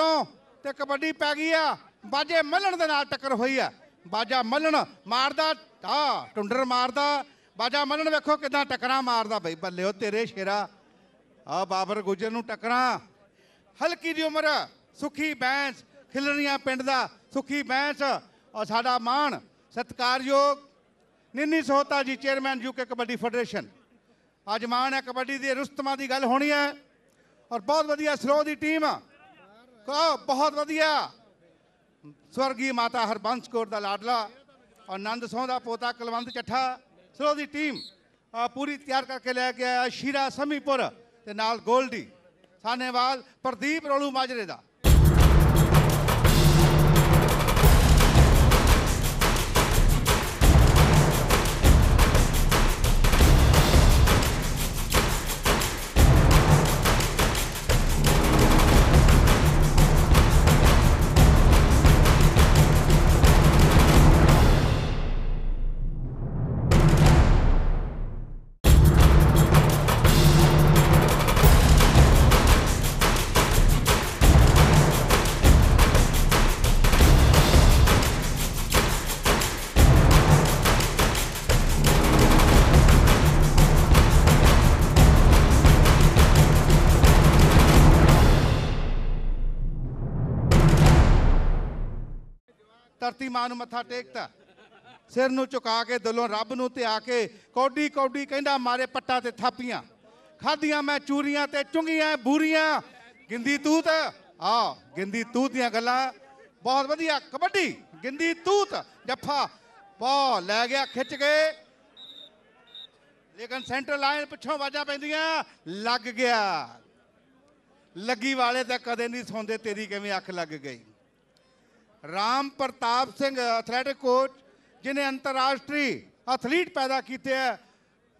ਵੱਲੋਂ ਤੇ ਕਬੱਡੀ ਪੈ ਗਈ ਆ। ਬਾਜੇ ਮੱਲਣ ਦੇ ਨਾਲ ਟੱਕਰ ਹੋਈ ਆ। ਬਾਜਾ ਮੱਲਣ ਮਾਰਦਾ ਆ ਟੁੰਡਰ ਮਾਰਦਾ। ਬਾਜਾ ਮੱਲਣ ਵੇਖੋ ਕਿਦਾਂ ਟੱਕਰਾਂ ਮਾਰਦਾ ਬਈ ਬੱਲਿਓ ਤੇਰੇ ਸ਼ੇਰਾ। ਆ ਬਾਬਰ ਗੁਜਰ ਨੂੰ ਟੱਕਰਾਂ। ਹਲਕੀ ਦੀ ਉਮਰ, ਸੁਖੀ ਬੈਂਸ ਖਿਲਣੀਆਂ ਪਿੰਡ ਦਾ ਸੁਖੀ ਬੈਂਸ। ਔਰ ਸਾਡਾ ਮਾਣ, ਸਤਿਕਾਰਯੋਗ ਨਿੰਨੀ ਸੋਹਤਾ ਜੀ, ਚੇਅਰਮੈਨ ਯੂਕੇ ਕਬੱਡੀ ਫੈਡਰੇਸ਼ਨ। ਅੱਜ ਮਾਣ ਹੈ ਕਬੱਡੀ ਦੇ, ਰੁਸਤਮਾਂ ਦੀ ਗੱਲ ਹੋਣੀ ਹੈ। ਔਰ ਬਹੁਤ ਵਧੀਆ ਸਰੋਹ ਦੀ ਟੀਮ ਕਹੋ, ਬਹੁਤ ਵਧੀਆ। ਸਵਰਗੀ ਮਾਤਾ ਹਰਬੰਸ ਕੌਰ ਦਾ ਲਾਡਲਾ, ਆਨੰਦ ਸੋਹ ਦਾ ਪੋਤਾ ਕੁਲਵੰਤ ਚੱਠਾ ਸਰੋ ਦੀ ਟੀਮ ਪੂਰੀ ਤਿਆਰ ਕਰਕੇ ਲੈ ਕੇ ਆਇਆ ਸ਼ੀਰਾ ਸਮੀਪੁਰ ਤੇ ਨਾਲ ਗੋਲਡੀ। ਸਾਨੇਵਾਲ ਪ੍ਰਦੀਪ ਰੋਲੂ ਮਾਜਰੇ ਦਾ। ਧਰਤੀ ਮਾਂ ਨੂੰ ਮੱਥਾ ਟੇਕਤਾ। ਸਿਰ ਨੂੰ ਝੁਕਾ ਕੇ ਦਿਲੋਂ ਰੱਬ ਨੂੰ ਤੇ ਆ ਕੇ ਕੌਡੀ ਕੌਡੀ ਕਹਿੰਦਾ, ਮਾਰੇ ਪੱਟਾਂ ਤੇ ਥਾਪੀਆਂ। ਖਾਧੀਆਂ ਮੈਂ ਚੂਰੀਆਂ ਤੇ ਚੁੰਗੀਆਂ, ਬੂਰੀਆਂ। ਗਿੰਦੀ ਤੂਤ ਆ ਗਿੰਦੀ ਤੂਤ ਦੀਆਂ ਗੱਲਾਂ। ਬਹੁਤ ਵਧੀਆ, ਕਬੱਡੀ, ਗਿੰਦੀ ਤੂਤ, ਜੱਫਾ। ਬਾ ਲੈ ਗਿਆ, ਖਿੱਚ ਕੇ। ਲੇਕਿਨ ਸੈਂਟਰ ਲਾਈਨ ਪਿੱਛੋਂ ਵਾਜਾਂ ਪੈਂਦੀਆਂ, ਲੱਗ ਗਿਆ। ਲੱਗੀ ਵਾਲੇ ਤਾਂ ਕਦੇ ਨਹੀਂ ਸੌਂਦੇ, ਤੇਰੀ ਕਿਵੇਂ ਅੱਖ ਲੱਗ ਗਈ? ਰਾਮ ਪ੍ਰਤਾਪ ਸਿੰਘ ਐਥਲੈਟਿਕ ਕੋਚ ਜਿਨੇ ਅੰਤਰਰਾਸ਼ਟਰੀ ਐਥਲੀਟ ਪੈਦਾ ਕੀਤੇ ਹੈ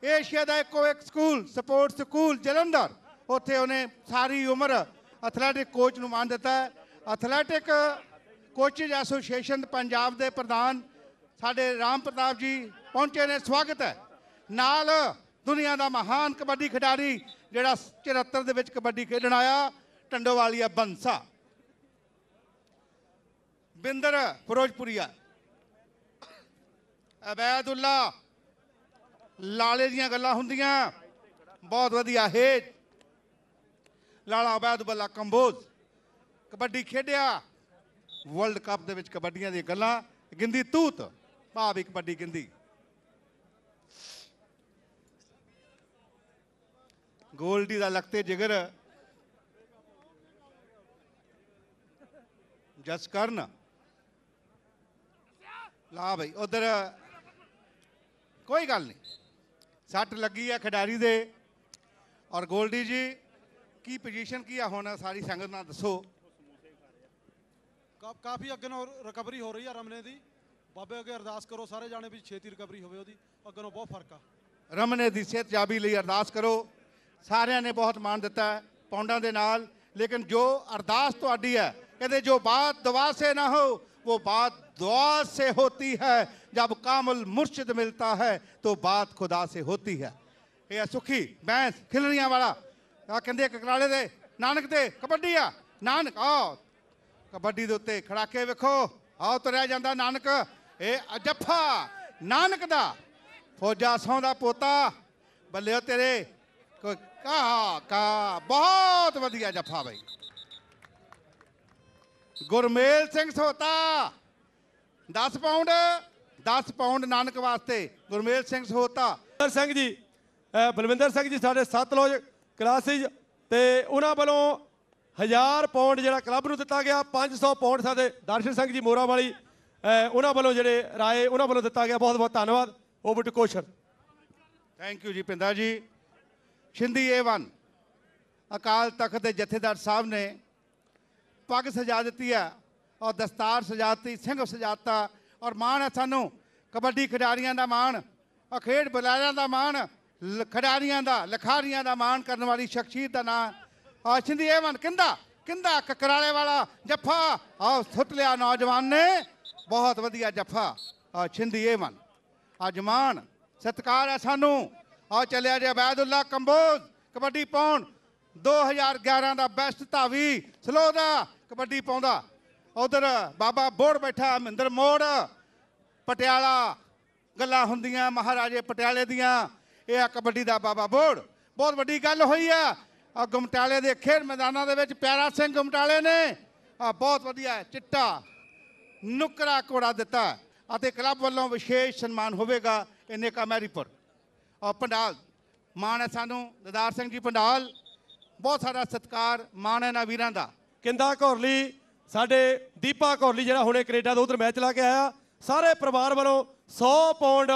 ਏਸ਼ੀਆ ਦਾ ਇੱਕੋ ਇੱਕ ਸਕੂਲ ਸਪੋਰਟਸ ਸਕੂਲ ਜਲੰਧਰ। ਉੱਥੇ ਉਹਨੇ ਸਾਰੀ ਉਮਰ ਐਥਲੈਟਿਕ ਕੋਚ ਨੂੰ ਮਾਨ ਦਿੱਤਾ ਹੈ। ਐਥਲੈਟਿਕ ਕੋਚਿਜ ਐਸੋਸੀਏਸ਼ਨ ਪੰਜਾਬ ਦੇ ਪ੍ਰਧਾਨ ਸਾਡੇ ਰਾਮ ਪ੍ਰਤਾਪ ਜੀ ਪਹੁੰਚੇ ਨੇ, ਸਵਾਗਤ ਹੈ। ਨਾਲ ਦੁਨੀਆ ਦਾ ਮਹਾਨ ਕਬੱਡੀ ਖਿਡਾਰੀ, ਜਿਹੜਾ 74 ਦੇ ਵਿੱਚ ਕਬੱਡੀ ਖੇਡਣ ਆਇਆ ਟੰਡੋਵਾਲੀਆ ਬੰਸਾ। ਬਿੰਦਰ ਫਿਰੋਜ਼ਪੁਰੀਆ। ਅਬੈਦੁੱਲਾ, ਲਾਲੇ ਦੀਆਂ ਗੱਲਾਂ ਹੁੰਦੀਆਂ। ਬਹੁਤ ਵਧੀਆ ਹੇਜ। ਲਾਲਾ ਅਬੈਦੁੱਲਾ ਕੰਬੋਜ। ਕਬੱਡੀ ਖੇਡਿਆ। ਵਰਲਡ ਕੱਪ ਦੇ ਵਿੱਚ ਕਬੱਡੀਆਂ ਦੀਆਂ ਗੱਲਾਂ। ਗਿੰਦੀ ਤੂਤ। ਭਾਵੀ ਕਬੱਡੀ ਗਿੰਦੀ। ਗੋਲਡੀ ਦਾ ਲਖਤੇ ਜਿਗਰ। ਜਸ ਕਰਨ। ਲਾ ਬਈ ਉਧਰ। ਕੋਈ ਗੱਲ ਨਹੀਂ। ਸੱਟ ਲੱਗੀ ਹੈ ਖਿਡਾਰੀ ਦੇ। ਔਰ ਗੋਲਡੀ ਜੀ ਕੀ ਪੋਜੀਸ਼ਨ ਕੀ ਆ ਹੁਣ? ਸਾਰੀ ਸੰਗਤ ਨਾਲ ਦੱਸੋ। ਕਾਫੀ ਅੱਗੇ ਨੂੰ ਰਿਕਵਰੀ ਹੋ ਰਹੀ ਆ ਰਮਨੇ ਦੀ। ਬਾਬੇ ਅੱਗੇ ਅਰਦਾਸ ਕਰੋ ਸਾਰੇ ਜਾਣੇ ਵੀ ਛੇਤੀ ਰਿਕਵਰੀ ਹੋਵੇ ਉਹਦੀ। ਅੱਗੇ ਨੂੰ ਬਹੁਤ ਫ਼ਰਕ ਆ। ਰਮਨੇ ਦੀ ਸਿਹਤ ਜਾਬੀ ਲਈ ਅਰਦਾਸ ਕਰੋ। ਸਾਰਿਆਂ ਨੇ ਬਹੁਤ ਮਾਣ ਦਿੱਤਾ ਹੈ ਪੌਂਡਾਂ ਦੇ ਨਾਲ। ਲੇਕਿਨ ਜੋ ਅਰਦਾਸ ਤੁਹਾਡੀ ਹੈ ਕਹਿੰਦੇ ਜੋ ਬਾਤ ਦਵਾ ਸੇ ਨਾ ਹੋ वो बात दुआ से होती है जब कामल मुर्शिद मिलता है तो बात खुदा से होती है ਇਹ ਹੈ ਸੁਖੀ ਬੈਂਸ ਖਿਲਰੀਆਂ ਵਾਲਾ ਆ ਕਹਿੰਦੇ ਕਕਰਾਲੇ ਦੇ ਨਾਨਕ ਦੇ ਕਬੱਡੀ ਆ ਨਾਨਕ ਆ ਕਬੱਡੀ ਦੇ ਉੱਤੇ ਖੜਾਕੇ ਵੇਖੋ ਆ ਤੁਰਿਆ ਜਾਂਦਾ ਨਾਨਕ ਇਹ ਜੱਫਾ ਨਾਨਕ ਦਾ ਫੌਜਾ ਸੌਂ ਦਾ ਪੋਤਾ ਬੱਲਿਓ ਤੇਰੇ ਕਾ ਕਾ ਬਹੁਤ ਵਧੀਆ ਜੱਫਾ ਬਈ ਗੁਰਮੇਲ ਸਿੰਘ ਸੋਤਾ। 10 ਪਾਉਂਡ 10 ਪਾਉਂਡ ਨਾਨਕ ਵਾਸਤੇ। ਗੁਰਮੇਲ ਸਿੰਘ ਸੋਤਾ। ਬਲਵਿੰਦਰ ਸਿੰਘ ਜੀ ਬਲਵਿੰਦਰ ਸਿੰਘ ਜੀ ਸਾਡੇ ਸਤਲੁਜ ਕਲਾਸਿਸ ਤੇ ਉਹਨਾਂ ਵੱਲੋਂ 1000 ਪਾਉਂਡ ਜਿਹੜਾ ਕਲੱਬ ਨੂੰ ਦਿੱਤਾ ਗਿਆ 500 ਪਾਉਂਡ ਸਾਡੇ ਦਰਸ਼ਨ ਸਿੰਘ ਜੀ ਮੋਰਾ ਵਾਲੀ ਉਹਨਾਂ ਵੱਲੋਂ ਜਿਹੜੇ ਰਾਏ ਉਹਨਾਂ ਵੱਲੋਂ ਦਿੱਤਾ ਗਿਆ। ਬਹੁਤ ਬਹੁਤ ਧੰਨਵਾਦ। ਓਵਰ ਟੂ ਕੋਸ਼ਨ ਥੈਂਕ ਯੂ ਜੀ ਪਿੰਦਾ ਜੀ। ਸ਼ਿੰਦੀ ਏ1 ਅਕਾਲ ਤਖਤ ਦੇ ਜਥੇਦਾਰ ਸਾਹਿਬ ਨੇ ਪੱਗ ਸਜਾ ਦਿੱਤੀ ਹੈ ਔਰ ਦਸਤਾਰ ਸਜਾਤੀ, ਸਿੰਘ ਸਜਾਤਾ ਔਰ ਮਾਣ ਹੈ ਸਾਨੂੰ। ਕਬੱਡੀ ਖਿਡਾਰੀਆਂ ਦਾ ਮਾਣ, ਔਰ ਖੇਡ ਬੁਲਾਰਿਆਂ ਦਾ ਮਾਣ, ਲ- ਖਿਡਾਰੀਆਂ ਦਾ, ਲਖਾਰੀਆਂ ਦਾ ਮਾਣ ਕਰਨ ਵਾਲੀ ਸ਼ਖਸੀਅਤ ਦਾ ਨਾਂ। ਆ ਸ਼ਿੰਦੀ ਏ1 ਕਿੰਦਾ ਕਿੰਦਾ ਕਕਰਾਲੇ ਵਾਲਾ ਜੱਫਾ। ਆ ਸੁੱਟ ਲਿਆ ਨੌਜਵਾਨ ਨੇ, ਬਹੁਤ ਵਧੀਆ ਜੱਫਾ। ਆ ਸ਼ਿੰਦੀ ਏ1 ਅੱਜ ਮਾਣ, ਸਤਿਕਾਰ ਹੈ ਸਾਨੂੰ। ਆ ਚੱਲਿਆ ਜੇ ਅਬੈਦੁੱਲਾ ਕੰਬੋਜ, ਕਬੱਡੀ ਪਾਉਣ। 2011 ਦਾ ਬੈਸਟ ਧਾਵੀ ਸਲੋ ਦਾ ਕਬੱਡੀ ਪਾਉਂਦਾ। ਉਧਰ ਬਾਬਾ ਬੋੜ ਬੈਠਾ ਮਹਿੰਦਰ ਮੋੜ। ਪਟਿਆਲਾ ਗੱਲਾਂ ਹੁੰਦੀਆਂ ਮਹਾਰਾਜੇ ਪਟਿਆਲੇ ਦੀਆਂ। ਇਹ ਆ ਕਬੱਡੀ ਦਾ ਬਾਬਾ ਬੋੜ। ਬਹੁਤ ਵੱਡੀ ਗੱਲ ਹੋਈ ਆ। ਆ ਗੁਮਟਾਲੇ ਦੇ ਖੇਡ ਮੈਦਾਨਾਂ ਦੇ ਵਿੱਚ ਪਿਆਰਾ ਸਿੰਘ ਗਮਟਾਲੇ ਨੇ। ਆ ਬਹੁਤ ਵਧੀਆ ਚਿੱਟਾ ਨੁਕਰਾ ਕੋੜਾ ਦਿੱਤਾ ਅਤੇ ਕਲੱਬ ਵੱਲੋਂ ਵਿਸ਼ੇਸ਼ ਸਨਮਾਨ ਹੋਵੇਗਾ ਇਹਨੇ ਕਮੈਰੀਪੁਰ ਔਰ ਪੰਡਾਲ, ਮਾਣ ਹੈ ਸਾਨੂੰ। ਦਦਾਰ ਸਿੰਘ ਜੀ ਪੰਡਾਲ, ਬਹੁਤ ਸਾਰਾ ਸਤਿਕਾਰ ਮਾਣ ਹੈ ਇਹਨਾਂ ਵੀਰਾਂ ਦਾ। ਕਿੰਦਾ ਘੋਰਲੀ, ਸਾਡੇ ਦੀਪਾ ਘੋਰਲੀ ਜਿਹੜਾ ਹੁਣੇ ਕੈਨੇਡਾ ਤੋਂ ਉਧਰ ਮੈਚ ਲਾ ਕੇ ਆਇਆ, ਸਾਰੇ ਪਰਿਵਾਰ ਵੱਲੋਂ 100 ਪਾਉਂਡ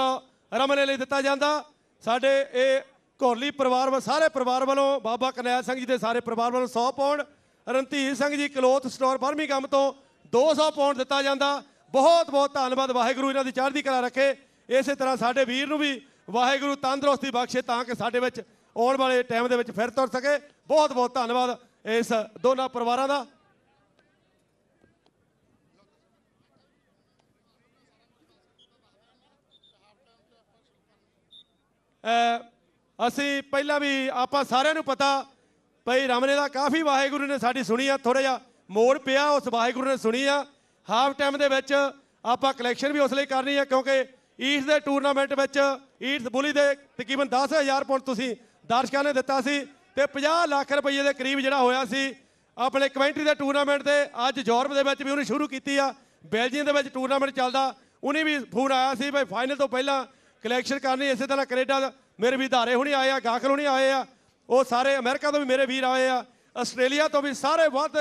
ਰਮਨੇ ਲਈ ਦਿੱਤਾ ਜਾਂਦਾ। ਸਾਡੇ ਇਹ ਘੋਰਲੀ ਪਰਿਵਾਰ ਵੱਲੋਂ ਸਾਰੇ ਪਰਿਵਾਰ ਵੱਲੋਂ ਬਾਬਾ ਕਰਨੈਲ ਸਿੰਘ ਜੀ ਦੇ ਸਾਰੇ ਪਰਿਵਾਰ ਵੱਲੋਂ 100 pound Randhir Singh ji cloth store Birmingham ਤੋਂ 200 ਪਾਉਂਡ ਦਿੱਤਾ ਜਾਂਦਾ। ਬਹੁਤ ਬਹੁਤ ਧੰਨਵਾਦ ਵਾਹਿਗੁਰੂ ਇਹਨਾਂ ਦੀ ਚੜ੍ਹਦੀ ਕਲਾ ਰੱਖੇ। ਇਸੇ ਤਰ੍ਹਾਂ ਸਾਡੇ ਵੀਰ ਨੂੰ ਵੀ ਵਾਹਿਗੁਰੂ ਤੰਦਰੁਸਤੀ ਬਖਸ਼ੇ ਤਾਂ ਕਿ ਸਾਡੇ ਵਿੱਚ ਆਉਣ ਵਾਲੇ ਟਾਈਮ ਦੇ ਵਿੱਚ ਫਿਰ ਤੁਰ ਸਕੇ। ਬਹੁਤ ਬਹੁਤ ਧੰਨਵਾਦ ਇਸ ਦੋਨਾਂ ਪਰਿਵਾਰਾਂ ਦਾ। ਅਸੀਂ ਪਹਿਲਾਂ ਵੀ ਆਪਾਂ ਸਾਰਿਆਂ ਨੂੰ ਪਤਾ, ਭਈ ਰਮਨੇ ਦਾ ਕਾਫੀ ਵਾਹਿਗੁਰੂ ਨੇ ਸਾਡੀ ਸੁਣੀ ਆ ਥੋੜਾ ਜਿਹਾ ਮੋੜ ਪਿਆ ਉਸ ਵਾਹਿਗੁਰੂ ਨੇ ਸੁਣੀ ਆ। ਹਾਫ ਟਾਈਮ ਦੇ ਵਿੱਚ ਆਪਾਂ ਕਲੈਕਸ਼ਨ ਵੀ ਉਸ ਲਈ ਕਰਨੀ ਆ, ਕਿਉਂਕਿ ਈਟਸ ਦੇ ਟੂਰਨਾਮੈਂਟ ਵਿੱਚ ਈਟਸ ਬੁਲੀ ਦੇ ਤਕਰੀਬਨ 10000 ਪੁਆਇੰਟ ਤੁਸੀਂ ਦਰਸ਼ਕਾਂ ਨੇ ਦਿੱਤਾ ਸੀ। ਤੇ 50 ਲੱਖ ਰੁਪਏ ਦੇ ਕਰੀਬ ਜਿਹੜਾ ਹੋਇਆ ਸੀ, ਆਪਣੇ ਕਮੈਂਟਰੀ ਦੇ ਟੂਰਨਾਮੈਂਟ ਤੇ ਅੱਜ ਯੂਰਪ ਦੇ ਵਿੱਚ ਵੀ ਉਹਨੇ ਸ਼ੁਰੂ ਕੀਤੀ ਆ। ਬੈਲਜੀਅਮ ਦੇ ਵਿੱਚ ਟੂਰਨਾਮੈਂਟ ਚੱਲਦਾ, ਉਹਨੇ ਵੀ ਫੋਨ ਆਇਆ ਸੀ ਭਈ ਫਾਈਨਲ ਤੋਂ ਪਹਿਲਾਂ ਕਲੈਕਸ਼ਨ ਕਰਨੀ, ਇਸੇ ਤਰ੍ਹਾਂ ਕੈਨੇਡਾ ਮੇਰੇ ਵੀ ਧਾਰੇ ਹੁਣੀ ਆਏ ਆ ਗਾਖਲ ਹੁਣੀ ਆਏ ਆ, ਉਹ ਸਾਰੇ ਅਮਰੀਕਾ ਤੋਂ ਵੀ ਮੇਰੇ ਵੀਰ ਆਏ ਆ, ਆਸਟ੍ਰੇਲੀਆ ਤੋਂ ਵੀ ਸਾਰੇ ਵੱਧ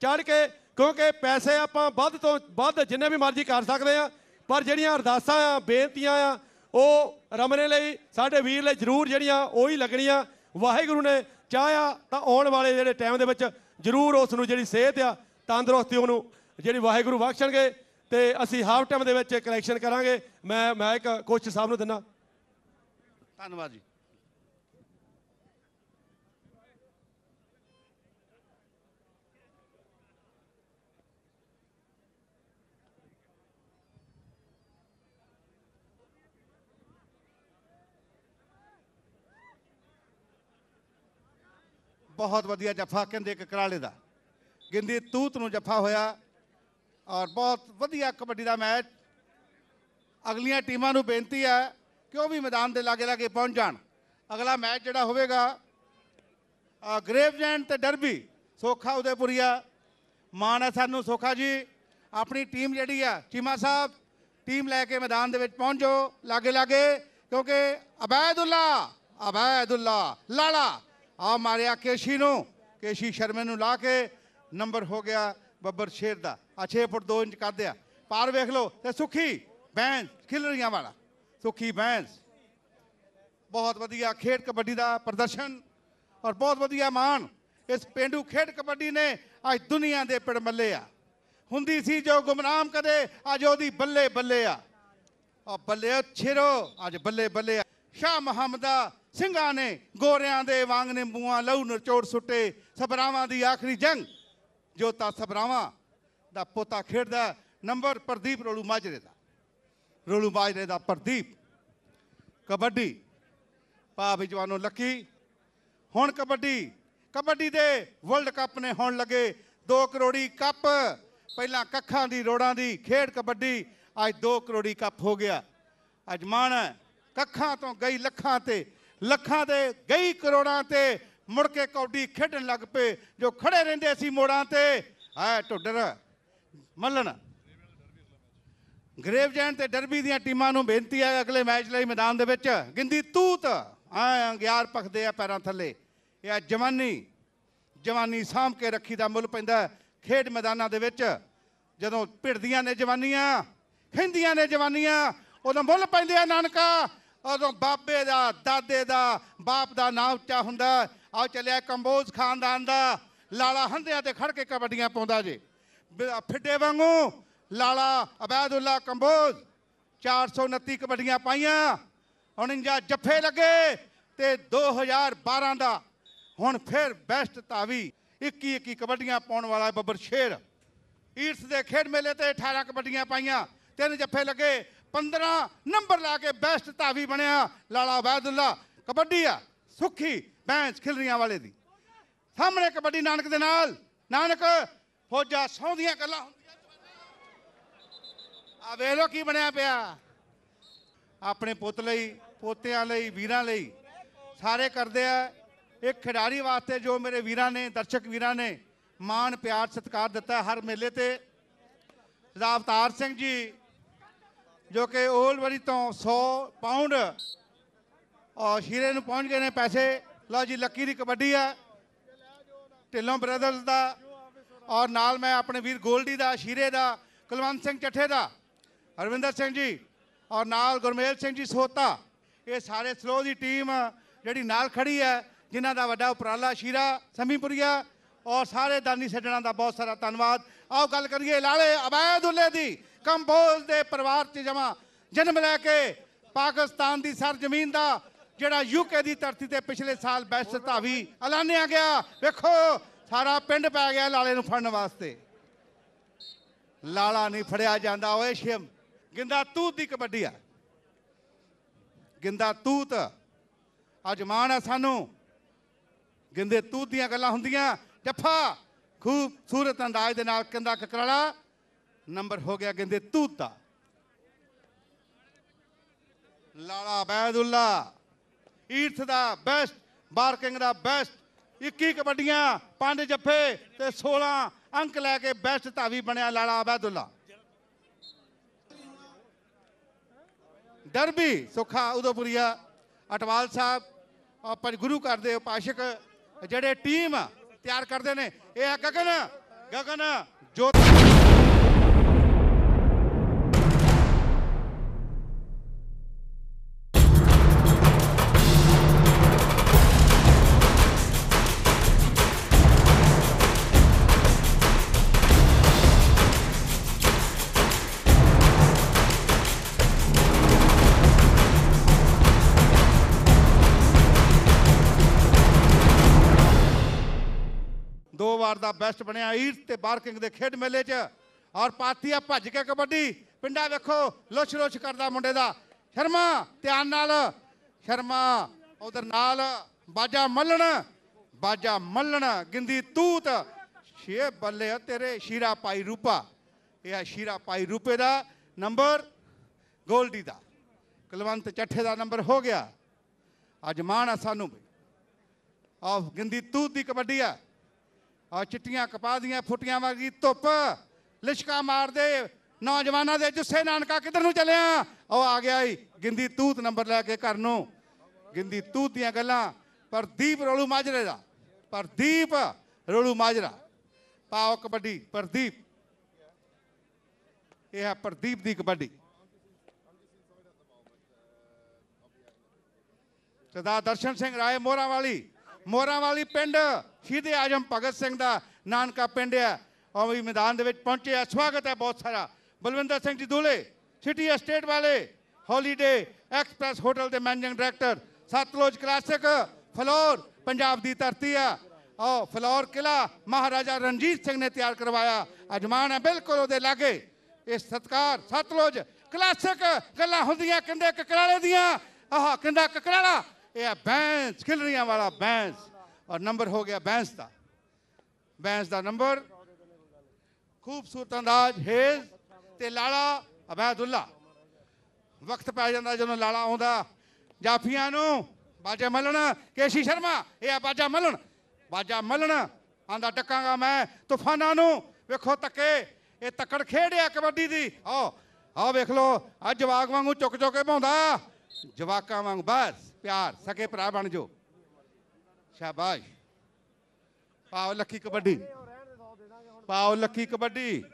ਚੜ ਕੇ, ਕਿਉਂਕਿ ਪੈਸੇ ਆਪਾਂ ਵੱਧ ਤੋਂ ਵੱਧ ਜਿੰਨੇ ਵੀ ਮਰਜ਼ੀ ਕਰ ਸਕਦੇ ਆ, ਪਰ ਜਿਹੜੀਆਂ ਅਰਦਾਸਾਂ ਆ, ਬੇਨਤੀਆਂ ਆ, ਉਹ ਰਮਨੇ ਲਈ, ਸਾਡੇ ਵੀਰ ਲਈ ਜ਼ਰੂਰ ਜਿਹੜੀਆਂ, ਉਹੀ ਲੱਗਣੀਆਂ ਵਾਹਿਗੁਰੂ ਨੇ ਚਾਹਿਆ ਤਾਂ ਆਉਣ ਵਾਲੇ ਜਿਹੜੇ ਟਾਈਮ ਦੇ ਵਿੱਚ ਜ਼ਰੂਰ ਉਸ ਨੂੰ ਜਿਹੜੀ ਸਿਹਤ ਆ, ਤੰਦਰੁਸਤੀ ਉਹਨੂੰ ਜਿਹੜੀ ਵਾਹਿਗੁਰੂ ਬਖਸ਼ਣਗੇ ਤੇ ਅਸੀਂ ਹਾਫ ਟਾਈਮ ਦੇ ਵਿੱਚ ਕਲੈਕਸ਼ਨ ਕਰਾਂਗੇ। ਮੈਂ ਮੈਂ ਇੱਕ ਕੋਚ ਸਾਹਿਬ ਨੂੰ ਦਿੰਦਾ। ਧੰਨਵਾਦ ਜੀ। ਬਹੁਤ ਵਧੀਆ ਜੱਫਾ ਕਹਿੰਦੇ ਇੱਕ ਕਰਾਲੇ ਦਾ। ਗਿੰਦੀ ਤੂਤ ਨੂੰ ਜੱਫਾ ਹੋਇਆ ਔਰ ਬਹੁਤ ਵਧੀਆ ਕਬੱਡੀ ਦਾ ਮੈਚ। ਅਗਲੀਆਂ ਟੀਮਾਂ ਨੂੰ ਬੇਨਤੀ ਹੈ ਕਿ ਉਹ ਵੀ ਮੈਦਾਨ ਦੇ ਲਾਗੇ ਲਾਗੇ ਪਹੁੰਚ ਜਾਣ। ਅਗਲਾ ਮੈਚ ਜਿਹੜਾ ਹੋਵੇਗਾ ਗ੍ਰੇਵਜੈਂਟ ਤੇ ਡਰਬੀ, ਸੋਖਾ ਉਦੇਪੁਰੀਆ। ਮਾਣ ਹੈ ਸਾਨੂੰ ਸੋਖਾ ਜੀ, ਆਪਣੀ ਟੀਮ ਜਿਹੜੀ ਆ, ਚੀਮਾ ਸਾਹਿਬ, ਟੀਮ ਲੈ ਕੇ ਮੈਦਾਨ ਦੇ ਵਿੱਚ ਪਹੁੰਚੋ ਲਾਗੇ ਲਾਗੇ ਕਿਉਂਕਿ ਅਬੈਦੁੱਲਾ ਅਬੈਦੁੱਲਾ, ਲਾਲਾ। ਆ ਮਾਰਿਆ ਕੇਸ਼ੀ ਨੂੰ। ਕੇਸ਼ੀ ਸ਼ਰਮੇ ਨੂੰ ਲਾ ਕੇ ਨੰਬਰ ਹੋ ਗਿਆ ਬੱਬਰ ਸ਼ੇਰ ਦਾ। ਆ 6 ਫੁੱਟ 2 ਇੰਚ ਕੱਢ ਆ। ਪਾਰ ਵੇਖ ਲਓ ਤੇ ਸੁਖੀ ਬੈਂਸ, ਖਿਲਰੀਆਂ ਵਾਲਾ। ਸੁਖੀ ਬੈਂਸ। ਬਹੁਤ ਵਧੀਆ ਖੇਡ ਕਬੱਡੀ ਦਾ ਪ੍ਰਦਰਸ਼ਨ ਔਰ ਬਹੁਤ ਵਧੀਆ ਮਾਣ। ਇਸ ਪਿੰਡੂ ਖੇਡ ਕਬੱਡੀ ਨੇ ਅੱਜ ਦੁਨੀਆ ਦੇ ਪਿੜ ਮੱਲੇ ਆ। ਹੁੰਦੀ ਸੀ ਜੋ ਗੁਮਨਾਮ ਕਦੇ, ਅੱਜ ਉਹਦੀ ਬੱਲੇ ਬੱਲੇ ਆ। ਆ ਬੱਲੇ ਛਿਰੋ, ਅੱਜ ਬੱਲੇ ਬੱਲੇ ਆ। ਸ਼ਾਹ ਮੁਹੰਮਦਾ ਸਿੰਘਾਂ ਨੇ ਗੋਰਿਆਂ ਦੇ ਵਾਂਗ ਨੇ ਮੂਆਂ ਲਹੂ ਨਚੋੜ ਸੁੱਟੇ ਸਬਰਾਵਾਂ ਦੀ ਆਖਰੀ ਜੰਗ। ਜੋਤਾ ਸਬਰਾਵਾਂ ਦਾ ਪੋਤਾ ਖੇਡਦਾ ਨੰਬਰ ਪ੍ਰਦੀਪ ਰੋਲੂ ਮਾਜਰੇ ਦਾ। ਰੋਲੂ ਮਾਜਰੇ ਦਾ ਪ੍ਰਦੀਪ। ਕਬੱਡੀ। ਭਾ ਵੀ ਜਵਾਨੋ ਲੱਕੀ। ਹੁਣ ਕਬੱਡੀ। ਕਬੱਡੀ ਦੇ ਵਰਲਡ ਕੱਪ ਨੇ ਹੋਣ ਲੱਗੇ 2 ਕਰੋੜੀ ਕੱਪ। ਪਹਿਲਾਂ ਕੱਖਾਂ ਦੀ, ਰੋੜਾਂ ਦੀ ਖੇਡ ਕਬੱਡੀ, ਅੱਜ 2 ਕਰੋੜੀ ਕੱਪ ਹੋ ਗਿਆ। ਅੱਜ ਮਾਣ ਕੱਖਾਂ ਤੋਂ ਗਈ ਲੱਖਾਂ ਤੇ ਲੱਖਾਂ ਦੇ ਗਈ ਕਰੋੜਾਂ ਤੇ ਮੁੜ ਕੇ ਕੌਡੀ ਖੇਡਣ ਲੱਗ ਪਏ, ਜੋ ਖੜੇ ਰਹਿੰਦੇ ਸੀ ਮੋੜਾਂ ਤੇ। ਐ ਢੁੱਡਰ, ਮੱਲਣ। ਗ੍ਰੇਵ ਜੈਂਟ ਤੇ ਡਰਬੀ ਦੀਆਂ ਟੀਮਾਂ ਨੂੰ ਬੇਨਤੀ ਹੈ ਅਗਲੇ ਮੈਚ ਲਈ ਮੈਦਾਨ ਦੇ ਵਿੱਚ। ਗਿੰਦੀ ਤੂਤ ਆ ਅੰਗਿਆਰ ਪਖਦੇ ਆ ਪੈਰਾਂ ਥੱਲੇ। ਇਹ ਆ ਜਵਾਨੀ ਜਵਾਨੀ ਸਾਂਭ ਕੇ ਰੱਖੀ ਦਾ ਮੁੱਲ ਪੈਂਦਾ ਖੇਡ ਮੈਦਾਨਾਂ ਦੇ ਵਿੱਚ। ਜਦੋਂ ਭਿੜਦੀਆਂ ਨੇ ਜਵਾਨੀਆਂ, ਖਿੰਦੀਆਂ ਨੇ ਜਵਾਨੀਆਂ, ਉਦੋਂ ਮੁੱਲ ਪੈਂਦੇ ਆ ਨਾਨਕਾ। ਉਦੋਂ ਬਾਬੇ ਦਾ, ਦਾਦੇ ਦਾ, ਬਾਪ ਦਾ ਨਾਂ ਉੱਚਾ ਹੁੰਦਾ ਆਓ ਚੱਲਿਆ, ਕੰਬੋਜ ਖਾਨਦਾਨ ਦਾ। ਲਾਲਾ ਹੰਦਿਆਂ ਤੇ ਖੜ ਕੇ ਕਬੱਡੀਆਂ ਪਾਉਂਦਾ ਜੇ। ਫਿੱਡੇ ਵਾਂਗੂ ਲਾਲਾ ਅਬੈਦੁੱਲਾ ਕੰਬੋਜ 429 ਕਬੱਡੀਆਂ ਪਾਈਆਂ। 49 ਜੱਫੇ ਲੱਗੇ ਤੇ 2012 ਦਾ ਹੁਣ ਫਿਰ ਬੈਸਟ ਤਾਵੀ 21 21 ਕਬੱਡੀਆਂ ਪਾਉਣ ਵਾਲਾ ਬੱਬਰ ਸ਼ੇਰ। ਈਟਸ ਦੇ ਖੇਡ ਮੇਲੇ ਤੇ 18 ਕਬੱਡੀਆਂ ਪਾਈਆਂ। ਤਿੰਨ ਜੱਫੇ ਲੱਗੇ। 15 ਨੰਬਰ ਲਾ ਕੇ ਬੈਸਟ ਧਾਵੀ ਬਣਿਆ ਲਾਲਾ ਅਬੈਦੁੱਲਾ ਕਬੱਡੀ ਆ, ਸੁੱਖੀ ਬੈਂਚ ਖਿਲਰੀਆਂ ਵਾਲੇ ਦੀ। ਸਾਹਮਣੇ ਕਬੱਡੀ ਨਾਨਕ ਦੇ ਨਾਲ, ਨਾਨਕ ਫੌਜਾਂ ਸੌਂਦੀਆਂ ਗੱਲਾਂ ਹੁੰਦੀਆਂ ਆ ਵੇਖ ਲੋ ਕੀ ਬਣਿਆ ਪਿਆ। ਆਪਣੇ ਪੁੱਤ ਲਈ, ਪੋਤਿਆਂ ਲਈ, ਵੀਰਾਂ ਲਈ ਸਾਰੇ ਕਰਦੇ ਆ। ਇੱਕ ਖਿਡਾਰੀ ਵਾਸਤੇ ਜੋ ਮੇਰੇ ਵੀਰਾਂ ਨੇ, ਦਰਸ਼ਕ ਵੀਰਾਂ ਨੇ ਮਾਣ, ਪਿਆਰ, ਸਤਿਕਾਰ ਦਿੱਤਾ ਹਰ ਮੇਲੇ ਤੇ। ਸਰਦਾਰ ਅਵਤਾਰ ਸਿੰਘ ਜੀ ਜੋ ਕਿ ਓਲਵਰੀ ਤੋਂ 100 ਪਾਉਂਡ ਔਰ ਸ਼ੀਰੇ ਨੂੰ ਪਹੁੰਚ ਗਏ ਨੇ ਪੈਸੇ। ਲਓ ਜੀ, ਲੱਕੀ ਦੀ ਕਬੱਡੀ ਆ। ਢਿੱਲੋਂ ਬ੍ਰਦਰਸ ਦਾ, ਔਰ ਨਾਲ ਮੈਂ ਆਪਣੇ ਵੀਰ ਗੋਲਡੀ ਦਾ, ਸ਼ੀਰੇ ਦਾ, ਕੁਲਵੰਤ ਸਿੰਘ ਚੱਠੇ ਦਾ, ਹਰਵਿੰਦਰ ਸਿੰਘ ਜੀ, ਔਰ ਨਾਲ ਗੁਰਮੇਲ ਸਿੰਘ ਜੀ ਸੋਤਾ। ਇਹ ਸਾਰੇ ਸਲੋ ਦੀ ਟੀਮ ਜਿਹੜੀ ਨਾਲ ਖੜੀ ਹੈ, ਜਿਨ੍ਹਾਂ ਦਾ ਵੱਡਾ ਉਪਰਾਲਾ ਸ਼ੀਰਾ ਸਮੀਪੁਰੀਆ, ਔਰ ਸਾਰੇ ਦਾਨੀ ਸੱਜਣਾ ਦਾ ਬਹੁਤ ਸਾਰਾ ਧੰਨਵਾਦ। ਆਓ ਗੱਲ ਕਰੀਏ ਲਾਲੇ ਅਬੈਦੁੱਲੇ ਦੀ। ਕੰਬੋਜ ਦੇ ਪਰਿਵਾਰ 'ਚ ਜਮਾ ਜਨਮ ਲੈ ਕੇ ਪਾਕਿਸਤਾਨ ਦੀ ਸਰਜ਼ਮੀਨ ਦਾ ਜਿਹੜਾ ਯੂਕੇ ਦੀ ਧਰਤੀ ਤੇ ਪਿਛਲੇ ਸਾਲ ਬੈਸਟ ਧਾਵੀ ਐਲਾਨਿਆ ਗਿਆ। ਵੇਖੋ, ਸਾਰਾ ਪਿੰਡ ਪੈ ਗਿਆ ਲਾਲੇ ਨੂੰ ਫੜਨ ਵਾਸਤੇ। ਲਾਲਾ ਨਹੀਂ ਫੜਿਆ ਜਾਂਦਾ, ਓਏ ਸ਼ਿਮ। ਗਿੰਦਾ ਤੂਤ ਦੀ ਕਬੱਡੀ ਆ। ਗਿੰਦਾ ਤੂਤ, ਅੱਜ ਮਾਣ ਆ ਸਾਨੂੰ। ਗਿੰਦੇ ਤੂਤ ਦੀਆਂ ਗੱਲਾਂ ਹੁੰਦੀਆਂ। ਜੱਫਾ, ਖੂਬਸੂਰਤ ਅੰਦਾਜ਼ ਦੇ ਨਾਲ ਕੰਦਾ ਕਕਰਾਲਾ। ਨੰਬਰ ਹੋ ਗਿਆ ਗਿੰਦੇ ਤੂਤ। ਲਾਲਾ ਅਬੈਦੁੱਲਾ ਈਰਥ ਦਾ ਬੈਸਟ ਬਾਰਕਿੰਗ ਦਾ ਬੈਸਟ 21 ਕਬੱਡੀਆਂ, ਪੰਜ ਜੱਫੇ ਤੇ 16 ਅੰਕ ਲੈ ਕੇ ਬੈਸਟ ਧਾਵੀ ਬਣਿਆ ਲਾਲਾ ਅਬੈਦੁੱਲਾ ਡਰਬੀ ਸੁਖਾ ਉਦੋਪੁਰੀਆ, ਅਟਵਾਲ ਸਾਹਿਬ ਔਰ ਪੰਜ ਗੁਰੂ ਘਰ ਦੇ ਉਪਾਸ਼ਕ ਜਿਹੜੇ ਟੀਮ ਤਿਆਰ ਕਰਦੇ ਨੇ, ਇਹ ਹੈ ਗਗਨ ਗਗਨ ਜੋਤ ਵਾਰ ਦਾ ਬੈਸਟ ਬਣਿਆ ਈਰਤ ਤੇ ਬਾਰਕਿੰਗ ਦੇ ਖੇਡ ਮੇਲੇ 'ਚ। ਔਰ ਪਾਤੀਆ ਭੱਜ ਕੇ ਕਬੱਡੀ। ਪਿੰਡਾ ਵੇਖੋ ਲੁੱਛ ਲੁੱਛ ਕਰਦਾ ਮੁੰਡੇ ਦਾ। ਸ਼ਰਮਾ, ਧਿਆਨ ਨਾਲ। ਸ਼ਰਮਾ, ਉਧਰ ਨਾਲ ਬਾਜਾ ਮੱਲਣ। ਬਾਜਾ ਮੱਲਣ, ਗਿੰਦੀ ਤੂਤ। ਛੇ ਬੱਲੇ ਤੇਰੇ, ਸ਼ੀਰਾ ਪਾਈ ਰੂਪਾ। ਇਹ ਆ ਸ਼ੀਰਾ ਪਾਈ ਰੂਪੇ ਦਾ ਨੰਬਰ, ਗੋਲਡੀ ਦਾ। ਕੁਲਵੰਤ ਚੱਠੇ ਦਾ ਨੰਬਰ ਹੋ ਗਿਆ। ਅੱਜ ਮਾਣ ਆ ਸਾਨੂੰ ਵੀ। ਗਿੰਦੀ ਤੂਤ ਦੀ ਕਬੱਡੀ ਆ। ਆ ਚਿੱਟੀਆਂ ਕਪਾਹ ਦੀਆਂ ਫੁੱਟੀਆਂ ਵਰਗੀ ਧੁੱਪ। ਲਿਸ਼ਕਾ ਮਾਰਦੇ ਨੌਜਵਾਨਾਂ ਦੇ ਜੁੱਸੇ ਨਾਨਕਾ ਕਿੱਧਰ ਨੂੰ ਚੱਲਿਆ ਉਹ ਆ ਗਿਆ ਈ, ਗਿੰਦੀ ਤੂਤ ਨੰਬਰ ਲੈ ਕੇ ਘਰ ਨੂੰ। ਗਿੰਦੀ ਤੂਤ ਦੀਆਂ ਗੱਲਾਂ ਪ੍ਰਦੀਪ ਰੋਲੂ ਮਾਜਰੇ ਦਾ। ਪ੍ਰਦੀਪ ਰੋਲੂ ਮਾਜਰਾ। ਪਾਓ ਕਬੱਡੀ, ਪ੍ਰਦੀਪ। ਇਹ ਹੈ ਪ੍ਰਦੀਪ ਦੀ ਕਬੱਡੀ। ਸਰਦਾਰ ਦਰਸ਼ਨ ਸਿੰਘ ਰਾਏ ਮੋਰਾਂ ਵਾਲੀ ਮੋਰਾਂ ਵਾਲੀ ਪਿੰਡ ਸ਼ਹੀਦ ਆਜਮ ਭਗਤ ਸਿੰਘ ਦਾ ਨਾਨਕਾ ਪਿੰਡ ਹੈ। ਉਹ ਵੀ ਮੈਦਾਨ ਦੇ ਵਿੱਚ ਪਹੁੰਚੇ ਆ। ਸਵਾਗਤ ਹੈ ਬਹੁਤ ਸਾਰਾ। ਬਲਵਿੰਦਰ ਸਿੰਘ ਜੀ ਦੂਲੇ, ਸਿਟੀ ਐਸਟੇਟ ਵਾਲੇ, ਹੌਲੀਡੇ ਐਕਸਪ੍ਰੈਸ ਹੋਟਲ ਦੇ managing director, Satluj classic, Phillaur, Punjab ਦੀ ਧਰਤੀ ਆ। ਉਹ ਫਲੋਰ ਕਿਲਾ ਮਹਾਰਾਜਾ ਰਣਜੀਤ ਸਿੰਘ ਨੇ ਤਿਆਰ ਕਰਵਾਇਆ। ਅਜਮਾਨ ਹੈ ਬਿਲਕੁਲ ਉਹਦੇ ਲਾਗੇ। ਇਹ ਸਤਕਾਰ, ਸਤਲੁਜ ਕਲਾਸਿਕ ਗੱਲਾਂ ਹੁੰਦੀਆਂ। ਕਿੰਦੇ ਕਕਰਾਲੇ ਦੀਆਂ। ਆਹ ਕਿੰਦਾ ਕਕਰਾਲਾ ਇਹ ਆ ਬੈਂਸ, ਖਿਲਰੀਆਂ ਵਾਲਾ ਬੈਂਸ। ਔਰ ਨੰਬਰ ਹੋ ਗਿਆ ਬੈਂਸ ਦਾ। ਬੈਂਸ ਦਾ ਨੰਬਰ, ਖੂਬਸੂਰਤ ਅੰਦਾਜ਼, ਹੇਜ਼ ਤੇ ਲਾਲਾ ਅਬੈਦੁੱਲਾ। ਵਕਤ ਪੈ ਜਾਂਦਾ ਜਦੋਂ ਲਾਲਾ ਆਉਂਦਾ। ਜਾਫੀਆਂ ਨੂੰ ਬਾਜਾ ਮੱਲਣ, ਕੇਸ਼ੀ ਸ਼ਰਮਾ, ਇਹ ਆ ਬਾਜਾ ਮਲਣ। ਬਾਜਾ ਮੱਲਣ, ਆਂਦਾ ਟੱਕਾਂਗਾ ਮੈਂ ਤੂਫਾਨਾਂ ਨੂੰ। ਵੇਖੋ ਤੱਕੇ ਇਹ ਤੱਕੜ ਖੇਡਿਆ ਕਬੱਡੀ ਦੀ। ਆਓ ਆਓ ਵੇਖ ਲਓ ਅੱਜ ਜਵਾਕ ਵਾਂਗੂ ਚੁੱਕ ਚੁੱਕ ਕੇ ਪਾਉਂਦਾ ਜਵਾਕਾਂ ਵਾਂਗ, ਬਸ। ਪਿਆਰ, ਸਕੇ ਭਰਾ ਬਣ ਜਾਓ। ਸ਼ਾਬਾਸ਼। ਪਾਓ ਲੱਕੀ ਕਬੱਡੀ। ਪਾਓ ਲੱਕੀ ਕਬੱਡੀ।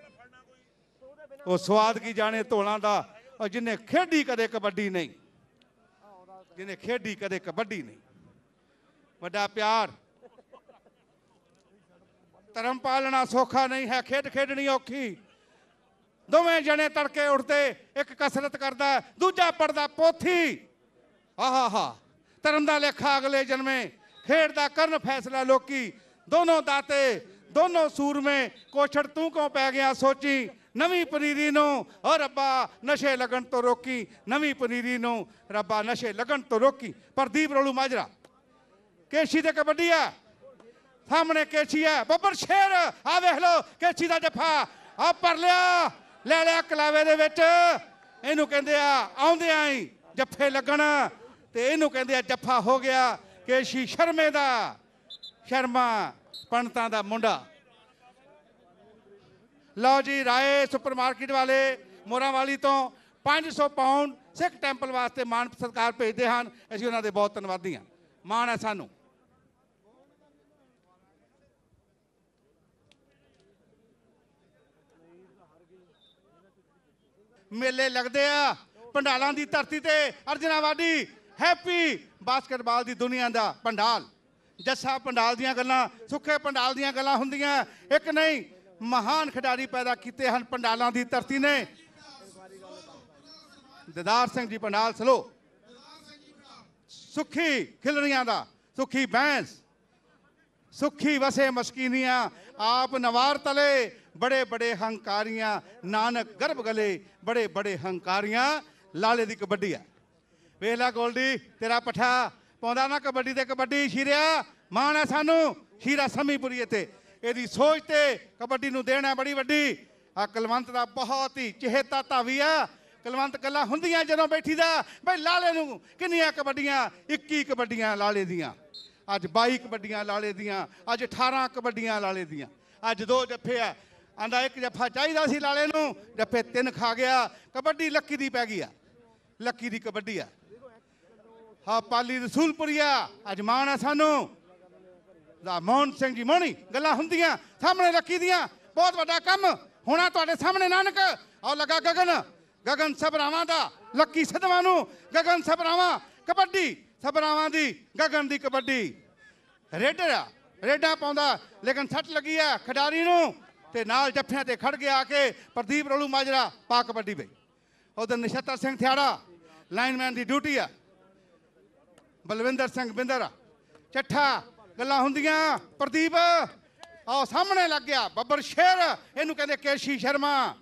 ਉਹ ਸਵਾਦ ਕੀ ਜਾਣੇ ਧੋਲਾਂ ਦਾ। ਉਹ ਜਿਹਨੇ ਖੇਡੀ ਕਦੇ ਕਬੱਡੀ ਨਹੀਂ। ਜਿਹਨੇ ਖੇਡੀ ਕਦੇ ਕਬੱਡੀ ਨਹੀਂ। ਵੱਡਾ ਪਿਆਰ। ਧਰਮ ਪਾਲਣਾ ਸੌਖਾ ਨਹੀਂ ਹੈ। ਖੇਡ ਖੇਡਣੀ ਔਖੀ। ਦੋਵੇਂ ਜਣੇ ਤੜਕੇ ਉੱਠਦੇ। ਇੱਕ ਕਸਰਤ ਕਰਦਾ। ਦੂਜਾ ਪੜਦਾ ਪੋਥੀ। ਆਹਾ ਹਾ ਧਰਮ ਦਾ ਲੇਖਾ ਅਗਲੇ ਜਨਮੇ, ਖੇਡ ਦਾ ਕਰਨ ਫੈਸਲਾ ਲੋਕੀ, ਦੋਨੋਂ ਦਾਤੇ, ਦੋਨੋਂ ਸੂਰਮੇ, ਕੋਛੜ ਤੂੰ ਕਿਉਂ ਪੈ ਗਿਆ ਸੋਚੀ, ਨਵੀਂ ਪਨੀਰੀ ਨੂੰ, ਓ ਰੱਬਾ, ਨਸ਼ੇ ਲੱਗਣ ਤੋਂ ਰੋਕੀ, ਨਵੀਂ ਪਨੀਰੀ ਨੂੰ, ਰੱਬਾ, ਨਸ਼ੇ ਲੱਗਣ ਤੋਂ ਰੋਕੀ, ਪ੍ਰਦੀਪ ਰੋਲੂ ਮਾਜਰਾ। ਕੇਸ਼ੀ ਤੇ ਕਬੱਡੀ ਆ, ਸਾਹਮਣੇ ਕੇਸ਼ੀ ਹੈ ਬੱਬਰ ਸ਼ੇਰ, ਆ ਵੇਖ ਲਓ ਕੇਛੀ ਦਾ ਜੱਫਾ, ਆ ਪਰ ਲਿਆ, ਲੈ ਲਿਆ ਕਲਾਵੇ ਦੇ ਵਿੱਚ, ਇਹਨੂੰ ਕਹਿੰਦੇ ਆ, ਆਉਂਦਿਆਂ ਹੀ ਜੱਫੇ ਲੱਗਣ ਤੇ ਇਹਨੂੰ ਕਹਿੰਦੇ ਆ, ਜੱਫਾ ਹੋ ਗਿਆ ਕੇਸ਼ੀ ਸ਼ਰਮੇ ਦਾ। ਸ਼ਰਮਾ ਪੰਡਤਾਂ ਦਾ ਮੁੰਡਾ। ਲਓ ਜੀ, ਰਾਏ ਸੁਪਰਮਾਰਕਟ ਵਾਲੇ ਮੋਰਾਂ ਵਾਲੀ ਤੋਂ 500 ਪਾਉਂਡ ਸਿੱਖ ਟੈਂਪਲ ਵਾਸਤੇ ਮਾਨ ਸਤਿਕਾਰ ਭੇਜਦੇ ਹਨ। ਅਸੀਂ ਉਹਨਾਂ ਦੇ ਬਹੁਤ ਧੰਨਵਾਦੀ ਹਾਂ। ਮਾਣ ਹੈ ਸਾਨੂੰ। ਮੇਲੇ ਲੱਗਦੇ ਆ ਪੰਡਾਲਾਂ ਦੀ ਧਰਤੀ ਤੇ। ਅਰਜਨਾਵਾਦੀ ਹੈਪੀ ਬਾਸਕਟਬਾਲ ਦੀ ਦੁਨੀਆ ਦਾ ਪੰਡਾਲ। ਜੱਸਾ ਪੰਡਾਲ ਦੀਆਂ ਗੱਲਾਂ, ਸੁੱਖੇ ਪੰਡਾਲ ਦੀਆਂ ਗੱਲਾਂ ਹੁੰਦੀਆਂ। ਇੱਕ ਨਹੀਂ, ਮਹਾਨ ਖਿਡਾਰੀ ਪੈਦਾ ਕੀਤੇ ਹਨ ਪੰਡਾਲਾਂ ਦੀ ਧਰਤੀ ਨੇ। ਦਿਦਾਰ ਸਿੰਘ ਜੀ ਪੰਡਾਲ, ਸਲੋ। ਸੁੱਖੀ ਖਿਲਰੀਆਂ ਦਾ, ਸੁੱਖੀ ਬੈਂਸ। ਸੁੱਖੀ ਵਸੇ ਮਸਕੀਨੀਆਂ, ਆਪ ਨਵਾਰ ਤਲੇ। ਬੜੇ ਬੜੇ ਹੰਕਾਰੀਆਂ, ਨਾਨਕ ਗਰਭ ਗਲੇ, ਬੜੇ ਬੜੇ ਹੰਕਾਰੀਆਂ, ਲਾਲੇ ਦੀ ਕਬੱਡੀ ਆ। ਵੇਖ ਲੈ ਗੋਲਡੀ, ਤੇਰਾ ਪਠਾ ਪਾਉਂਦਾ ਨਾ ਕਬੱਡੀ ਤੇ, ਕਬੱਡੀ ਸ਼ੀਰਿਆ, ਮਾਣ ਹੈ ਸਾਨੂੰ ਸ਼ੀਰਾ ਸਮੀਪੁਰੀ ਤੇ। ਇਹਦੀ ਸੋਚ ਤੇ ਕਬੱਡੀ ਨੂੰ ਦੇਣਾ ਬੜੀ ਵੱਡੀ। ਆ ਕੁਲਵੰਤ ਦਾ ਬਹੁਤ ਹੀ ਚਿਹਤਾ ਧਾਵੀ ਆ। ਕੁਲਵੰਤ ਗੱਲਾਂ ਹੁੰਦੀਆਂ ਜਦੋਂ ਬੈਠੀ ਦਾ ਬਈ ਲਾਲੇ ਨੂੰ ਕਿੰਨੀਆਂ ਕਬੱਡੀਆਂ 21 ਕਬੱਡੀਆਂ ਲਾਲੇ ਦੀਆਂ। ਅੱਜ 22 ਕਬੱਡੀਆਂ ਲਾਲੇ ਦੀਆਂ, ਅੱਜ 18 ਕਬੱਡੀਆਂ ਲਾਲੇ ਦੀਆਂ। ਅੱਜ ਦੋ ਜੱਫੇ ਆ। ਆਂਦਾ ਇੱਕ ਜੱਫਾ ਚਾਹੀਦਾ ਸੀ ਲਾਲੇ ਨੂੰ, ਜੱਫੇ ਤਿੰਨ ਖਾ ਗਿਆ। ਕਬੱਡੀ ਲੱਕੀ ਦੀ ਪੈ ਗਈ ਆ। ਲੱਕੀ ਦੀ ਕਬੱਡੀ ਆ। ਹਾਂ ਪਾਲੀ ਰਸੂਲਪੁਰੀਆ ਅੱਜ ਮਾਣ ਆ ਸਾਨੂੰ। ਦਾ ਮੋਹਨ ਸਿੰਘ ਜੀ ਮੋਹਣੀ, ਗੱਲਾਂ ਹੁੰਦੀਆਂ, ਸਾਹਮਣੇ ਲੱਕੀ ਦੀਆਂ, ਬਹੁਤ ਵੱਡਾ ਕੰਮ। ਹੋਣਾ ਤੁਹਾਡੇ ਸਾਹਮਣੇ, ਨਾਨਕ। ਆਓ ਲੱਗਾ ਗਗਨ। ਗਗਨ ਸਭਰਾਵਾਂ ਦਾ, ਲੱਕੀ ਸਦਵਾਂ ਨੂੰ। ਗਗਨ ਸਭਰਾਵਾਂ, ਕਬੱਡੀ। ਸਭਰਾਵਾਂ ਦੀ, ਗਗਨ ਦੀ ਕਬੱਡੀ। ਰੇਡਰ ਆ, ਰੇਡਾਂ ਪਾਉਂਦਾ, ਲੇਕਿਨ ਸੱਟ ਲੱਗੀ ਆ ਖਿਡਾਰੀ ਨੂੰ। ਤੇ ਨਾਲ ਜੱਫਿਆਂ ਤੇ ਖੜ ਗਿਆ ਆ ਕੇ ਪ੍ਰਦੀਪ ਰੋਲੂ ਮਾਜਰਾ, ਪਾ ਕਬੱਡੀ ਬਈ। ਉਧਰ ਨਛੱਤਰ ਸਿੰਘ ਥਿਆੜਾ, ਲਾਈਨਮੈਨ ਦੀ ਡਿਊਟੀ ਆ। ਬਲਵਿੰਦਰ ਸਿੰਘ ਬਿੰਦਰ, ਚੱਠਾ, ਗੱਲਾਂ ਹੁੰਦੀਆਂ। ਪ੍ਰਦੀਪ ਆਓ ਸਾਹਮਣੇ ਲੱਗ ਗਿਆ, ਬੱਬਰ ਸ਼ੇਰ, ਇਹਨੂੰ ਕਹਿੰਦੇ ਕੇਸ਼ੀ ਸ਼ਰਮਾ।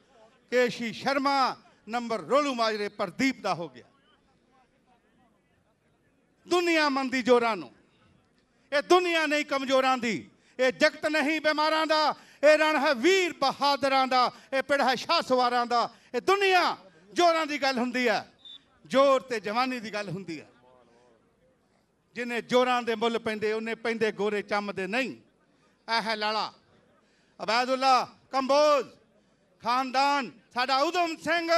ਕੇਸ਼ੀ ਸ਼ਰਮਾ ਨੰਬਰ ਰੋਲੂ ਮਾਜਰੇ ਪ੍ਰਦੀਪ ਦਾ ਹੋ ਗਿਆ। ਦੁਨੀਆ ਮੰਦੀ ਜੋਰਾਂ ਨੂੰ। ਇਹ ਦੁਨੀਆ ਨਹੀਂ ਕਮਜ਼ੋਰਾਂ ਦੀ। ਇਹ ਜਗਤ ਨਹੀਂ ਬਿਮਾਰਾਂ ਦਾ। ਇਹ ਰਣ ਹੈ ਵੀਰ ਬਹਾਦਰਾਂ ਦਾ। ਇਹ ਪਿੜ ਹੈ ਸ਼ਾਹ ਸਵਾਰਾਂ ਦਾ। ਇਹ ਦੁਨੀਆ ਜੋਰਾਂ ਦੀ ਗੱਲ ਹੁੰਦੀ ਹੈ। ਜੋਰ ਤੇ ਜਵਾਨੀ ਦੀ ਗੱਲ ਹੁੰਦੀ ਹੈ। ਜਿੰਨੇ ਜੋਰਾਂ ਦੇ ਮੁੱਲ ਪੈਂਦੇ, ਉਹਨੇ ਪੈਂਦੇ ਗੋਰੇ ਚੰਮ ਦੇ ਨਹੀਂ। ਇਹ ਹੈ ਲਾਲਾ। ਅਬੈਦੁੱਲਾ ਕੰਬੋਜ, ਖਾਨਦਾਨ, ਸਾਡਾ ਉਦਮ ਸਿੰਘ।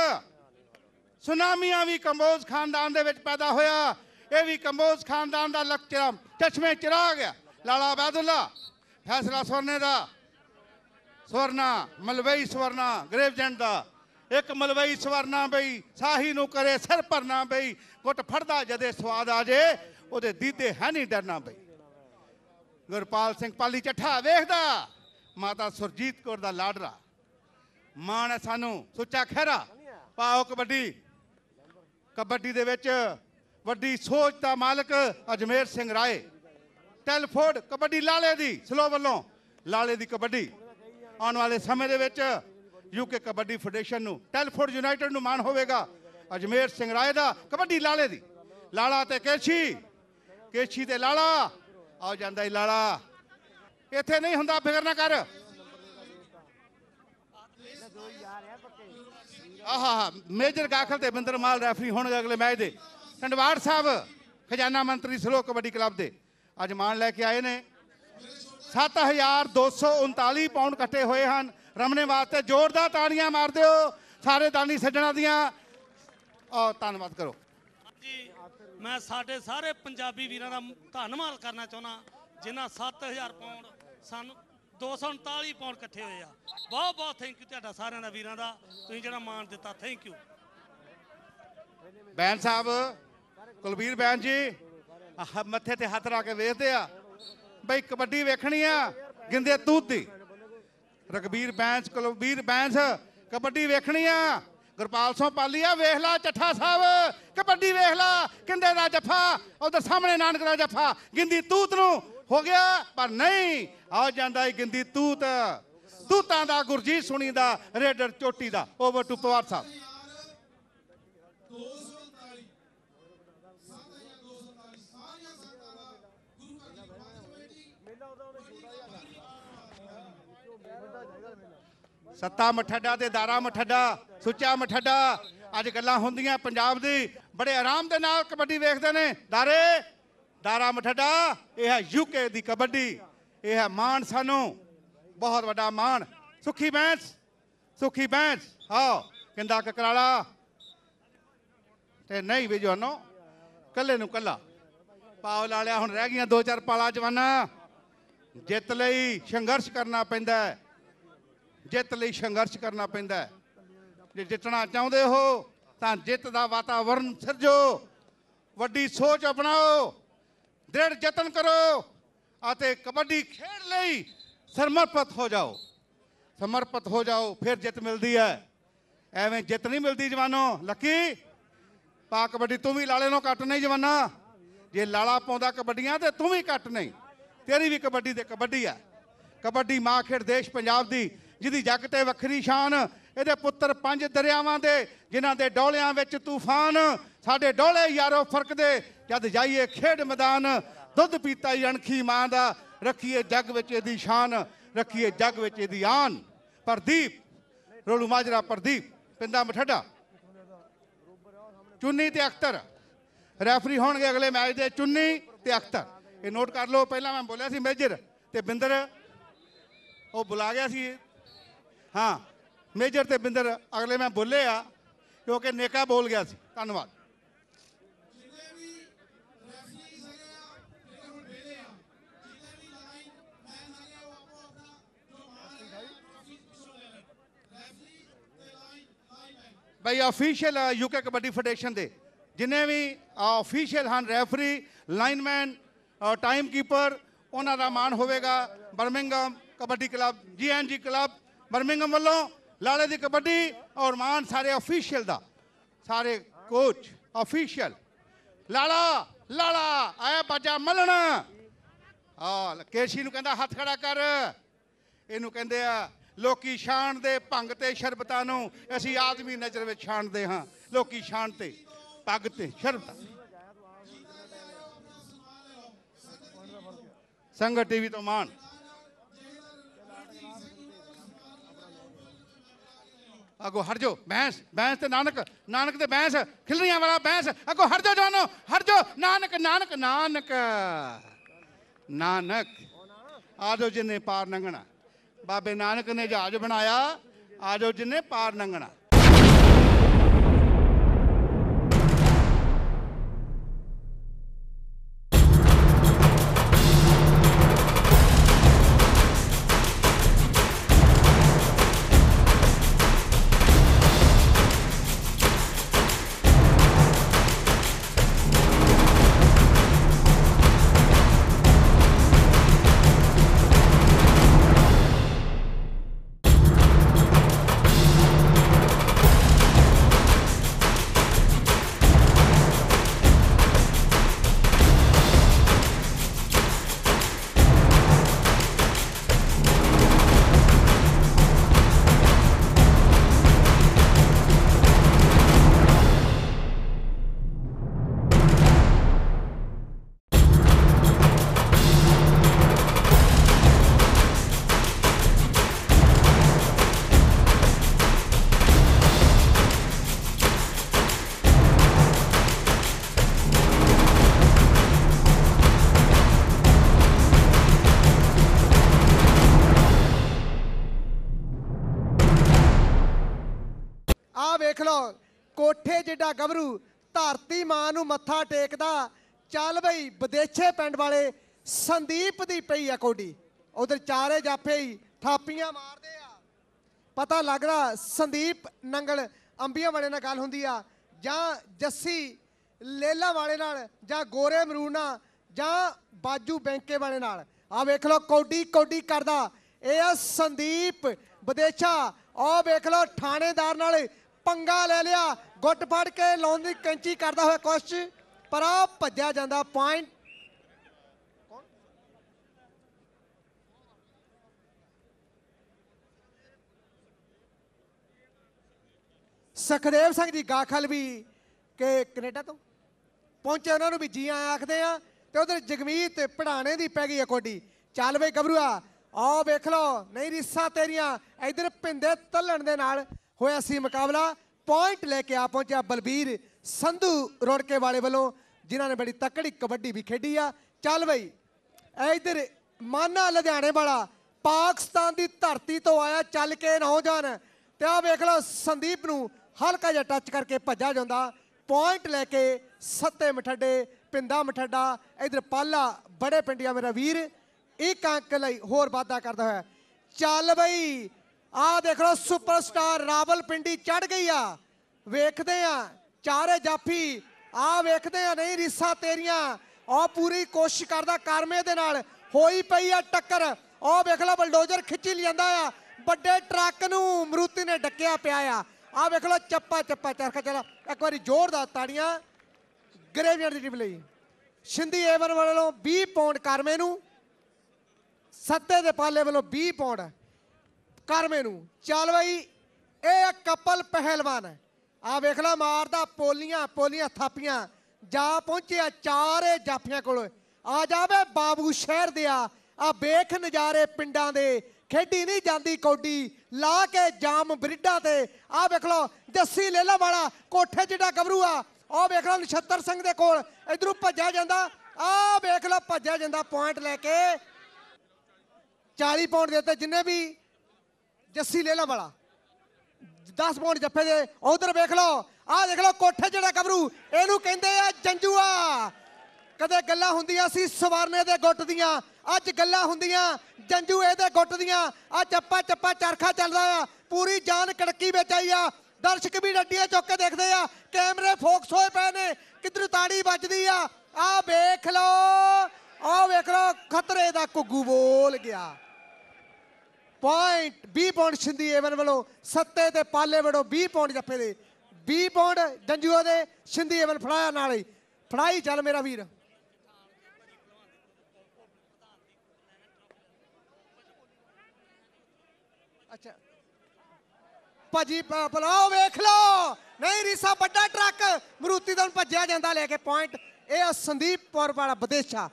ਸੁਨਾਮੀਆਂ ਵੀ ਕੰਬੋਜ ਖਾਨਦਾਨ ਦੇ ਵਿੱਚ ਪੈਦਾ ਹੋਇਆ। ਇਹ ਵੀ ਕੰਬੋਜ ਖਾਨਦਾਨ ਦਾ ਲਕਚਰ ਚਸ਼ਮੇ ਚਿਰਾ ਗਿਆ। ਲਾਲਾ ਅਬੈਦੁੱਲਾ, ਫੈਸਲਾ ਸਵਰਨੇ ਦਾ। ਸਵਰਨਾ, ਮਲਵਈ ਸਵਰਨਾ ਗ੍ਰੇਵਜੈਂਟ ਦਾ। ਇੱਕ ਮਲਵਈ ਸਵਰਨਾ ਬਈ, ਸਾਹੀ ਨੂੰ ਕਰੇ ਸਿਰ ਭਰਨਾ ਬਈ। ਗੁੱਟ ਫੜਦਾ ਜਦੇ ਸਵਾਦ ਆ ਜੇ। ਉਹਦੇ ਦੀਦੇ ਹੈ ਨਹੀਂ ਡਰਨਾ ਬਈ। ਗੁਰਪਾਲ ਸਿੰਘ ਪਾਲੀ ਚੱਠਾ ਵੇਖਦਾ, ਮਾਤਾ ਸੁਰਜੀਤ ਕੌਰ ਦਾ ਲਾਡਰਾ ਮਾਣ ਹੈ ਸਾਨੂੰ ਸੁੱਚਾ ਖਹਿਰਾ, ਪਾਓ ਕਬੱਡੀ। ਕਬੱਡੀ ਦੇ ਵਿੱਚ ਵੱਡੀ ਸੋਚ ਦਾ ਮਾਲਕ ਅਜਮੇਰ ਸਿੰਘ ਰਾਏ। ਟੈਲਫੋਰਡ ਕਬੱਡੀ ਲਾਲੇ ਦੀ, ਸਲੋ ਵੱਲੋਂ ਲਾਲੇ ਦੀ ਕਬੱਡੀ। ਆਉਣ ਵਾਲੇ ਸਮੇਂ ਦੇ ਵਿੱਚ ਯੂਕੇ ਕਬੱਡੀ ਫੈਡਰੇਸ਼ਨ ਨੂੰ ਟੈਲਫੋਰਡ ਯੂਨਾਈਟਿਡ ਨੂੰ ਮਾਣ ਹੋਵੇਗਾ ਅਜਮੇਰ ਸਿੰਘ ਰਾਏ ਦਾ, ਕਬੱਡੀ ਲਾਲੇ ਦੀ। ਲਾਲਾ ਤੇ ਕੇਸ਼ੀ ਕੇਸ਼ੀ ਤੇ ਲਾਲਾ। ਆਓ ਜਾਂਦਾ ਹੀ ਲਾਲਾ। ਇੱਥੇ ਨਹੀਂ ਹੁੰਦਾ, ਫਿਕਰ ਨਾ ਕਰ। ਆਹਾ ਮੇਜਰ ਗਾਖਲ ਤੇ ਬਿੰਦਰ ਮਾਲ ਰੈਫਰੀ ਹੋਣਗੇ ਅਗਲੇ ਮੈਚ ਦੇ। ਟੰਡਵਾੜ ਸਾਹਿਬ, ਖਜ਼ਾਨਾ ਮੰਤਰੀ ਸਲੋ ਕਬੱਡੀ ਕਲੱਬ ਦੇ। ਅੱਜ ਮਾਣ ਲੈ ਕੇ ਆਏ ਨੇ। 7239 ਪਾਉਂਡ ਇਕੱਠੇ ਹੋਏ ਹਨ। ਰਮਨੇ ਵਾਸਤੇ ਜ਼ੋਰਦਾਰ ਤਾੜੀਆਂ ਮਾਰ ਦਿਓ। ਸਾਰੇ ਦਾਨੀ ਸੱਜਣਾ ਦੀਆਂ। ਔਰ ਧੰਨਵਾਦ ਕਰੋ। ਜੀ ਮੈਂ ਸਾਡੇ ਸਾਰੇ ਪੰਜਾਬੀ ਵੀਰਾਂ ਦਾ ਧੰਨਵਾਦ ਕਰਨਾ ਚਾਹੁੰਦਾ, ਜਿਨ੍ਹਾਂ 7000 ਪਾਉਂਡ ਸਾਨੂੰ 239 ਪਾਉਂਡ ਇਕੱਠੇ ਹੋਏ ਆ। ਬਹੁਤ ਬਹੁਤ ਥੈਂਕ ਯੂ ਤੁਹਾਡਾ ਸਾਰਿਆਂ ਦਾ ਵੀਰਾਂ ਦਾ। ਤੁਸੀਂ ਜਿਹੜਾ ਮਾਣ ਦਿੱਤਾ thank you ban sahib, Kulbir Bains ji ਮੱਥੇ ਤੇ ਹੱਥ ਰੱਖ ਕੇ ਵੇਖਦੇ ਆ। ਬਈ ਕਬੱਡੀ ਵੇਖਣੀ ਆ, ਗਿੰਦੇ ਤੂਤ। ਦੀ ਰਗਬੀਰ ਬੈਂਸ ਕੁਲਬੀਰ ਬੈਂਸ ਕਬੱਡੀ ਵੇਖਣੀ ਆ। ਗੁਰਪਾਲ ਸਿੰਘ ਪਾਲੀਆ, ਵੇਖ ਲਾ ਚੱਠਾ ਸਾਹਿਬ, ਕਬੱਡੀ ਵੇਖ ਲਾ ਕਿੰਦੇ ਦਾ ਜੱਫਾ, ਉਧਰ ਸਾਹਮਣੇ ਨਾਨਕ ਦਾ ਜੱਫਾ, ਗਿੰਦੀ ਤੂਤ ਨੂੰ ਹੋ ਗਿਆ, ਪਰ ਨਹੀਂ, ਆ ਜਾਂਦਾ ਈ ਗਿੰਦੀ ਤੂਤ। ਤੂਤਾਂ ਦਾ ਗੁਰਜੀਤ ਸੁਣੀ ਦਾ, ਰੇਡਰ ਚੋਟੀ ਦਾ ਓਵਰ ਟੂ ਪਵਾਰ ਸਾਹਿਬ। ਸੱਤਾ ਮਠੱਡਾ ਤੇ ਦਾਰਾ ਮਠੱਡਾ, ਸੁੱਚਾ ਮਠੱਡਾ। ਅੱਜ ਗੱਲਾਂ ਹੁੰਦੀਆਂ ਪੰਜਾਬ ਦੀ। ਬੜੇ ਆਰਾਮ ਦੇ ਨਾਲ ਕਬੱਡੀ ਵੇਖਦੇ ਨੇ। ਦਾਰੇ, ਦਾਰਾ ਮਠੱਡਾ, ਇਹ ਹੈ ਯੂਕੇ ਦੀ ਕਬੱਡੀ। ਇਹ ਹੈ ਮਾਣ ਸਾਨੂੰ। ਬਹੁਤ ਵੱਡਾ ਮਾਣ। ਸੁਖੀ ਬੈਂਸ ਸੁਖੀ ਬੈਂਸ। ਹਾਂ ਕਿੰਦਾ ਕਕਰਾਲਾ। ਤੇ ਨਹੀਂ ਵੀ ਜਵਾਨੋ, ਕੱਲੇ ਨੂੰ ਕੱਲਾ। ਪਾਵ ਲਾ ਹੁਣ ਰਹਿ ਗਈਆਂ ਦੋ ਚਾਰ ਪਾਲਾ ਜਵਾਨਾ। ਜਿੱਤ ਲਈ ਸੰਘਰਸ਼ ਕਰਨਾ ਪੈਂਦਾ ਹੈ। ਜਿੱਤ ਲਈ ਸੰਘਰਸ਼ ਕਰਨਾ ਪੈਂਦਾ ਜੇ ਜਿੱਤਣਾ ਚਾਹੁੰਦੇ ਹੋ, ਤਾਂ ਜਿੱਤ ਦਾ ਵਾਤਾਵਰਣ ਸਿਰਜੋ। ਵੱਡੀ ਸੋਚ ਅਪਣਾਓ, ਦ੍ਰਿੜ ਯਤਨ ਕਰੋ ਅਤੇ ਕਬੱਡੀ ਖੇਡ ਲਈ ਸਮਰਪਿਤ ਹੋ ਜਾਓ। ਸਮਰਪਿਤ ਹੋ ਜਾਓ, ਫਿਰ ਜਿੱਤ ਮਿਲਦੀ ਹੈ। ਐਵੇਂ ਜਿੱਤ ਨਹੀਂ ਮਿਲਦੀ ਜਵਾਨੋ। ਲੱਕੀ, ਪਾ ਕਬੱਡੀ ਤੂੰ ਵੀ ਲਾਲੇ ਨੂੰ ਕੱਟ ਨਹੀਂ ਜਵਾਨਾ। ਜੇ ਲਾਲਾ ਪਾਉਂਦਾ ਕਬੱਡੀਆਂ ਤੇ ਤੂੰ ਵੀ ਕੱਟ ਨਹੀਂ। ਤੇਰੀ ਵੀ ਕਬੱਡੀ ਤੇ ਕਬੱਡੀ ਆ ਕਬੱਡੀ ਮਾਂ ਖੇਡ ਦੇਸ਼ ਪੰਜਾਬ ਦੀ ਜਿਹਦੀ ਜੱਗ ਤੇ ਵੱਖਰੀ ਸ਼ਾਨ, ਇਹਦੇ ਪੁੱਤਰ ਪੰਜ ਦਰਿਆਵਾਂ ਦੇ, ਜਿਨ੍ਹਾਂ ਦੇ ਡੋਲਿਆਂ ਵਿੱਚ ਤੂਫਾਨ। ਸਾਡੇ ਡੋਲੇ ਯਾਰੋ ਫਰਕਦੇ ਜਦ ਜਾਈਏ ਖੇਡ ਮੈਦਾਨ, ਦੁੱਧ ਪੀਤਾ ਹੀ ਅਣਖੀ ਮਾਂ ਦਾ, ਰੱਖੀਏ ਜੱਗ ਵਿੱਚ ਇਹਦੀ ਸ਼ਾਨ, ਰੱਖੀਏ ਜੱਗ ਵਿੱਚ ਇਹਦੀ ਆਨ। ਪ੍ਰਦੀਪ, ਰੋਲੂ ਮਾਜਰਾ ਪ੍ਰਦੀਪ, ਪਿੰਦਾ ਮਠੱਡਾ। ਚੁੰਨੀ ਤੇ ਅਖਤਰ। ਰੈਫਰੀ ਹੋਣਗੇ ਅਗਲੇ ਮੈਚ ਦੇ ਚੁੰਨੀ ਤੇ ਅਖਤਰ। ਇਹ ਨੋਟ ਕਰ ਲਓ, ਪਹਿਲਾਂ ਮੈਂ ਬੋਲਿਆ ਸੀ ਮੇਜਰ ਤੇ ਬਿੰਦਰ, ਉਹ ਬੁਲਾ ਗਿਆ ਸੀ ਹਾਂ ਮੇਜਰ ਤੇ ਬਿੰਦਰ ਅਗਲੇ ਮੈਂ ਬੋਲੇ ਆ ਕਿਉਂਕਿ ਨੇਕਾ ਬੋਲ ਗਿਆ ਸੀ ਧੰਨਵਾਦ ਬਈ ਆਫੀਸ਼ੀਅਲ ਯੂਕੇ ਕਬੱਡੀ ਫੈਡਰੇਸ਼ਨ ਦੇ ਜਿੰਨੇ ਵੀ ਆਫੀਸ਼ੀਅਲ ਹਨ ਰੈਫਰੀ ਲਾਈਨਮੈਨ ਟਾਈਮ ਕੀਪਰ ਉਹਨਾਂ ਦਾ ਮਾਣ ਹੋਵੇਗਾ Birmingham kabaddi club GNG club Birmingham ਵੱਲੋਂ ਲਾਲੇ ਦੀ ਕਬੱਡੀ ਔਰ ਮਾਣ ਸਾਰੇ ਆਫੀਸ਼ੀਅਲ ਦਾ, ਸਾਰੇ ਕੋਚ ਆਫੀਸ਼ੀਅਲ ਲਾਲਾ ਲਾਲਾ, ਆਇਆ ਬਾਜਾ ਮਲਣਾ। ਆ ਕੇਸ਼ੀ ਨੂੰ ਕਹਿੰਦਾ ਹੱਥ ਖੜਾ ਕਰ। ਇਹਨੂੰ ਕਹਿੰਦੇ ਆ, ਲੋਕੀ ਸ਼ਾਨ ਦੇ ਭੰਗ ਤੇ ਸ਼ਰਬਤਾਂ ਨੂੰ ਅਸੀਂ ਆਦਮੀ ਨਜ਼ਰ ਵਿੱਚ ਛਾਣਦੇ ਹਾਂ। ਲੋਕੀ ਸ਼ਾਨ ਤੇ ਪੱਗ ਤੇ ਸ਼ਰਬਤਾਂ ਸੰਗਤ ਟੀਵੀ ਤੋਂ ਮਾਨ ਅਗੋ ਹਟ ਜਾਓ ਬੈਂਸ ਬੈਂਸ ਤੇ ਨਾਨਕ ਨਾਨਕ ਤੇ ਬੈਂਸ ਖਿਲਰੀਆਂ ਵਾਲਾ ਬੈਂਸ ਅਗੋ ਹਟ ਜਾਓ ਜਾਨੋ ਹਟ ਜਾਓ, ਨਾਨਕ ਨਾਨਕ ਨਾਨਕ ਨਾਨਕ। ਆਜੋ ਜਿਨੇ ਪਾਰ ਲੰਘਣਾ ਬਾਬੇ ਨਾਨਕ ਨੇ ਜਹਾਜ਼ ਬਣਾਇਆ ਆਜੋ ਜਿਨੇ ਪਾਰ ਲੰਘਣਾ ਕੋਠੇ ਗੱਭਰੂ ਧਰਤੀ ਮਾਂ ਨੂੰ ਮੱਥਾ ਟੇਕਦਾ। ਚੱਲ ਬਈ, ਵਿਦੇਸ਼ੇ ਪਿੰਡ ਵਾਲੇ ਸੰਦੀਪ ਦੀ ਪਈ ਆ ਕੋਡੀ। ਉਧਰ ਚਾਰੇ ਜਾਫੇ ਹੀ ਥਾਪੀਆਂ ਮਾਰਦੇ ਆ। ਪਤਾ ਲੱਗਦਾ ਸੰਦੀਪ ਨੰਗਲ ਅੰਬੀਆਂ ਵਾਲੇ ਨਾਲ ਗੱਲ ਹੁੰਦੀ ਆ, ਜਾਂ ਜੱਸੀ ਲੇਲਾ ਵਾਲੇ ਨਾਲ, ਜਾਂ ਗੋਰੇ ਮਰੂਨਾ, ਜਾਂ ਬਾਜੂ ਬੈਂਕੇ ਵਾਲੇ ਨਾਲ। ਆ ਵੇਖ ਲਓ, ਕੌਡੀ ਕੌਡੀ ਕਰਦਾ। ਇਹ ਆ ਸੰਦੀਪ ਵਿਦੇਸ਼ਾ। ਉਹ ਵੇਖ ਲਓ, ਥਾਣੇਦਾਰ ਨਾਲ ਪੰਗਾ ਲੈ ਲਿਆ। ਗੁੱਟ ਫੜ ਕੇ ਲਾਉਣ ਦੀ ਕੈਂਚੀ ਕਰਦਾ ਹੋਇਆ ਕੋਸ਼ਿਸ਼ ਪਰ ਆ ਭੱਜਿਆ ਜਾਂਦਾ ਪੁਆਇੰਟ ਸੁਖਦੇਵ ਸਿੰਘ ਜੀ ਗਾਖਲ ਵੀ ਕਿ ਕੈਨੇਡਾ ਤੋਂ ਪਹੁੰਚੇ ਉਹਨਾਂ ਨੂੰ ਵੀ ਜੀ ਆਇਆਂ ਆਖਦੇ ਆ ਤੇ ਉਧਰ ਜਗਮੀਤ ਪੜਾਣੇ ਦੀ ਪੈ ਗਈ ਹੈ ਕੋਡੀ। ਚੱਲ ਬਈ ਗੱਭਰੂਆ, ਆਓ ਵੇਖ ਲਓ, ਨਹੀਂ ਰੀਸਾਂ ਤੇਰੀਆਂ, ਇਧਰ ਪਿੰਦੇ ਤੱਲਣ ਦੇ ਨਾਲ ਹੋਇਆ ਸੀ ਮੁਕਾਬਲਾ। ਪੁਆਇੰਟ ਲੈ ਕੇ ਆ ਪਹੁੰਚਿਆ ਬਲਬੀਰ ਸੰਧੂ ਰੋੜਕੇ ਵਾਲੇ ਵੱਲੋਂ, ਜਿਨ੍ਹਾਂ ਨੇ ਬੜੀ ਤਕੜੀ ਕਬੱਡੀ ਵੀ ਖੇਡੀ ਆ। ਚੱਲ ਬਈ ਇਧਰ ਮਾਨਾ ਲੁਧਿਆਣੇ ਵਾਲਾ ਪਾਕਿਸਤਾਨ ਦੀ ਧਰਤੀ ਤੋਂ ਆਇਆ, ਚੱਲ ਕੇ ਨੌਜਵਾਨ। ਤੇ ਆ ਵੇਖ ਲਓ, ਸੰਦੀਪ ਨੂੰ ਹਲਕਾ ਜਿਹਾ ਟੱਚ ਕਰਕੇ ਭੱਜਾ ਜਾਂਦਾ। ਪੁਆਇੰਟ ਲੈ ਕੇ ਸੱਤੇ ਮਠੱਡੇ, ਪਿੰਦਾ ਮਠੱਡਾ, ਇਧਰ ਪਾਲਾ ਬੜੇ ਪਿੰਡੀਆਂ ਮੇਰਾ ਵੀਰ। ਇੱਕ ਅੰਕ ਲਈ ਹੋਰ ਵਾਅਦਾ ਕਰਦਾ ਹੋਇਆ। ਚੱਲ ਬਈ ਆਹ ਦੇਖ ਲਓ ਸੁਪਰਸਟਾਰ ਰਾਵਲਪਿੰਡੀ ਚੜ ਗਈ ਆ। ਵੇਖਦੇ ਆ, ਚਾਰੇ ਜਾਫੀ, ਆ ਵੇਖਦੇ ਆ, ਨਹੀਂ ਰਿੱਸਾ ਤੇਰੀਆਂ। ਉਹ ਪੂਰੀ ਕੋਸ਼ਿਸ਼ ਕਰਦਾ ਕਰਮੇ ਦੇ ਨਾਲ, ਹੋਈ ਪਈ ਆ ਟੱਕਰ। ਉਹ ਵੇਖ ਲਓ, ਬਲਡੋਜ਼ਰ ਖਿੱਚੀ ਲਿਆਂਦਾ ਆ। ਵੱਡੇ ਟਰੱਕ ਨੂੰ ਮਰੂਤੀ ਨੇ ਡੱਕਿਆ ਪਿਆ ਆ। ਆ ਵੇਖ ਲਓ, ਚੱਪਾ ਚੱਪਾ ਚਰਖਾ ਚਲਾ ਇੱਕ ਵਾਰੀ ਜ਼ੋਰਦਾਰ ਤਾੜੀਆਂ ਗਰੇਵੀਅਰ ਦੀ ਟੀਮ ਲਈ। ਸ਼ਿੰਦੀ ਏਵਨ ਵੱਲੋਂ 20 ਪਾਉਂਡ ਕਰਮੇ ਨੂੰ, ਸੱਤੇ ਦੇ ਪਾਲੇ ਵੱਲੋਂ 20 ਪਾਉਂਡ ਕਰਮੇ ਨੂੰ। ਚੱਲ ਬਈ, ਇਹ ਕਪਲ ਪਹਿਲਵਾਨ। ਹੈ ਆ ਵੇਖ ਲੈ, ਮਾਰਦਾ ਪੋਲੀਆਂ ਪੋਲੀਆਂ ਥਾਪੀਆਂ। ਜਾ ਪਹੁੰਚਿਆ ਚਾਰੇ ਜਾਫੀਆਂ ਕੋਲ। ਆ ਜਾਵੇ ਬਾਬੂ ਸ਼ਹਿਰ ਦੇ ਆ। ਆ ਵੇਖ ਨਜ਼ਾਰੇ ਪਿੰਡਾਂ ਦੇ। ਖੇਡੀ ਨਹੀਂ ਜਾਂਦੀ ਕੌਡੀ। ਲਾ ਕੇ ਜਾਮ ਬਰਿੱਡਾਂ ਤੇ। ਆ ਵੇਖ ਲਓ ਜੱਸੀ ਲੇਲਾ ਵਾਲਾ ਕੋਠੇ ਜਿਹੜਾ ਗੱਭਰੂ ਆ, ਉਹ ਵੇਖ ਲਓ ਨਛੱਤਰ ਸਿੰਘ ਦੇ ਕੋਲ। ਇਧਰੋਂ ਭੱਜਿਆ ਜਾਂਦਾ। ਆ ਵੇਖ ਲਓ, ਭੱਜਿਆ ਜਾਂਦਾ ਪੁਆਇੰਟ ਲੈ ਕੇ। 40 ਪਾਉਂਡ ਦੇ ਉੱਤੇ ਜਿੰਨੇ ਵੀ ਜੱਸੀ ਲੇਲਾ ਵਾਲਾ। 10 ਪਾਉਂਡ ਜੱਫੇ ਦੇ, ਉਧਰ ਵੇਖ ਲਓ, ਆਹ ਦੇਖ ਲਓ ਕੋਠੇ ਜਿਹੜਾ ਕਬਰੂ, ਇਹਨੂੰ ਕਹਿੰਦੇ ਆ ਜੰਜੂਆ। ਕਦੇ ਗੱਲਾਂ ਹੁੰਦੀਆਂ ਸੀ ਸਵਰਨੇ ਦੇ ਗੁੱਟ ਦੀਆਂ, ਅੱਜ ਗੱਲਾਂ ਹੁੰਦੀਆਂ ਜੰਜੂ ਇਹਦੇ ਗੁੱਟ ਦੀਆਂ। ਆ ਚੱਪਾ ਚੱਪਾ ਚਰਖਾ ਚੱਲਦਾ ਆ, ਪੂਰੀ ਜਾਨ ਕੜਕੀ ਵਿੱਚ ਆਈ ਆ। ਦਰਸ਼ਕ ਵੀ ਡੱਡੀਆਂ ਚੁੱਕ ਕੇ ਦੇਖਦੇ ਆ, ਕੈਮਰੇ ਫੋਕਸ ਹੋਏ ਪਏ ਨੇ, ਕਿੱਧਰ ਤਾੜੀ ਵੱਜਦੀ ਆ। ਆ ਵੇਖ ਲਓ ਆ ਵੇਖ ਲਓ, ਖਤਰੇ ਦਾ ਕੁੱਗੂ ਬੋਲ ਗਿਆ। ਪੁਆਇੰਟ 20 ਪਾਉਂਡ ਸ਼ਿੰਦੀ ਏਵਨ ਵੱਲੋਂ, ਸੱਤੇ ਤੇ ਪਾਲੇ ਵੱਲੋਂ 20 ਪਾਉਂਡ ਜੱਫੇ ਦੇ। 20 ਪਾਉਂਡ ਜੰਜੂਆ ਦੇ ਸ਼ਿੰਦੀ ਏਵਨ ਫੜਾਇਆ ਨਾਲ ਹੀ। ਫੜਾਈ ਚੱਲ ਮੇਰਾ ਵੀਰ। ਅੱਛਾ। ਭਾਜੀ ਬਲਾਓ ਵੇਖ ਲਓ। ਨਹੀਂ, ਰੀਸਾ ਵੱਡਾ ਟਰੱਕ। ਮਰੂਤੀ ਤੋਂ ਭੱਜਿਆ ਜਾਂਦਾ ਲੈ ਕੇ ਪੁਆਇੰਟ ਇਹ ਆ ਸੰਦੀਪ ਪੌਰ ਵਾਲਾ ਵਿਦੇਸ਼ਾ।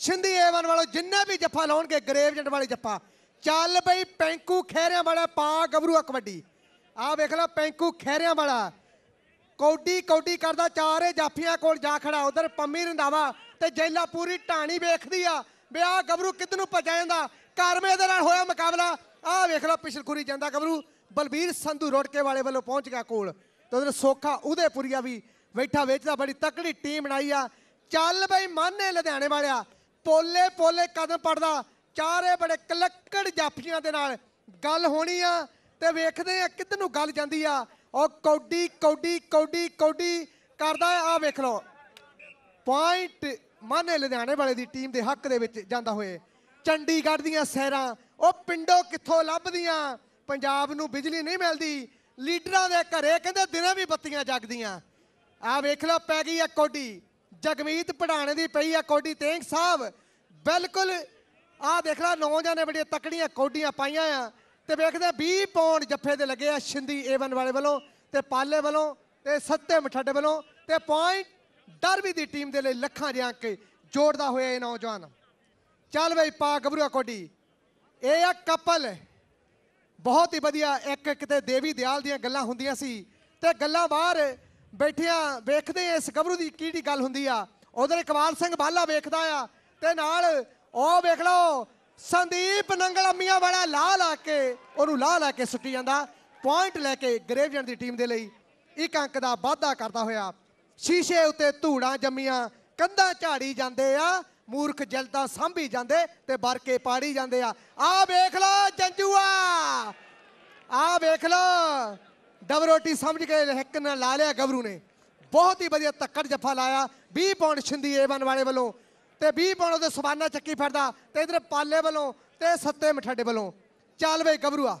ਸਿੰਧੀ ਏਵਨ ਵਾਲੋ, ਜਿੰਨੇ ਵੀ ਜੱਫਾ ਲਾਉਣਗੇ, ਗਰੇਵ ਜੰਡ ਵਾਲੇ ਜੱਫਾ। ਚੱਲ ਬਈ ਪੈਂਕੂ ਖਹਿਰਿਆਂ ਵਾਲਾ ਪਾ ਗੱਭਰੂ ਕਬੱਡੀ। ਆ ਵੇਖ ਲੈ, ਪੈਂਕੂ ਖਹਿਰਿਆਂ ਵਾਲਾ। ਕੌਡੀ ਕੌਡੀ ਕਰਦਾ, ਚਾਰੇ ਜਾਫੀਆਂ ਕੋਲ ਜਾ ਖੜਾ, ਉਧਰ ਪੰਮੀ ਰੰਦਾਵਾ ਤੇ ਜੈਲਾ ਪੂਰੀ ਢਾਣੀ ਵੇਖਦੀ ਆ। ਵੀ ਆ ਗਬਰੂ ਕਿੱਧ ਨੂੰ ਭੱਜਿਆ ਜਾਂਦਾ? ਕਰਮੇ ਦੇ ਨਾਲ ਹੋਇਆ ਮੁਕਾਬਲਾ। ਆ ਵੇਖ ਲਓ ਪਿਛਲਖੁਰੀ ਜਾਂਦਾ ਗਬਰੂ। ਬਲਬੀਰ ਸੰਧੂ ਰੋੜਕੇ ਵਾਲੇ ਵੱਲੋਂ ਪਹੁੰਚ ਗਿਆ ਕੋਲ। ਤੇ ਉਧਰ ਸੋਖਾ ਉਦੇਪੁਰੀਆ ਵੀ ਬੈਠਾ ਵੇਚਦਾ, ਬੜੀ ਤਕੜੀ ਟੀਮ ਬਣਾਈ ਆ। ਚੱਲ ਬਈ ਮਾਨੇ ਲੁਧਿਆਣੇ ਵਾਲਿਆ। ਪੋਲੇ ਪੋਲੇ ਕਦਮ ਪੜਦਾ, ਚਾਰੇ ਬੜੇ ਕਲੱਕੜ ਜਾਫੀਆਂ ਦੇ ਨਾਲ ਗੱਲ ਹੋਣੀ ਆ ਤੇ ਵੇਖਦੇ ਆ ਕਿੱਧਰ ਨੂੰ ਗੱਲ ਜਾਂਦੀ ਆ। ਉਹ ਕੌਡੀ ਕੌਡੀ ਕੌਡੀ ਕੌਡੀ ਕਰਦਾ ਆ ਵੇਖ ਲਓ। ਪੁਆਇੰਟ ਮਾਨੇ ਲੁਧਿਆਣੇ ਵਾਲੇ ਦੀ ਟੀਮ ਦੇ ਹੱਕ ਦੇ ਵਿੱਚ ਜਾਂਦਾ ਹੋਏ। ਚੰਡੀਗੜ੍ਹ ਦੀਆਂ ਸਹਿਰਾਂ ਉਹ ਪਿੰਡੋਂ ਕਿੱਥੋਂ ਲੱਭਦੀਆਂ? ਪੰਜਾਬ ਨੂੰ ਬਿਜਲੀ ਨਹੀਂ ਮਿਲਦੀ। ਲੀਡਰਾਂ ਦੇ ਘਰੇ ਕਹਿੰਦੇ ਦਿਨੇ ਵੀ ਬੱਤੀਆਂ ਜਗਦੀਆਂ। ਆ ਵੇਖ ਲਓ, ਪੈ ਗਈ ਆ ਕੋਡੀ। ਜਗਮੀਤ ਪੜਾਣੇ ਦੀ ਪਈ ਆ ਕੋਡੀ ਤੇਂਗ ਸਾਹਿਬ। ਬਿਲਕੁਲ ਆ ਦੇਖ ਲੈ, ਨੌਜਵਾਨ ਨੇ ਬੜੀਆਂ ਤਕੜੀਆਂ ਕੋਡੀਆਂ ਪਾਈਆਂ ਆ। ਤੇ ਵੇਖਦੇ 20 ਪੌਂਡ ਜੱਫੇ ਦੇ ਲੱਗੇ ਆ ਸ਼ਿੰਦੀ ਏਵਨ ਵਾਲੇ ਵੱਲੋਂ ਤੇ ਪਾਲੇ ਵੱਲੋਂ ਤੇ ਸੱਤੇ ਮਠੱਡੇ ਵੱਲੋਂ ਤੇ ਪੁਆਇੰਟ ਡਰਬੀ ਦੀ ਟੀਮ ਦੇ ਲਈ ਲੱਖਾਂ ਦੇ ਅੰਕ ਜੋੜਦਾ ਹੋਇਆ ਇਹ ਨੌਜਵਾਨ। ਚੱਲ ਬਈ ਪਾ ਗੱਭਰੂਆ ਕੋਡੀ। ਇਹ ਆ ਕਪਲ। ਬਹੁਤ ਹੀ ਵਧੀਆ ਇੱਕ ਇੱਕ ਤੇ ਦੇਵੀ ਦਿਆਲ ਦੀਆਂ ਗੱਲਾਂ ਹੁੰਦੀਆਂ ਸੀ। ਤੇ ਗੱਲਾਂ ਬਾਹਰ ਬੈਠਿਆਂ ਵੇਖਦੇ ਇਸ ਗੱਭਰੂ ਦੀ ਕਿਹੜੀ ਗੱਲ ਹੁੰਦੀ ਆ। ਉਧਰ ਇਕਬਾਲ ਸਿੰਘ ਬਾਲਾ ਵੇਖਦਾ ਆ ਤੇ ਨਾਲ ਉਹ ਵੇਖ ਲਓ, ਸੰਦੀਪ ਨੰਗਲ ਅੰਮੀਆਂ ਵਾਲਾ ਲਾ ਲਾ ਕੇ ਉਹਨੂੰ ਲਾ ਲਾ ਕੇ ਸੁੱਟੀ ਜਾਂਦਾ। ਪੁਆਇੰਟ ਲੈ ਕੇ ਗਰੇਵਜਨ ਦੀ ਟੀਮ ਦੇ ਲਈ ਇੱਕ ਅੰਕ ਦਾ ਵਾਧਾ ਕਰਦਾ ਹੋਇਆ। ਸ਼ੀਸ਼ੇ ਉੱਤੇ ਧੂੜਾਂ ਜੰਮੀਆਂ, ਕੰਧਾਂ ਝਾੜੀ ਜਾਂਦੇ ਆ, ਮੂਰਖ ਜਲਦਾ ਸਾਂਭੀ ਜਾਂਦੇ ਤੇ ਵਰਕੇ ਪਾੜੀ ਜਾਂਦੇ ਆ। ਆ ਵੇਖ ਲਓ ਜੰਜੂਆ! ਆ ਵੇਖ ਲਓ! ਡਬ ਰੋਟੀ ਸਮਝ ਕੇ ਹਿੱਕ ਨਾਲ ਲਾ ਲਿਆ ਗੱਭਰੂ ਨੇ ਬਹੁਤ ਹੀ ਵਧੀਆ ਤੱਕੜ ਜੱਫਾ ਲਾਇਆ 20 ਪੌਂਡ ਛਿੰਦੀ ਏਵਨ ਵਾਲੇ ਵੱਲੋਂ ਤੇ 20 ਪੌਂਡ ਉਹਦੇ ਸਵਾਨਾ ਚੱਕੀ ਫਿਰਦਾ ਤੇ ਇਧਰ ਪਾਲੇ ਵੱਲੋਂ ਤੇ ਸੱਤੇ ਮਠਾਡੇ ਵੱਲੋਂ ਚੱਲ ਵੇ ਗੱਭਰੂਆ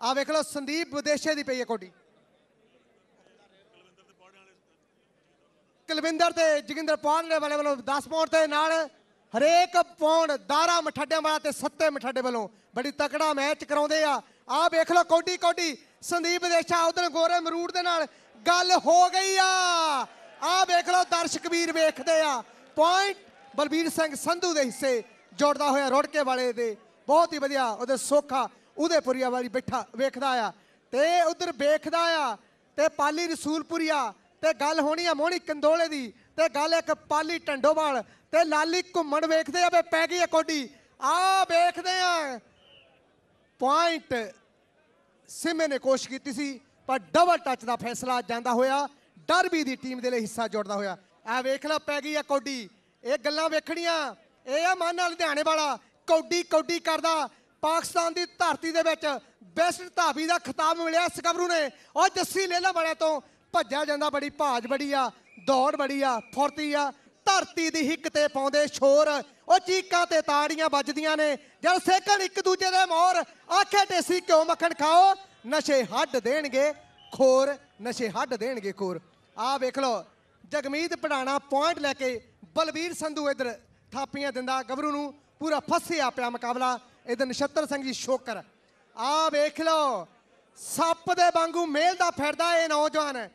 ਆ ਵੇਖ ਲਓ ਸੰਦੀਪ ਵਿਦੇਸ਼ੇ ਦੀ ਪਈ ਹੈ ਕੋਟੀ ਕੁਲਵਿੰਦਰ ਤੇ ਜੋਗਿੰਦਰ ਪਾਉਣ ਵਾਲੇ ਵੱਲੋਂ 10 ਪੌਂਡ ਤੇ ਨਾਲ ਹਰੇਕ ਪੌਂਡ ਦਾਰਾ ਮਠਾਡਿਆਂ ਵਾਲਾ ਤੇ ਸੱਤੇ ਮਠਾਡੇ ਵੱਲੋਂ ਬੜੀ ਤਕੜਾ ਮੈਚ ਕਰਾਉਂਦੇ ਆ ਆਹ ਵੇਖ ਲਓ ਕੋਡੀ ਕੋਡੀ। ਸੰਦੀਪ ਦੇਸ਼ਾ ਉਧਰ ਗੋਰੇ ਮਰੂੜ ਦੇ ਨਾਲ ਗੱਲ ਹੋ ਗਈ ਆ। ਆ ਵੇਖ ਲਓ ਦਰਸ਼ਕ ਵੀਰ ਵੇਖਦੇ ਆ। ਪੁਆਇੰਟ ਬਲਬੀਰ ਸਿੰਘ ਸੰਧੂ ਦੇ ਹਿੱਸੇ ਜੋੜਦਾ ਹੋਇਆ ਰੋੜਕੇ ਵਾਲੇ ਦੇ। ਬਹੁਤ ਹੀ ਵਧੀਆ ਉਹਦੇ ਸੋਖਾ ਉਦੇਪੁਰੀਆ ਵਾਲੀ ਬੈਠਾ ਵੇਖਦਾ ਆ। ਤੇ ਉਧਰ ਵੇਖਦਾ ਆ ਤੇ ਪਾਲੀ ਰਸੂਲਪੁਰੀਆ ਤੇ ਗੱਲ ਹੋਣੀ ਆ ਮੋਹਣੀ ਕੰਦੋਲੇ ਦੀ। ਤੇ ਗੱਲ ਇੱਕ ਪਾਲੀ ਟੰਡੋਵਾਲ ਤੇ ਲਾਲੀ ਘੁੰਮਣ ਵੇਖਦੇ ਆ। ਵੇ ਪੈ ਗਈ ਆ ਕੋਡੀ। ਆ ਵੇਖਦੇ ਆ। ਪੁਆਇੰਟ ਸਿਮੇ ਨੇ ਕੋਸ਼ਿਸ਼ ਕੀਤੀ ਸੀ, ਪਰ ਡਬਲ ਟੱਚ ਦਾ ਫੈਸਲਾ ਜਾਂਦਾ ਹੋਇਆ। ਡਰਬੀ ਦੀ ਟੀਮ ਦੇ ਲਈ ਹਿੱਸਾ ਜੋੜਦਾ ਹੋਇਆ। ਆ ਵੇਖ ਲਾ ਪੈ ਗਈ ਆ ਕੌਡੀ। ਇਹ ਗੱਲਾਂ ਵੇਖਣੀਆਂ। ਇਹ ਆ ਮਨ ਨਾਲ ਲੁਧਿਆਣੇ ਵਾਲਾ। ਕੌਡੀ ਕੌਡੀ ਕਰਦਾ। ਪਾਕਿਸਤਾਨ ਦੀ ਧਰਤੀ ਦੇ ਵਿੱਚ ਬੈਸਟ ਧਾਬੀ ਦਾ ਖਿਤਾਬ ਮਿਲਿਆ ਇਸ ਗੱਭਰੂ ਨੇ। ਉਹ ਜੱਸੀ ਲੇਲਾ ਵਾਲਿਆਂ ਤੋਂ ਭੱਜਿਆ ਜਾਂਦਾ। ਬੜੀ ਭਾਜ ਬੜੀ ਆ, ਦੌੜ ਬੜੀ ਆ, ਫੁਰਤੀ ਆ। ਧਰਤੀ ਦੀ ਹਿੱਕ ਤੇ ਪਾਉਂਦੇ ਸ਼ੋਰ ਉਹ ਚੀਕਾਂ ਤੇ ਤਾੜੀਆਂ ਵੱਜਦੀਆਂ ਨੇ। ਜਦ ਸੇਕਣ ਇੱਕ ਦੂਜੇ ਦੇ ਮੋਰ। ਆਖੇ ਟੇਸੀ ਕਿਉਂ ਮੱਖਣ ਖਾਓ। ਨਸ਼ੇ ਹੱਡ ਦੇਣਗੇ ਖੋਰ। ਨਸ਼ੇ ਹੱਡ ਦੇਣਗੇ ਖੋਰ। ਆਹ ਵੇਖ ਲਓ, ਜਗਮੀਤ ਪੜਾਣਾ ਪੁਆਇੰਟ ਲੈ ਕੇ ਬਲਬੀਰ ਸੰਧੂ ਇਧਰ ਥਾਪੀਆਂ ਦਿੰਦਾ ਗੱਭਰੂ ਨੂੰ। ਪੂਰਾ ਫਸਿਆ ਪਿਆ ਮੁਕਾਬਲਾ। ਇਧਰ ਨਛੱਤਰ ਸਿੰਘ ਜੀ ਸ਼ੋਕਰ। ਆਹ ਵੇਖ ਲਓ, ਸੱਪ ਦੇ ਵਾਂਗੂ ਮੇਲਦਾ ਫਿਰਦਾ ਇਹ ਨੌਜਵਾਨ।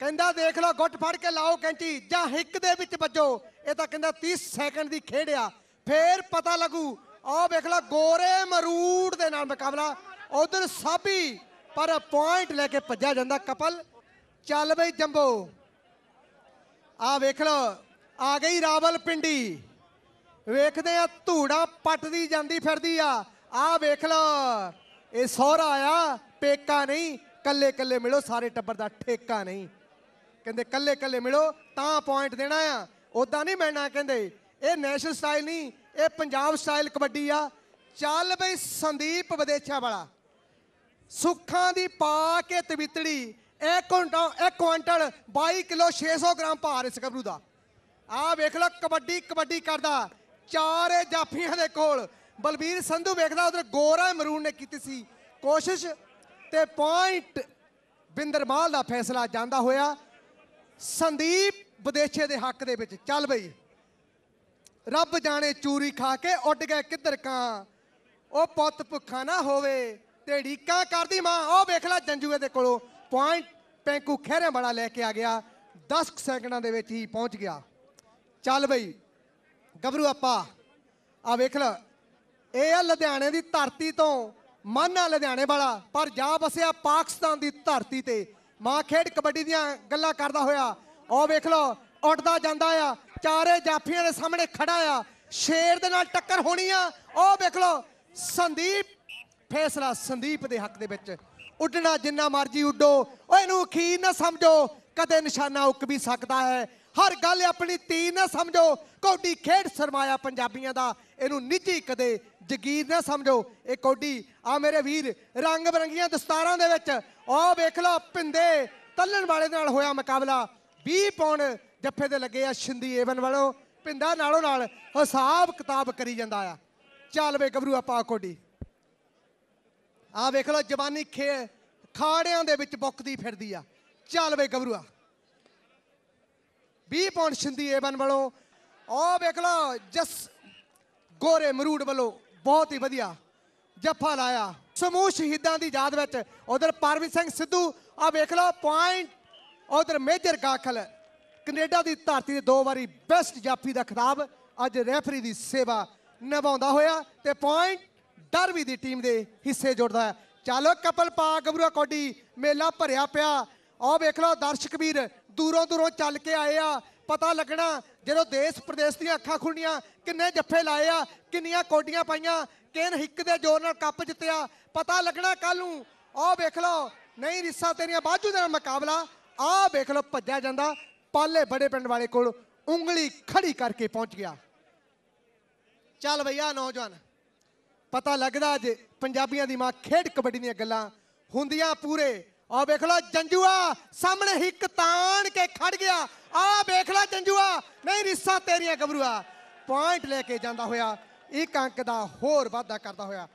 ਕਹਿੰਦਾ ਦੇਖ ਲਓ ਗੁੱਟ ਫੜ ਕੇ ਲਾਓ ਕੈਂਚੀ ਜਾਂ ਹਿੱਕ ਦੇ ਵਿੱਚ ਵੱਜੋ। ਇਹ ਤਾਂ ਕਹਿੰਦਾ 30 ਸੈਕਿੰਡ ਦੀ ਖੇਡ ਆ ਫੇਰ ਪਤਾ ਲੱਗੂ, ਆਹ ਵੇਖ ਲਓ ਗੋਰੇ ਮਰੂੜ ਦੇ ਨਾਲ ਮੁਕਾਬਲਾ। ਉਧਰ ਸਾਬੀ, ਪਰ ਪੁਆਇੰਟ ਲੈ ਕੇ ਭੱਜਿਆ ਜਾਂਦਾ ਕਪਲ। ਚੱਲ ਬਈ ਜੰਬੋ। ਆ ਵੇਖ ਲਓ ਆ ਗਈ ਰਾਵਲ ਪਿੰਡੀ ਵੇਖਦੇ ਆ ਧੂੜਾ ਪੱਟਦੀ ਜਾਂਦੀ ਫਿਰਦੀ ਆ। ਆ ਵੇਖ ਲਓ ਇਹ ਸਹੁਰਾ ਆ ਪੇਕਾ ਨਹੀਂ ਕੱਲੇ ਕੱਲੇ ਮਿਲੋ, ਸਾਰੇ ਟੱਬਰ ਦਾ ਠੇਕਾ ਨਹੀਂ। ਕਹਿੰਦੇ ਕੱਲੇ ਕੱਲੇ ਮਿਲੋ, ਤਾਂ ਪੁਆਇੰਟ ਦੇਣਾ ਆ। ਉਦਾਂ ਨਹੀਂ ਮਿਲਣਾ ਕਹਿੰਦੇ। ਇਹ ਨੈਸ਼ਨਲ ਸਟਾਈਲ ਨਹੀਂ, ਇਹ ਪੰਜਾਬ ਸਟਾਈਲ ਕਬੱਡੀ ਆ। ਚੱਲ ਬਈ ਸੰਦੀਪ ਵਿਦੇਸ਼ਾ ਵਾਲਾ। ਸੁੱਖਾਂ ਦੀ ਪਾ ਕੇ ਤਵਿਤੜੀ ਇਹ ਕੁਇੰਟਲ ਇੱਕ ਕੁਇੰਟਲ 22 ਕਿਲੋ 600 ਗ੍ਰਾਮ ਭਾਰ ਇਸ ਗੱਭਰੂ ਦਾ। ਆਹ ਵੇਖ ਲਓ, ਕਬੱਡੀ ਕਬੱਡੀ ਕਰਦਾ। ਚਾਰੇ ਜਾਫੀਆਂ ਦੇ ਕੋਲ। ਬਲਬੀਰ ਸੰਧੂ ਵੇਖਦਾ, ਉਧਰ ਗੋਰਾ ਮਰੂਨ ਨੇ ਕੀਤੀ ਸੀ। ਕੋਸ਼ਿਸ਼ ਤੇ ਪੁਆਇੰਟ ਬਿੰਦਰਮਾਲ ਦਾ ਫੈਸਲਾ ਜਾਂਦਾ ਹੋਇਆ। ਸੰਦੀਪ ਵਿਦੇਸ਼ੇ ਦੇ ਹੱਕ ਦੇ ਵਿੱਚ, ਚੱਲ ਬਈ। ਰੱਬ ਜਾਣੇ ਚੂਰੀ ਖਾ ਕੇ ਉੱਡ ਗਏ ਕਿੱਧਰ ਕਾਂ। ਉਹ ਪੁੱਤ ਭੁੱਖਾ ਨਾ ਹੋਵੇ ਤੇ ਢੀਕਾਂ ਕਰਦੀ ਮਾਂ। ਉਹ ਵੇਖ ਲੈ ਜੰਜੂਏ ਦੇ ਕੋਲੋਂ, ਪੁਆਇੰਟ ਪੈਂਕੂ ਖਹਿਰੇ ਵਾਲਾ ਲੈ ਕੇ ਆ ਗਿਆ। 10 ਸੈਕਿੰਡਾਂ ਦੇ ਵਿੱਚ ਹੀ ਪਹੁੰਚ ਗਿਆ। ਚੱਲ ਬਈ, ਗੱਭਰੂ ਆਪਾ। ਆ ਵੇਖ ਲੈ, ਇਹ ਆ ਲੁਧਿਆਣੇ ਦੀ ਧਰਤੀ ਤੋਂ, ਮਨ ਆ ਲੁਧਿਆਣੇ ਵਾਲਾ, ਪਰ ਜਾ ਬਸਿਆ ਪਾਕਿਸਤਾਨ ਦੀ ਧਰਤੀ ਤੇ। ਮਾਂ ਖੇਡ ਕਬੱਡੀ ਦੀਆਂ ਗੱਲਾਂ ਕਰਦਾ ਹੋਇਆ। ਉਹ ਵੇਖ ਲਓ, ਉੱਡਦਾ ਜਾਂਦਾ ਆ, ਚਾਰੇ ਜਾਫੀਆਂ ਦੇ ਸਾਹਮਣੇ ਖੜਾ ਆ। ਸ਼ੇਰ ਦੇ ਨਾਲ ਟੱਕਰ ਹੋਣੀ ਆ। ਉਹ ਵੇਖ ਲਓ, ਸੰਦੀਪ, ਫੈਸਲਾ ਸੰਦੀਪ ਦੇ ਹੱਕ ਦੇ ਵਿੱਚ। ਉੱਡਣਾ ਜਿੰਨਾ ਮਰਜ਼ੀ ਉੱਡੋ ਓਏ ਇਹਨੂੰ ਅਖੀਰ ਨਾ ਸਮਝੋ, ਕਦੇ ਨਿਸ਼ਾਨਾ ਉੱਕ ਵੀ ਸਕਦਾ ਹੈ। ਹਰ ਗੱਲ ਆਪਣੀ ਤੀਰ ਨਾ ਸਮਝੋ, ਕੌਡੀ ਖੇਡ ਸਰਮਾਇਆ ਪੰਜਾਬੀਆਂ ਦਾ, ਇਹਨੂੰ ਨਿੱਜੀ ਕਦੇ ਜਗੀਰ ਨਾ ਸਮਝੋ। ਇਹ ਕੋਡੀ ਆ ਮੇਰੇ ਵੀਰ, ਰੰਗ ਬਰੰਗੀਆਂ ਦਸਤਾਰਾਂ ਦੇ ਵਿੱਚ। ਉਹ ਵੇਖ ਲਓ ਪਿੰਦੇ ਤੱਲਣ ਵਾਲੇ ਨਾਲ ਹੋਇਆ ਮੁਕਾਬਲਾ। 20 ਪੌਂਡ ਜੱਫੇ ਦੇ ਲੱਗੇ ਆ ਸ਼ਿੰਦੀ ਏਵਨ ਵਾਲੋ। ਪਿੰਦਾ ਨਾਲੋਂ ਨਾਲ ਹਿਸਾਬ ਕਿਤਾਬ ਕਰੀ ਜਾਂਦਾ ਆ। ਚੱਲ ਵੇ ਗੱਭਰੂ ਆਪਾਂ ਕੋਡੀ। ਆ ਵੇਖ ਲਓ ਜਵਾਨੀ ਖੇ ਖਾੜਿਆਂ ਦੇ ਵਿੱਚ ਬੁੱਕਦੀ ਫਿਰਦੀ ਆ। ਚੱਲ ਵੇ ਗੱਭਰੂਆ 20 ਪੌਂਡ ਸ਼ਿੰਦੀ ਏਵਨ ਵੱਲੋਂ। ਉਹ ਵੇਖ ਲਓ ਜਸ ਗੋਰੇ ਮਰੂੜ ਵੱਲੋਂ। ਬਹੁਤ ਹੀ ਵਧੀਆ ਜੱਫਾ ਲਾਇਆ। ਸਮੂਹ ਸ਼ਹੀਦਾਂ ਦੀ ਯਾਦ ਵਿੱਚ ਉਧਰ ਪਰਮਜੀਤ ਸਿੰਘ ਸਿੱਧੂ ਆ ਵੇਖ ਲਓ ਪੁਆਇੰਟ ਉਧਰ ਮੇਜਰ ਗਾਖਲ। ਕੈਨੇਡਾ ਦੀ ਧਰਤੀ ਦੇ ਦੋ ਵਾਰੀ ਬੈਸਟ ਜਾਫੀ ਦਾ ਖਿਤਾਬ ਅੱਜ ਰੈਫਰੀ ਦੀ ਸੇਵਾ ਨਿਭਾਉਂਦਾ ਹੋਇਆ ਤੇ ਪੁਆਇੰਟ ਡਰਵੀ ਦੀ ਟੀਮ ਦੇ ਹਿੱਸੇ ਜੁੜਦਾ ਹੈ। ਚਲੋ ਕਪਲ ਪਾ ਗੱਭਰੂਆ ਕੋਡੀ ਮੇਲਾ ਭਰਿਆ ਪਿਆ। ਆਹ ਵੇਖ ਲਓ, ਦਰਸ਼ਕ ਵੀਰ ਦੂਰੋਂ ਦੂਰੋਂ ਚੱਲ ਕੇ ਆਏ ਆ। ਪਤਾ ਲੱਗਣਾ ਜਦੋਂ ਦੇਸ਼ ਪ੍ਰਦੇਸ਼ ਦੀਆਂ ਅੱਖਾਂ ਖੁੱਲੀਆਂ ਕਿੰਨੇ ਜੱਫੇ ਲਾਏ ਆ, ਕਿੰਨੀਆਂ ਕੋਡੀਆਂ ਪਾਈਆਂ ਕਿਨ ਹਿੱਕ ਦੇ ਜ਼ੋਰ ਨਾਲ ਕੱਪ ਜਿੱਤਿਆ, ਪਤਾ ਲੱਗਣਾ ਕੱਲ ਨੂੰ, ਆਹ ਵੇਖ ਲਓ, ਨਹੀਂ ਰਿੱਸਾ ਤੇਰੀਆਂ ਬਾਜੂ ਦੇ ਨਾਲ ਮੁਕਾਬਲਾ, ਆਹ ਵੇਖ ਲਓ ਭੱਜਿਆ ਜਾਂਦਾ, ਪਾਲੇ ਬੜੇ ਪਿੰਡ ਵਾਲੇ ਕੋਲ, ਉਂਗਲੀ ਖੜੀ ਕਰਕੇ ਪਹੁੰਚ ਗਿਆ। ਚੱਲ ਭਈਆ ਨੌਜਵਾਨ, ਪਤਾ ਲੱਗਦਾ ਅੱਜ ਪੰਜਾਬੀਆਂ ਦੀ ਮਾਂ ਖੇਡ ਕਬੱਡੀ ਦੀਆਂ ਗੱਲਾਂ ਹੁੰਦੀਆਂ ਪੂਰੇ ਆ ਵੇਖ ਲਓ ਜੰਜੂਆ, ਸਾਹਮਣੇ ਹਿੱਕ ਤਾਣ ਕੇ ਖੜ ਗਿਆ ਆ ਵੇਖ ਲੈ ਜੰਜੂਆ, ਨਹੀਂ ਰਿੱਸਾ ਤੇਰੀਆਂ ਗੱਭਰੂਆ। ਪੁਆਇੰਟ ਲੈ ਕੇ ਜਾਂਦਾ ਹੋਇਆ, ਇੱਕ ਅੰਕ ਦਾ ਹੋਰ ਵਾਧਾ ਕਰਦਾ ਹੋਇਆ।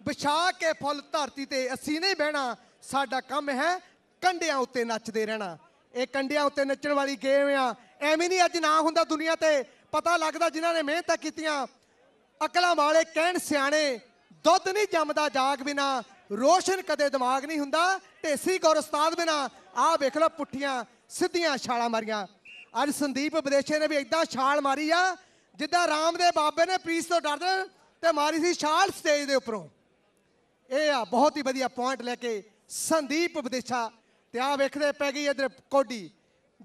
ਵਿਛਾ ਕੇ ਫੁੱਲ ਧਰਤੀ ਤੇ ਅਸੀਂ ਨਹੀਂ ਬਹਿਣਾ, ਸਾਡਾ ਕੰਮ ਹੈ ਕੰਡਿਆਂ ਉੱਤੇ ਨੱਚਦੇ ਰਹਿਣਾ। ਇਹ ਕੰਡਿਆਂ ਉੱਤੇ ਨੱਚਣ ਵਾਲੀ ਗੇਮ ਆ, ਐਵੇਂ ਨਹੀਂ ਅੱਜ ਨਾ ਹੁੰਦਾ ਦੁਨੀਆ ਤੇ। ਪਤਾ ਲੱਗਦਾ ਜਿਨ੍ਹਾਂ ਨੇ ਮਿਹਨਤਾਂ ਕੀਤੀਆਂ, ਅਕਲਾਂ ਵਾਲੇ ਕਹਿਣ ਸਿਆਣੇ, ਦੁੱਧ ਨਹੀਂ ਜੰਮਦਾ ਜਾਗ ਬਿਨਾ, ਰੋਸ਼ਨ ਕਦੇ ਦਿਮਾਗ ਨਹੀਂ ਹੁੰਦਾ, ਢੇਸੀ ਗੌਰ ਉਸਤਾਦ ਬਿਨਾ। ਆਹ ਵੇਖ ਲਓ ਪੁੱਠੀਆਂ, ਸਿੱਧੀਆਂ ਛਾਲਾਂ ਮਾਰੀਆਂ। ਅੱਜ ਸੰਦੀਪ ਵਿਦੇਸ਼ੇ ਨੇ ਵੀ ਇਦਾਂ ਛਾਲ ਮਾਰੀ ਆ, ਜਿੱਦਾਂ ਰਾਮ ਦੇ ਬਾਬੇ ਨੇ ਪੀਸ ਤੋਂ ਡਰਦੇ ਤੇ ਮਾਰੀ ਸੀ ਛਾਲ ਸਟੇਜ ਦੇ ਉੱਪਰੋਂ। ਇਹ ਆ ਬਹੁਤ ਹੀ ਵਧੀਆ ਪੁਆਇੰਟ ਲੈ ਕੇ ਸੰਦੀਪ ਵਿਦੇਸ਼ਾ ਤੇ ਆ ਵੇਖਦੇ ਪੈ ਗਈ ਇਧਰ ਕੋਡੀ।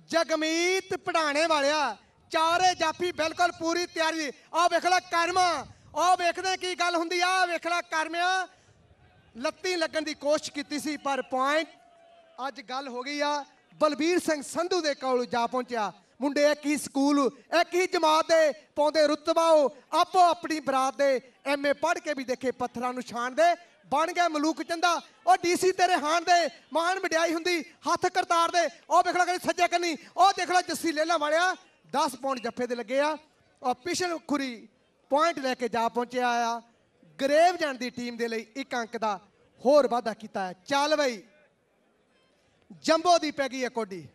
ਜਗਮੀਤ ਪੜਾਣੇ ਵਾਲਿਆ, ਚਾਰੇ ਜਾਫੀ ਬਿਲਕੁਲ ਪੂਰੀ ਤਿਆਰੀ। ਆ ਵੇਖ ਲੈ ਕਰਮਾ ਆ ਵੇਖਦੇ ਕੀ ਗੱਲ ਹੁੰਦੀ ਆ, ਆਹ ਵੇਖ ਲੈ ਕਰਮਿਆ। ਲੱਤੀ ਲੱਗਣ ਦੀ ਕੋਸ਼ਿਸ਼ ਕੀਤੀ ਸੀ, ਪਰ ਪੁਆਇੰਟ ਅੱਜ ਗੱਲ ਹੋ ਗਈ ਆ, ਬਲਬੀਰ ਸਿੰਘ ਸੰਧੂ ਦੇ ਕੋਲ ਜਾ ਪਹੁੰਚਿਆ। ਮੁੰਡੇ ਇੱਕ ਹੀ ਸਕੂਲ? ਇੱਕ ਹੀ ਜਮਾਤ ਦੇ ਪਾਉਂਦੇ ਰੁਤਬਾ ਉਹ, ਆਪੋ ਆਪਣੀ ਬਰਾਤ ਦੇ ਐਮਏ ਪੜ੍ਹ ਕੇ ਵੀ ਦੇਖੇ ਪੱਥਰਾਂ ਨੂੰ ਛਾਣ ਦੇ। ਬਣ ਗਿਆ ਮਲੂਕ ਚੰਦਾ। ਉਹ ਡੀਸੀ ਤੇਰੇ ਹਾਣ ਦੇ ਮਾਨ ਵਡਿਆਈ ਹੁੰਦੀ, ਹੱਥ ਕਰਤਾਰ ਦੇ। ਉਹ ਵੇਖ ਲੈ ਕਰੀ ਸੱਜੇ ਕੰਨੀ, ਉਹ ਦੇਖ ਲੈ ਜੱਸੀ ਲੇਲਾ ਵਾਲਿਆ। 10 ਪੌਂਡ ਜੱਫੇ ਦੇ ਲੱਗੇ ਆ। ਉਹ ਪਿਛਲ ਖੁਰੀ ਪੁਆਇੰਟ ਲੈ ਕੇ ਜਾ ਪਹੁੰਚਿਆ ਆ। ਗਰੇਵ ਜਾਣ ਦੀ ਟੀਮ ਦੇ ਲਈ ਇੱਕ ਅੰਕ ਦਾ ਹੋਰ ਵਾਧਾ ਕੀਤਾ ਹੈ। ਚੱਲ ਬਈ। ਜੰਬੋ ਦੀ ਪੈ ਗਈ ਹੈ ਕੋਡੀ।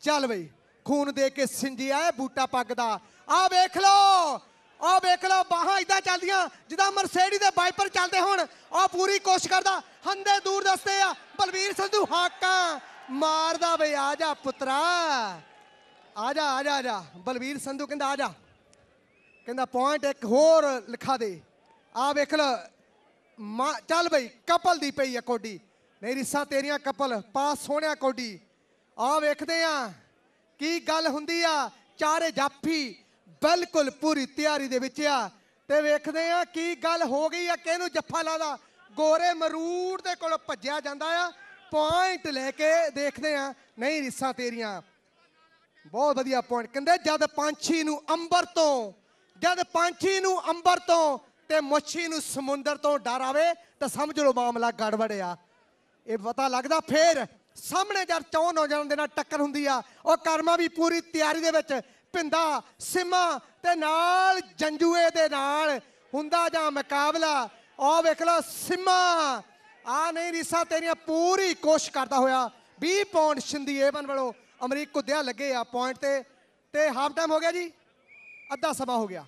ਚੱਲ ਬਈ। ਖੂਨ ਦੇ ਕੇ ਸਿੰਜਿਆ ਆਏ ਬੂਟਾ ਪੱਗ ਦਾ। ਆ ਵੇਖ ਲਓ, ਆ ਵੇਖ ਲਓ, ਬਾਹਾਂ ਇਦਾਂ ਚੱਲਦੀਆਂ ਜਿੱਦਾਂ ਮਰਸੇਡੀ ਦੇ ਵਾਈਪਰ ਚੱਲਦੇ ਹੋਣ। ਆ ਪੂਰੀ ਕੋਸ਼ਿਸ਼ ਕਰਦਾ, ਹੰਦੇ ਦੂਰ ਦਸਤੇ ਆ, ਬਲਵੀਰ ਸੰਧੂ ਹਾਕਾਂ ਮਾਰਦਾ ਬਈ ਆ ਜਾ ਪੁੱਤਰਾ। ਆ ਜਾ ਆ ਜਾ ਆ ਜਾ। ਬਲਵੀਰ ਸੰਧੂ ਕਹਿੰਦਾ, ਆ ਜਾ। ਕਹਿੰਦਾ ਪੁਆਇੰਟ ਇੱਕ ਹੋਰ ਲਿਖਾ ਦੇ। ਆ ਵੇਖ ਲਓ, ਮਾ- ਚੱਲ ਬਈ, ਕਪਲ ਦੀ ਪਈ ਆ ਕੋਡੀ। ਨਹੀਂ ਰਿਸਾ ਤੇਰੀਆਂ ਕਪਲ, ਪਾਸ ਸੋਹਣਿਆ ਕੋਡੀ। ਆ ਵੇਖਦੇ ਆ। ਕੀ ਗੱਲ ਹੁੰਦੀ ਆ? ਚਾਰੇ ਜਾਫੀ ਬਿਲਕੁਲ ਪੂਰੀ ਤਿਆਰੀ ਦੇ ਵਿੱਚ ਆ। ਤੇ ਵੇਖਦੇ ਆ ਕੀ ਗੱਲ ਹੋ ਗਈ ਆ, ਕਿਹਨੂੰ ਜੱਫਾ ਲਾਦਾ? ਗੋਰੇ ਮਰੂੜ ਦੇ ਕੋਲ ਭੱਜਿਆ ਜਾਂਦਾ ਆ। ਪੁਆਇੰਟ ਲੈ ਕੇ ਦੇਖਦੇ ਆ। ਨਹੀਂ, ਰਿਸਾ ਤੇਰੀਆਂ। ਬਹੁਤ ਵਧੀਆ ਪੁਆਇੰਟ ਕਹਿੰਦੇ ਜਦ ਪੰਛੀ ਨੂੰ ਅੰਬਰ ਤੋਂ, ਜਦ ਪੰਛੀ ਨੂੰ ਅੰਬਰ ਤੋਂ ਤੇ ਮੱਛੀ ਨੂੰ ਸਮੁੰਦਰ ਤੋਂ ਡਰ ਆਵੇ, ਤਾਂ ਸਮਝ ਲਓ ਮਾਮਲਾ ਗੜਬੜ ਆ। ਇਹ ਪਤਾ ਲੱਗਦਾ ਫੇਰ ਸਾਹਮਣੇ ਜਦ ਚੌਂ ਨੌਜਵਾਨ ਦੇ ਨਾਲ ਟੱਕਰ ਹੁੰਦੀ ਆ, ਉਹ ਕਰਮਾ ਵੀ ਪੂਰੀ ਤਿਆਰੀ ਦੇ ਵਿੱਚ ਪਿੰਦਾ ਸਿਮਾ ਤੇ ਨਾਲ ਜੰਜੂਏ ਦੇ ਨਾਲ ਹੁੰਦਾ ਜਾਂ ਮੁਕਾਬਲਾ। ਉਹ ਵੇਖ ਲਓ, ਸਿਮਾ ਆ ਨਹੀਂ ਰੀਸਾ ਤੇਰੀਆਂ ਪੂਰੀ ਕੋਸ਼ਿਸ਼ ਕਰਦਾ ਹੋਇਆ। 20 ਪੌਂਡ ਸ਼ਿੰਦੀ ਏਵਨ ਵੱਲੋਂ ਅਮਰੀਕ ਕੁੱਦਿਆ ਲੱਗੇ ਆ ਪੁਆਇੰਟ ਤੇ ਤੇ ਹਾਫ ਟਾਈਮ ਹੋ ਗਿਆ ਜੀ, ਅੱਧਾ ਸਮਾਂ ਹੋ ਗਿਆ।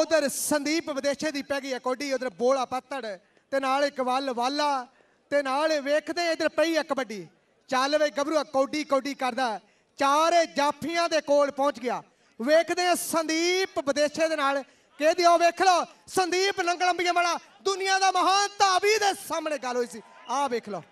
ਉਧਰ ਸੰਦੀਪ ਵਿਦੇਸ਼ੇ ਦੀ ਪੈ ਗਈ ਹੈ ਕੋਡੀ ਉਧਰ ਬੋਲਾ ਪੱਤੜ, ਤੇ ਨਾਲ ਇੱਕ ਵੱਲ ਵਾਲਾ, ਤੇ ਨਾਲ ਵੇਖਦੇ ਇਧਰ ਪਈ ਹੈ ਕਬੱਡੀ। ਚੱਲ ਵੇ ਗੱਭਰੂ ਕੌਡੀ ਕੌਡੀ ਕਰਦਾ। ਚਾਰੇ ਜਾਫੀਆਂ ਦੇ ਕੋਲ ਪਹੁੰਚ ਗਿਆ। ਵੇਖਦੇ ਆ ਸੰਦੀਪ ਵਿਦੇਸ਼ੇ ਦੇ ਨਾਲ, ਕਿਹਦੀ ਉਹ ਵੇਖ ਲਓ, ਸੰਦੀਪ ਲੰਗਲੰਬੀਆਂ ਵਾਲਾ, ਦੁਨੀਆ ਦਾ ਮਹਾਨ ਧਾਵੀ ਦੇ ਸਾਹਮਣੇ ਗੱਲ ਹੋਈ ਸੀ। ਆਹ ਵੇਖ ਲਓ।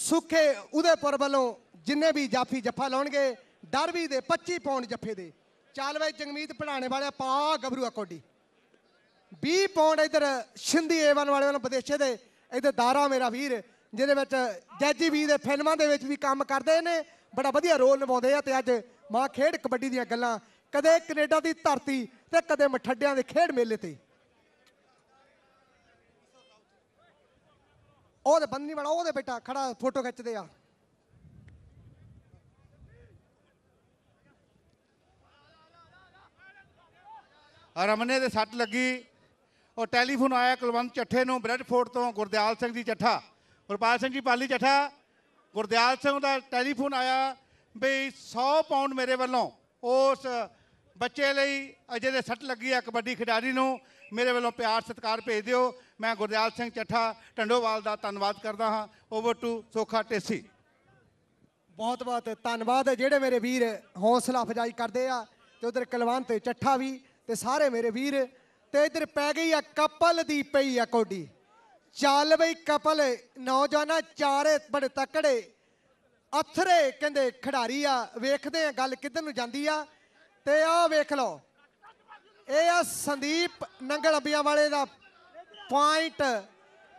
ਸੁੱਖੇ ਉਦੇਪੁਰ ਵੱਲੋਂ ਜਿੰਨੇ ਵੀ ਜਾਫੀ ਜੱਫਾ ਲਾਉਣਗੇ ਡਰਵੀ ਦੇ 25 ਪੌਂਡ ਜੱਫੇ ਦੇ। ਚੱਲ ਬਈ ਜਗਮੀਤ ਪੜਾਣੇ ਵਾਲੇ, ਪਾ ਗੱਭਰੂ ਅਕੋਡੀ। 20 ਪੌਂਡ ਇਧਰ ਸ਼ਿੰਦੀ ਏਵਨ ਵਾਲੇ ਵੱਲੋਂ ਵਿਦੇਸ਼ੇ ਦੇ, ਇਧਰ ਦਾਰਾ ਮੇਰਾ ਵੀਰ, ਜਿਹਦੇ ਵਿੱਚ ਜੈਜੀ ਵੀ ਦੇ ਫਿਲਮਾਂ ਦੇ ਵਿੱਚ ਵੀ ਕੰਮ ਕਰਦੇ ਨੇ, ਬੜਾ ਵਧੀਆ ਰੋਲ ਨਿਭਾਉਂਦੇ ਆ ਤੇ ਅੱਜ ਮਾਂ ਖੇਡ ਕਬੱਡੀ ਦੀਆਂ ਗੱਲਾਂ, ਕਦੇ ਕੈਨੇਡਾ ਦੀ ਧਰਤੀ ਤੇ ਕਦੇ ਮਠੱਡਿਆਂ ਦੇ ਖੇਡ ਮੇਲੇ ਤੇ। ਉਹਦੇ ਬੰਨੀ ਵਾਲਾ ਉਹਦੇ ਬੇਟਾ ਖੜਾ ਫੋਟੋ ਖਿੱਚਦੇ ਆ। ਰਮਨੇ ਦੇ ਸੱਟ ਲੱਗੀ। ਉਹ ਟੈਲੀਫੋਨ ਆਇਆ ਕੁਲਵੰਤ ਚੱਠੇ ਨੂੰ ਬ੍ਰੈਡਫੋਰਡ ਤੋਂ ਗੁਰਦਿਆਲ ਸਿੰਘ ਜੀ ਚੱਠਾ। ਗੁਰਪਾਲ ਸਿੰਘ ਜੀ ਪਾਲੀ ਚੱਠਾ। ਗੁਰਦਿਆਲ ਸਿੰਘ ਦਾ ਟੈਲੀਫੋਨ ਆਇਆ ਵੀ 100 ਪਾਉਂਡ ਮੇਰੇ ਵੱਲੋਂ ਉਸ ਬੱਚੇ ਲਈ ਅਜੇ ਦੇ ਸੱਟ ਲੱਗੀ ਆ ਕਬੱਡੀ ਖਿਡਾਰੀ ਨੂੰ। ਮੇਰੇ ਵੱਲੋਂ ਪਿਆਰ ਸਤਿਕਾਰ ਭੇਜ ਦਿਓ। ਮੈਂ ਗੁਰਦਿਆਲ ਸਿੰਘ ਚੱਠਾ ਟੰਡੋਵਾਲ ਦਾ ਧੰਨਵਾਦ ਕਰਦਾ ਹਾਂ। ਓਵਰ ਟੂ ਸੋਖਾ ਟੇਸੀ। ਬਹੁਤ ਬਹੁਤ ਧੰਨਵਾਦ। ਜਿਹੜੇ ਮੇਰੇ ਵੀਰ ਹੌਸਲਾ ਅਫਜਾਈ ਕਰਦੇ ਆ ਤੇ ਉਧਰ ਕਲਵੰਤ ਚੱਠਾ ਵੀ ਤੇ ਸਾਰੇ ਮੇਰੇ ਵੀਰ ਤੇ ਇਧਰ ਪੈ ਗਈ ਆ ਕਪਲ ਦੀ ਪਈ ਆ ਕੋਡੀ। ਚੱਲ ਬਈ ਕਪਲ, ਨੌਜਵਾਨਾਂ ਚਾਰੇ ਬੜੇ ਤਕੜੇ, ਅਥਰੇ ਕਹਿੰਦੇ ਖਿਡਾਰੀ ਆ। ਵੇਖਦੇ ਆ ਗੱਲ ਕਿੱਧਰ ਨੂੰ ਜਾਂਦੀ ਆ ਤੇ ਆਹ ਵੇਖ ਲਓ। ਇਹ ਆ ਸੰਦੀਪ ਨੰਗਲ ਅੰਬੀਆਂ ਵਾਲੇ ਦਾ ਪੁਆਇੰਟ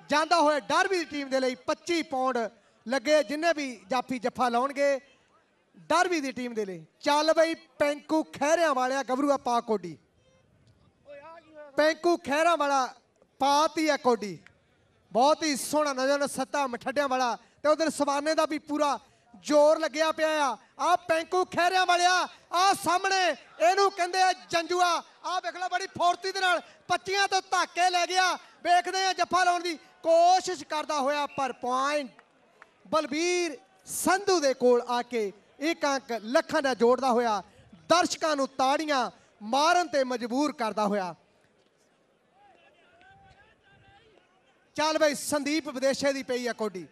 ਜਾਂਦਾ ਹੋਇਆ ਡਰਬੀ ਦੀ ਟੀਮ ਦੇ ਲਈ 25 ਪੌਂਡ ਲੱਗੇ, ਜਿੰਨੇ ਵੀ ਜਾਫੀ ਜੱਫਾ ਲਾਉਣਗੇ ਡਰਬੀ ਦੀ ਟੀਮ ਦੇ ਲਈ। ਚੱਲ ਬਈ ਪੈਂਕੂ ਖਹਿਰਿਆਂ ਵਾਲਿਆ ਗੱਭਰੂਆ ਪਾ ਕੋਡੀ। ਪੈਂਕੂ ਖਹਿਰਾ ਵਾਲਾ ਪਾਤੀ ਆ ਕੋਡੀ। ਬਹੁਤ ਹੀ ਸੋਹਣਾ ਨਜ਼ਰ ਸੱਤਾ ਮਠੱਡਿਆਂ ਵਾਲਾ। ਤੇ ਉਧਰ ਸਵਾਨੇ ਦਾ ਵੀ ਪੂਰਾ ਜ਼ੋਰ ਲੱਗਿਆ ਪਿਆ ਆ। ਆ ਪੈਂਕੂ ਖਹਿਰਿਆਂ ਵਾਲਿਆ, ਆ ਸਾਹਮਣੇ, ਇਹਨੂੰ ਕਹਿੰਦੇ ਆ ਜੰਜੂਆ। ਆ ਵੇਖ ਲੈ ਬੜੀ ਫੋਰਤੀ ਦੇ ਨਾਲ 25 ਤੋਂ ਧਾਕੇ ਲੈ ਗਿਆ। ਵੇਖਦੇ ਆ ਜੱਫਾ ਲਾਉਣ ਦੀ ਕੋਸ਼ਿਸ਼ ਕਰਦਾ ਹੋਇਆ, ਪਰ ਪੁਆਇੰਟ ਬਲਬੀਰ ਸੰਧੂ ਦੇ ਕੋਲ ਆ ਕੇ ਇੱਕ ਅੰਕ ਲੱਖਾਂ ਦਾ ਜੋੜਦਾ ਹੋਇਆ, ਦਰਸ਼ਕਾਂ ਨੂੰ ਤਾੜੀਆਂ ਮਾਰਨ ਤੇ ਮਜਬੂਰ ਕਰਦਾ ਹੋਇਆ। ਚੱਲ ਬਈ, ਸੰਦੀਪ ਵਿਦੇਸ਼ੇ ਦੀ ਪਈ ਆ ਕੋਡੀ।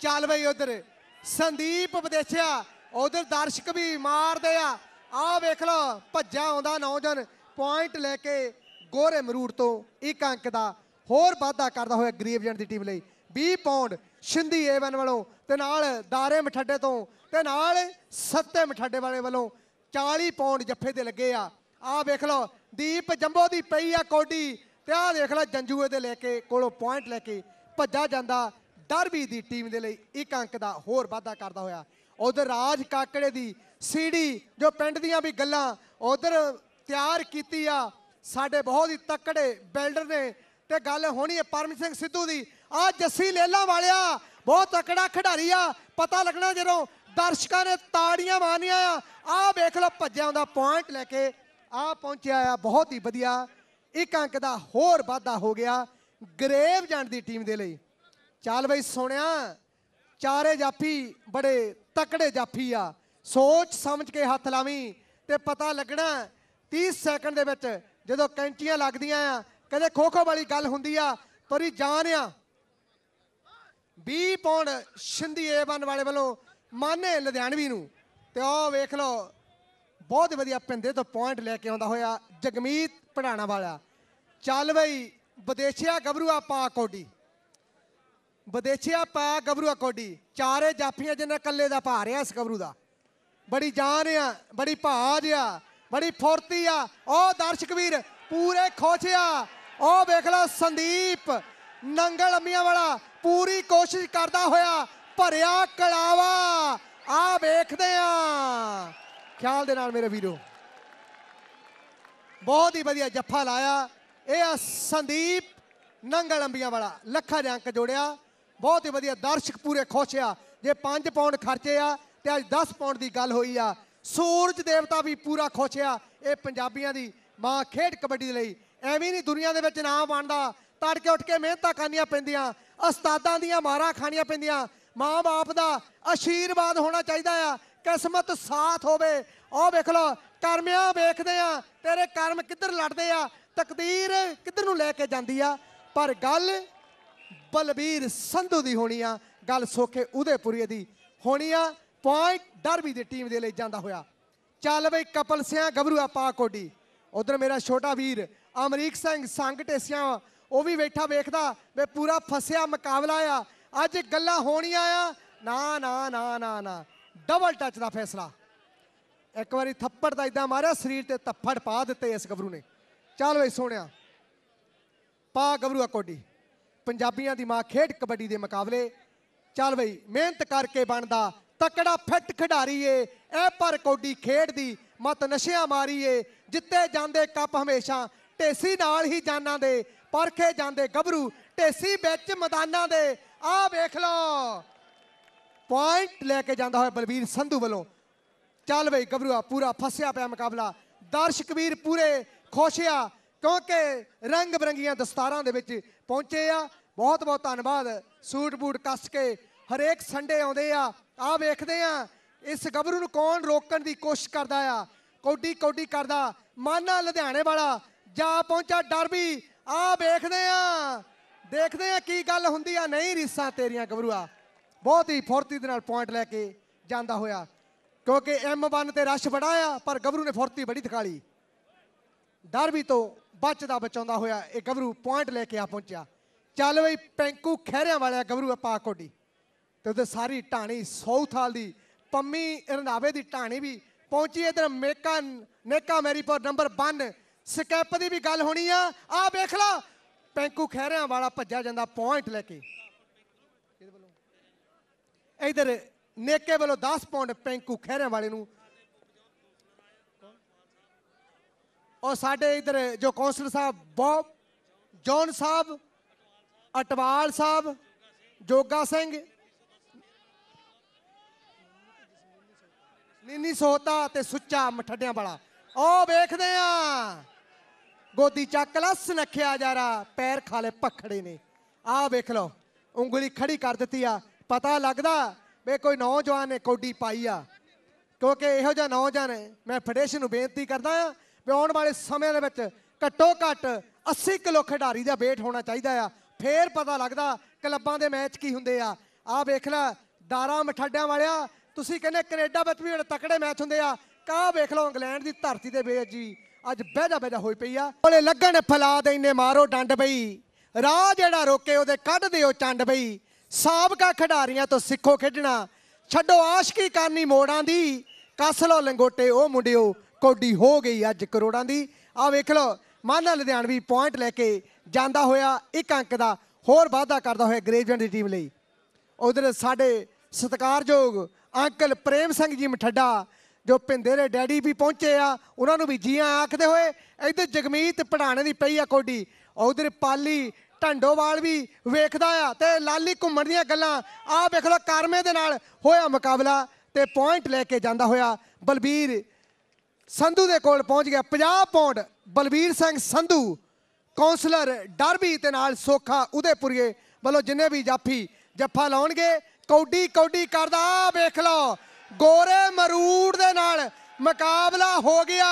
ਚੱਲ ਬਈ ਉਧਰ, ਸੰਦੀਪ ਵਿਦੇਸ਼ਿਆ, ਉਧਰ ਦਰਸ਼ਕ ਵੀ ਮਾਰਦੇ ਆ। ਆ ਵੇਖ ਲਓ, ਭੱਜਾ ਆਉਂਦਾ ਨੌਜਵਾਨ ਪੁਆਇੰਟ ਲੈ ਕੇ ਗੋਰੇ ਮਰੂੜ ਤੋਂ ਇੱਕ ਅੰਕ ਦਾ ਹੋਰ ਵਾਧਾ ਕਰਦਾ ਹੋਇਆ ਗਰੀਬ ਜਨ ਦੀ ਟੀਮ ਲਈ। 20 ਪਾਉਂਡ ਸ਼ਿੰਦੀ ਏਵਨ ਵੱਲੋਂ ਤੇ ਨਾਲ ਦਾਰੇ ਮਠੱਡੇ ਤੋਂ ਤੇ ਨਾਲ ਸੱਤੇ ਮਠੱਡੇ ਵਾਲੇ ਵੱਲੋਂ 40 ਪਾਉਂਡ ਜੱਫੇ ਤੇ ਲੱਗੇ ਆ। ਆ ਵੇਖ ਲਓ, ਦੀਪ ਜੰਬੋ ਦੀ ਪਈ ਆ ਕੋਡੀ ਤੇ ਆ ਦੇਖ ਲਓ ਜੰਜੂਏ ਦੇ ਲੈ ਕੇ ਕੋਲੋਂ ਪੁਆਇੰਟ ਲੈ ਕੇ ਭੱਜਾ ਜਾਂਦਾ। ਡਰਬੀ ਦੀ ਟੀਮ ਦੇ ਲਈ ਇੱਕ ਅੰਕ ਦਾ ਹੋਰ ਵਾਧਾ ਕਰਦਾ ਹੋਇਆ। ਉਧਰ ਰਾਜ ਕਾਕੜੇ ਦੀ ਸੀਡੀ ਜੋ ਪਿੰਡ ਦੀਆਂ ਵੀ ਗੱਲਾਂ ਉਧਰ ਤਿਆਰ ਕੀਤੀ ਆ। ਸਾਡੇ ਬਹੁਤ ਹੀ ਤਕੜੇ ਬਿਲਡਰ ਨੇ ਤੇ ਗੱਲ ਹੋਣੀ ਹੈ ਪਰਮ ਸਿੰਘ ਸਿੱਧੂ ਦੀ। ਆ ਜੱਸੀ ਲੇਲਾ ਵਾਲਿਆ, ਬਹੁਤ ਤਕੜਾ ਖਿਡਾਰੀ ਆ। ਪਤਾ ਲੱਗਣਾ ਜਦੋਂ ਦਰਸ਼ਕਾਂ ਨੇ ਤਾੜੀਆਂ ਮਾਰਨੀਆਂ ਆ। ਆ ਵੇਖ ਲਓ ਭੱਜਿਆ ਹੁੰਦਾ ਪੁਆਇੰਟ ਲੈ ਕੇ ਆ ਪਹੁੰਚਿਆ ਆ। ਬਹੁਤ ਹੀ ਵਧੀਆ। ਇੱਕ ਅੰਕ ਦਾ ਹੋਰ ਵਾਧਾ ਹੋ ਗਿਆ ਗਰੇਵ ਜਾਣ ਦੀ ਟੀਮ ਦੇ ਲਈ। ਚੱਲ ਬਈ ਸੋਹਣਿਆ, ਚਾਰੇ ਜਾਫੀ ਬੜੇ ਤਕੜੇ ਜਾਫੀ ਆ। ਸੋਚ ਸਮਝ ਕੇ ਹੱਥ ਲਾਵੀਂ ਤੇ ਪਤਾ ਲੱਗਣਾ 30 ਸੈਕਿੰਡ ਦੇ ਵਿੱਚ ਜਦੋਂ ਕੈਂਚੀਆਂ ਲੱਗਦੀਆਂ ਆ ਕਦੇ ਖੋਖੋ ਵਾਲੀ ਗੱਲ ਹੁੰਦੀ ਆ ਪਰੀ ਜਾਨ ਆ। 20 ਪੌਂਡ ਸ਼ਿੰਦੀ ਏ1 ਵਾਲੇ ਵੱਲੋਂ ਮਾਨੇ ਲੁਧਿਆਣਵੀ ਨੂੰ। ਤੇ ਉਹ ਵੇਖ ਲਓ, ਬਹੁਤ ਵਧੀਆ ਪਿੰਦੇ ਤੋਂ ਪੁਆਇੰਟ ਲੈ ਕੇ ਆਉਂਦਾ ਹੋਇਆ ਜਗਮੀਤ ਪੜਾਣਾ ਵਾਲਾ ਚੱਲ ਬਈ, ਵਿਦੇਸ਼ੀਆ ਗੱਭਰੂਆ ਪਾ ਕੋਡੀ। ਵਿਦੇਸ਼ੀਆ ਪਾ ਗੱਭਰੂਆ ਕੋਡੀ। ਚਾਰੇ ਜਾਫੀਆਂ ਜਿੰਨਾ ਕੱਲੇ ਦਾ ਭਾਰ ਆ ਇਸ ਗਬਰੂ ਦਾ। ਬੜੀ ਜਾਨ ਆ, ਬੜੀ ਭਾਜ ਆ। ਬੜੀ ਫੁਰਤੀ ਆ। ਉਹ ਦਰਸ਼ਕ ਵੀਰ ਪੂਰੇ ਖੁਸ਼ ਆ। ਉਹ ਵੇਖ ਲਓ ਸੰਦੀਪ, ਨੰਗਲ ਅੰਮੀਆਂ ਵਾਲਾ ਪੂਰੀ ਕੋਸ਼ਿਸ਼ ਕਰਦਾ ਹੋਇਆ, ਭਰਿਆ ਕਲਾਵਾ। ਆ ਵੇਖਦੇ ਆ। ਖਿਆਲ ਦੇ ਨਾਲ ਮੇਰੇ ਵੀਰੋ। ਬਹੁਤ ਹੀ ਵਧੀਆ ਜੱਫਾ ਲਾਇਆ। ਇਹ ਆ ਸੰਦੀਪ, ਨੰਗਲ ਅੰਬੀਆਂ ਵਾਲਾ, ਲੱਖਾਂ ਦੇ ਅੰਕ ਜੋੜਿਆ। ਬਹੁਤ ਹੀ ਵਧੀਆ ਦਰਸ਼ਕ ਪੂਰੇ ਖੁਸ਼ ਆ। ਜੇ 5 ਪਾਉਂਡ ਖਰਚੇ ਆ, ਤੇ ਅੱਜ 10 ਪਾਉਂਡ ਦੀ ਗੱਲ ਹੋਈ ਆ। ਸੂਰਜ ਦੇਵਤਾ ਵੀ ਪੂਰਾ ਖੁਸ਼ ਆ, ਇਹ ਪੰਜਾਬੀਆਂ ਦੀ ਮਾਂ ਖੇਡ ਕਬੱਡੀ ਦੇ ਲਈ। ਐਵੇਂ ਨਹੀਂ ਦੁਨੀਆ ਦੇ ਵਿੱਚ ਨਾਮ ਬਣਦਾ ਤੜਕੇ ਉੱਠ ਕੇ ਮਿਹਨਤਾਂ ਕਰਨੀਆਂ ਪੈਂਦੀਆਂ, ਉਸਤਾਦਾਂ ਦੀਆਂ ਮਾਰਾਂ ਖਾਣੀਆਂ ਪੈਂਦੀਆਂ। ਮਾਂ-ਬਾਪ ਦਾ ਆਸ਼ੀਰਵਾਦ ਹੋਣਾ ਚਾਹੀਦਾ ਆ, ਕਿਸਮਤ ਸਾਥ ਹੋਵੇ। ਉਹ ਵੇਖ ਲਓ ਕਰਮਿਆਂ ਵੇਖਦੇ ਆ, ਤੇਰੇ ਕਰਮ ਕਿੱਧਰ ਲੜਦੇ ਆ, ਤਕਦੀਰ ਕਿੱਧਰ ਨੂੰ ਲੈ ਕੇ ਜਾਂਦੀ ਆ। ਪਰ ਗੱਲ ਬਲਬੀਰ ਸੰਧੂ ਦੀ ਹੋਣੀ ਆ, ਗੱਲ ਸੋਖੇ ਉਦੇਪੁਰੀ ਦੀ ਹੋਣੀ ਆ। ਪੁਆਇੰਟ ਡਰਬੀ ਦੀ ਟੀਮ ਦੇ ਲਈ ਜਾਂਦਾ ਹੋਇਆ। ਚੱਲ ਬਈ ਕਪਲ ਸਿਆਂ ਗਬਰੂ ਪਾ ਕੋਡੀ। ਉਧਰ ਮੇਰਾ ਛੋਟਾ ਵੀਰ ਅਮਰੀਕ ਸਿੰਘ ਸੰਗ ਢੇਸਿਆਂ ਉਹ ਵੀ ਬੈਠਾ ਵੇਖਦਾ ਵੇ ਪੂਰਾ ਫਸਿਆ ਮੁਕਾਬਲਾ ਆ। ਅੱਜ ਗੱਲਾਂ ਹੋਣੀਆਂ ਆ। ਨਾ ਨਾ ਨਾ ਨਾ ਨਾ। ਡਬਲ ਟੱਚ ਦਾ ਫੈਸਲਾ। ਇੱਕ ਵਾਰੀ ਥੱਪੜ ਦਾ ਇਦਾਂ ਮਾਰਿਆ, ਸਰੀਰ ਤੇ ਥੱਪੜ ਪਾ ਦਿੱਤੇ ਇਸ ਗੱਭਰੂ ਨੇ। ਚੱਲ ਬਈ ਸੋਹਣਿਆ। ਪਾ ਗੱਭਰੂਆ ਕੋਡੀ। ਪੰਜਾਬੀਆਂ ਦੀ ਮਾਂ ਖੇਡ ਕਬੱਡੀ ਦੇ ਮੁਕਾਬਲੇ। ਚੱਲ ਬਈ ਮਿਹਨਤ ਕਰਕੇ ਬਣਦਾ ਤਕੜਾ ਫਿੱਟ ਖਿਡਾਰੀ ਏ? ਐ ਪਰ ਕੋਡੀ ਖੇਡ ਦੀ ਮਤ ਨਸ਼ਿਆਂ ਮਾਰੀਏ। ਜਿੱਤੇ ਜਾਂਦੇ ਕੱਪ ਹਮੇਸ਼ਾ, ਢੇਸੀ ਨਾਲ ਹੀ ਜਾਨਾਂ ਦੇ, ਪਰਖੇ ਜਾਂਦੇ ਗੱਭਰੂ, ਢੇਸੀ ਵਿੱਚ ਮੈਦਾਨਾਂ ਦੇ। ਆਹ ਵੇਖ ਲਓ। ਪੁਆਇੰਟ ਲੈ ਕੇ ਜਾਂਦਾ ਹੋਇਆ ਬਲਬੀਰ ਸੰਧੂ ਵੱਲੋਂ। ਚੱਲ ਬਈ ਗੱਭਰੂਆ, ਪੂਰਾ ਫਸਿਆ ਪਿਆ ਮੁਕਾਬਲਾ। ਦਰਸ਼ਕ ਵੀਰ ਪੂਰੇ ਖੁਸ਼ ਆ, ਕਿਉਂਕਿ ਰੰਗ ਬਰੰਗੀਆਂ ਦਸਤਾਰਾਂ ਦੇ ਵਿੱਚ ਪਹੁੰਚੇ ਆ। ਬਹੁਤ ਬਹੁਤ ਧੰਨਵਾਦ। ਸੂਟ ਬੂਟ ਕੱਸ ਕੇ ਹਰੇਕ ਸੰਡੇ ਆਉਂਦੇ ਆ। ਆ ਵੇਖਦੇ ਆ, ਇਸ ਗੱਭਰੂ ਨੂੰ ਕੌਣ ਰੋਕਣ ਦੀ ਕੋਸ਼ਿਸ਼ ਕਰਦਾ ਆ? ਕੌਡੀ ਕੌਡੀ ਕਰਦਾ, ਮਾਨਾ ਲੁਧਿਆਣੇ ਵਾਲਾ, ਜਾ ਪਹੁੰਚਾ ਡਰਬੀ ਆ ਵੇਖਦੇ ਆ, ਦੇਖਦੇ ਆ ਕੀ ਗੱਲ ਹੁੰਦੀ ਆ। ਨਹੀਂ ਰੀਸਾਂ ਤੇਰੀਆਂ ਗੱਭਰੂਆ। ਬਹੁਤ ਹੀ ਫੁਰਤੀ ਦੇ ਨਾਲ ਪੁਆਇੰਟ ਲੈ ਕੇ ਜਾਂਦਾ ਹੋਇਆ। ਕਿਉਂਕਿ M1 ਤੇ ਰਸ਼ ਬੜਾ ਆ, ਪਰ ਗੱਭਰੂ ਨੇ ਫੁਰਤੀ ਬੜੀ ਦਿਖਾਲੀ ਡਰਬੀ ਤੋਂ ਬਚਦਾ ਬਚਾਉਂਦਾ ਹੋਇਆ ਇਹ ਗੱਭਰੂ ਪੁਆਇੰਟ ਲੈ ਕੇ ਆ ਪਹੁੰਚਿਆ। ਚੱਲ ਬਈ, ਪੈਂਕੂ ਖਹਿਰਿਆਂ ਵਾਲਿਆ ਗੱਭਰੂ ਆ ਪਾ ਕੋਡੀ। ਤੇ ਉਹਦੇ ਸਾਰੀ ਢਾਣੀ ਸੌਥਾਲ ਦੀ, ਪੰਮੀ ਰੰਧਾਵੇ ਦੀ ਢਾਣੀ ਵੀ ਪਹੁੰਚੀ ਇਧਰ ਮੇਕਾ, ਨੇਕਾ ਮੈਰੀਪੁਰ ਨੰਬਰ 1 ਸਕੈਪ ਦੀ ਵੀ ਗੱਲ ਹੋਣੀ ਆ। ਆ ਵੇਖ ਲਾ। ਪੈਂਕੂ ਖਹਿਰਿਆਂ ਵਾਲਾ ਭੱਜਿਆ ਜਾਂਦਾ ਪੁਆਇੰਟ ਲੈ ਕੇ। ਇਧਰ ਨੇਕੇ ਵੱਲੋਂ 10 ਪੁਆਇੰਟ ਪੈਂਕੂ ਖਹਿਰਿਆਂ ਵਾਲੇ ਨੂੰ। ਔਰ ਸਾਡੇ ਇਧਰ ਜੋ councillor sahib, Bob John sahib, Atwal sahib, Joga Singh Nini ਸੋਤਾ ਤੇ ਸੁੱਚਾ ਮਠੱਡਿਆਂ ਵਾਲਾ। ਉਹ ਵੇਖਦੇ ਆ। ਗੋਦੀ ਚੱਕ ਲਾ, ਸੁਨੱਖਿਆ ਜਾਰਾ, ਪੈਰ ਖਾਲੇ ਪਖੜੇ ਨੇ। ਆਹ ਵੇਖ ਲਓ, ਉਂਗਲੀ ਖੜੀ ਕਰ ਦਿੱਤੀ ਆ। ਪਤਾ ਲੱਗਦਾ ਵੇ ਕੋਈ ਨੌਜਵਾਨ ਨੇ ਕੌਡੀ ਪਾਈ ਆ। ਕਿਉਂਕਿ ਇਹੋ ਜਿਹਾ ਨੌਜਵਾਨ ਮੈਂ ਫੈਡਰੇਸ਼ਨ ਨੂੰ ਬੇਨਤੀ ਕਰਦਾ ਆ ਵੀ ਆਉਣ ਵਾਲੇ ਸਮੇਂ ਦੇ ਵਿੱਚ ਘੱਟੋ ਘੱਟ 80 ਕਿਲੋ ਖਿਡਾਰੀ ਦਾ weight ਹੋਣਾ ਚਾਹੀਦਾ ਆ। ਫੇਰ ਪਤਾ ਲੱਗਦਾ ਕਲੱਬਾਂ ਦੇ ਮੈਚ ਕੀ ਹੁੰਦੇ ਆ। ਆਹ ਵੇਖ ਲੈ, ਦਾਰਾ ਮਠੱਡਿਆਂ ਵਾਲਿਆ ਤੁਸੀਂ ਕਹਿੰਦੇ ਕੈਨੇਡਾ ਵਿੱਚ ਵੀ ਹੁਣ ਤਕੜੇ ਮੈਚ ਹੁੰਦੇ ਆ ਕਾ ਵੇਖ ਲਓ ਇੰਗਲੈਂਡ ਦੀ ਧਰਤੀ ਦੇ ਵਿੱਚ ਜੀ, ਅੱਜ ਬਹਿਜਾ ਬਹਿਜਾ ਹੋਈ ਪਈ ਆ। ਬੋਲੇ ਲੱਗਣ ਫਲਾ ਦੇ ਇੰਨੇ ਮਾਰੋ ਡੰਡ ਬਈ। ਰਾਹ ਜਿਹੜਾ ਰੋਕੇ ਉਹਦੇ ਕੱਢ ਦਿਓ ਚੰਡ ਬਈ। ਸਾਬਕਾ ਖਿਡਾਰੀਆਂ ਤੋਂ ਸਿੱਖੋ ਖੇਡਣਾ। ਛੱਡੋ ਆਸ਼ਕੀ ਕਰਨੀ ਮੋੜਾਂ ਦੀ। ਕੱਸ ਲਓ ਲੰਗੋਟੇ, ਉਹ ਮੁੰਡਿਓ, ਕੋਡੀ ਹੋ ਗਈ ਅੱਜ ਕਰੋੜਾਂ ਦੀ। ਆ ਵੇਖ ਲਓ, ਮਾਨਾ ਲੁਧਿਆਣਵੀ ਪੁਆਇੰਟ ਲੈ ਕੇ ਜਾਂਦਾ ਹੋਇਆ ਇੱਕ ਅੰਕ ਦਾ, ਹੋਰ ਵਾਧਾ ਕਰਦਾ ਹੋਇਆ ਗ੍ਰੇਜਵੈਂਟ ਦੀ ਟੀਮ ਲਈ। ਉਧਰ ਸਾਡੇ ਸਤਿਕਾਰਯੋਗ ਅੰਕਲ ਪ੍ਰੇਮ ਸਿੰਘ ਜੀ ਮਠੱਡਾ, ਜੋ ਭਿੰਦੇ ਡੈਡੀ ਵੀ ਪਹੁੰਚੇ ਆ, ਉਹਨਾਂ ਨੂੰ ਵੀ ਜੀਆਂ ਆਖਦੇ ਹੋਏ, ਇੱਧਰ ਜਗਮੀਤ ਪੜਾਣੇ ਦੀ ਪਈ ਆ ਕੋਡੀ ਉਧਰ ਪਾਲੀ ਢੰਡੋਵਾਲ ਵੀ ਵੇਖਦਾ ਆ ਤੇ ਲਾਲੀ ਘੁੰਮਣ ਦੀਆਂ ਗੱਲਾਂ ਆ ਵੇਖ ਲਓ ਕਰਮੇ ਦੇ ਨਾਲ ਹੋਇਆ ਮੁਕਾਬਲਾ ਤੇ ਪੁਆਇੰਟ ਲੈ ਕੇ ਜਾਂਦਾ ਹੋਇਆ ਬਲਬੀਰ ਸੰਧੂ ਦੇ ਕੋਲ ਪਹੁੰਚ ਗਿਆ 50 pound Balbir Singh Sandhu councillor Derby ਤੇ ਨਾਲ ਸੋਖਾ ਉਦੇਪੁਰੀਏ ਵੱਲੋਂ ਜਿੰਨੇ ਵੀ ਜਾਫੀ ਜੱਫਾ ਲਾਉਣਗੇ ਕੌਡੀ ਕੌਡੀ ਕਰਦਾ, ਆਹ ਵੇਖ ਲਓ। ਗੋਰੇ ਮਰੂੜ ਦੇ ਨਾਲ ਮੁਕਾਬਲਾ ਹੋ ਗਿਆ।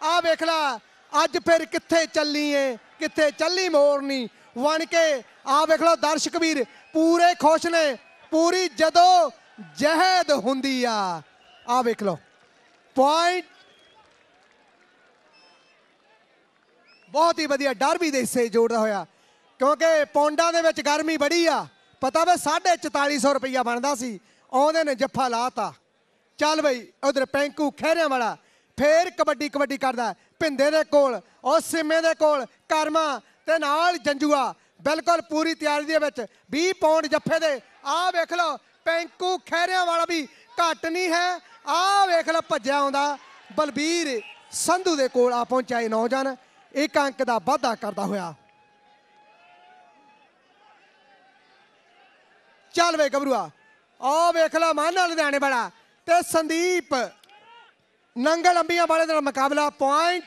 ਆ ਵੇਖ ਲਾ, ਅੱਜ ਫਿਰ ਕਿੱਥੇ ਚੱਲੀ ਏ, ਕਿੱਥੇ ਚੱਲੀ ਮੋਰਨੀ? ਵਣ ਕੇ ਆ ਵੇਖ ਲਓ ਦਰਸ਼ਕ ਵੀਰ, ਪੂਰੇ ਖੁਸ਼ ਨੇ, ਪੂਰੀ ਜਦੋਂ ਜਹਿਦ ਹੁੰਦੀ ਆ। ਆ ਵੇਖ ਲਓ ਪੁਆਇੰਟ ਬਹੁਤ ਹੀ ਵਧੀਆ ਡਰਬੀ ਦੇ ਹਿੱਸੇ ਜੋੜਦਾ ਹੋਇਆ, ਕਿਉਂਕਿ ਪੌਂਡਾਂ ਦੇ ਵਿੱਚ ਗਰਮੀ ਬੜੀ ਆ। ਪਤਾ ਵੇ 4450 ਰੁਪਈਆ ਬਣਦਾ ਸੀ, ਆਉਂਦੇ ਨੇ ਜੱਫਾ ਲਾਤਾ। ਚੱਲ ਬਈ, ਉਧਰ ਪੈਂਕੂ ਖਹਿਰਿਆਂ ਵਾਲਾ ਫੇਰ ਕਬੱਡੀ ਕਬੱਡੀ ਕਰਦਾ, ਭਿੰਦੇ ਦੇ ਕੋਲ, ਉਹ ਸਿੰਮੇ ਦੇ ਕੋਲ, ਕਰਮਾ ਤੇ ਨਾਲ ਜੰਜੂਆ, ਬਿਲਕੁਲ ਪੂਰੀ ਤਿਆਰੀ ਦੇ ਵਿੱਚ 20 ਪੌਂਡ ਜੱਫੇ ਦੇ, ਆਹ ਵੇਖ ਲਓ, ਪੈਂਕੂ ਖਹਿਰਿਆਂ ਵਾਲਾ ਵੀ ਘੱਟ ਨਹੀਂ ਹੈ, ਆਹ ਵੇਖ ਲਓ ਭੱਜਿਆ ਆਉਂਦਾ, ਬਲਬੀਰ ਸੰਧੂ ਦੇ ਕੋਲ ਆ ਪਹੁੰਚਾਏ ਨੌਜਵਾਨ, ਇੱਕ ਅੰਕ ਦਾ ਵਾਧਾ ਕਰਦਾ ਹੋਇਆ। ਚੱਲ ਵੇ ਗਬਰੂਆ ਆ ਵੇਖ ਲੈ, ਮਾਨਾ ਲੁਧਿਆਣੇ ਵਾਲਾ ਤੇ ਸੰਦੀਪ। ਨੰਗਲ ਅੰਬੀਆਂ ਵਾਲੇ ਦਾ ਮੁਕਾਬਲਾ ਪੁਆਇੰਟ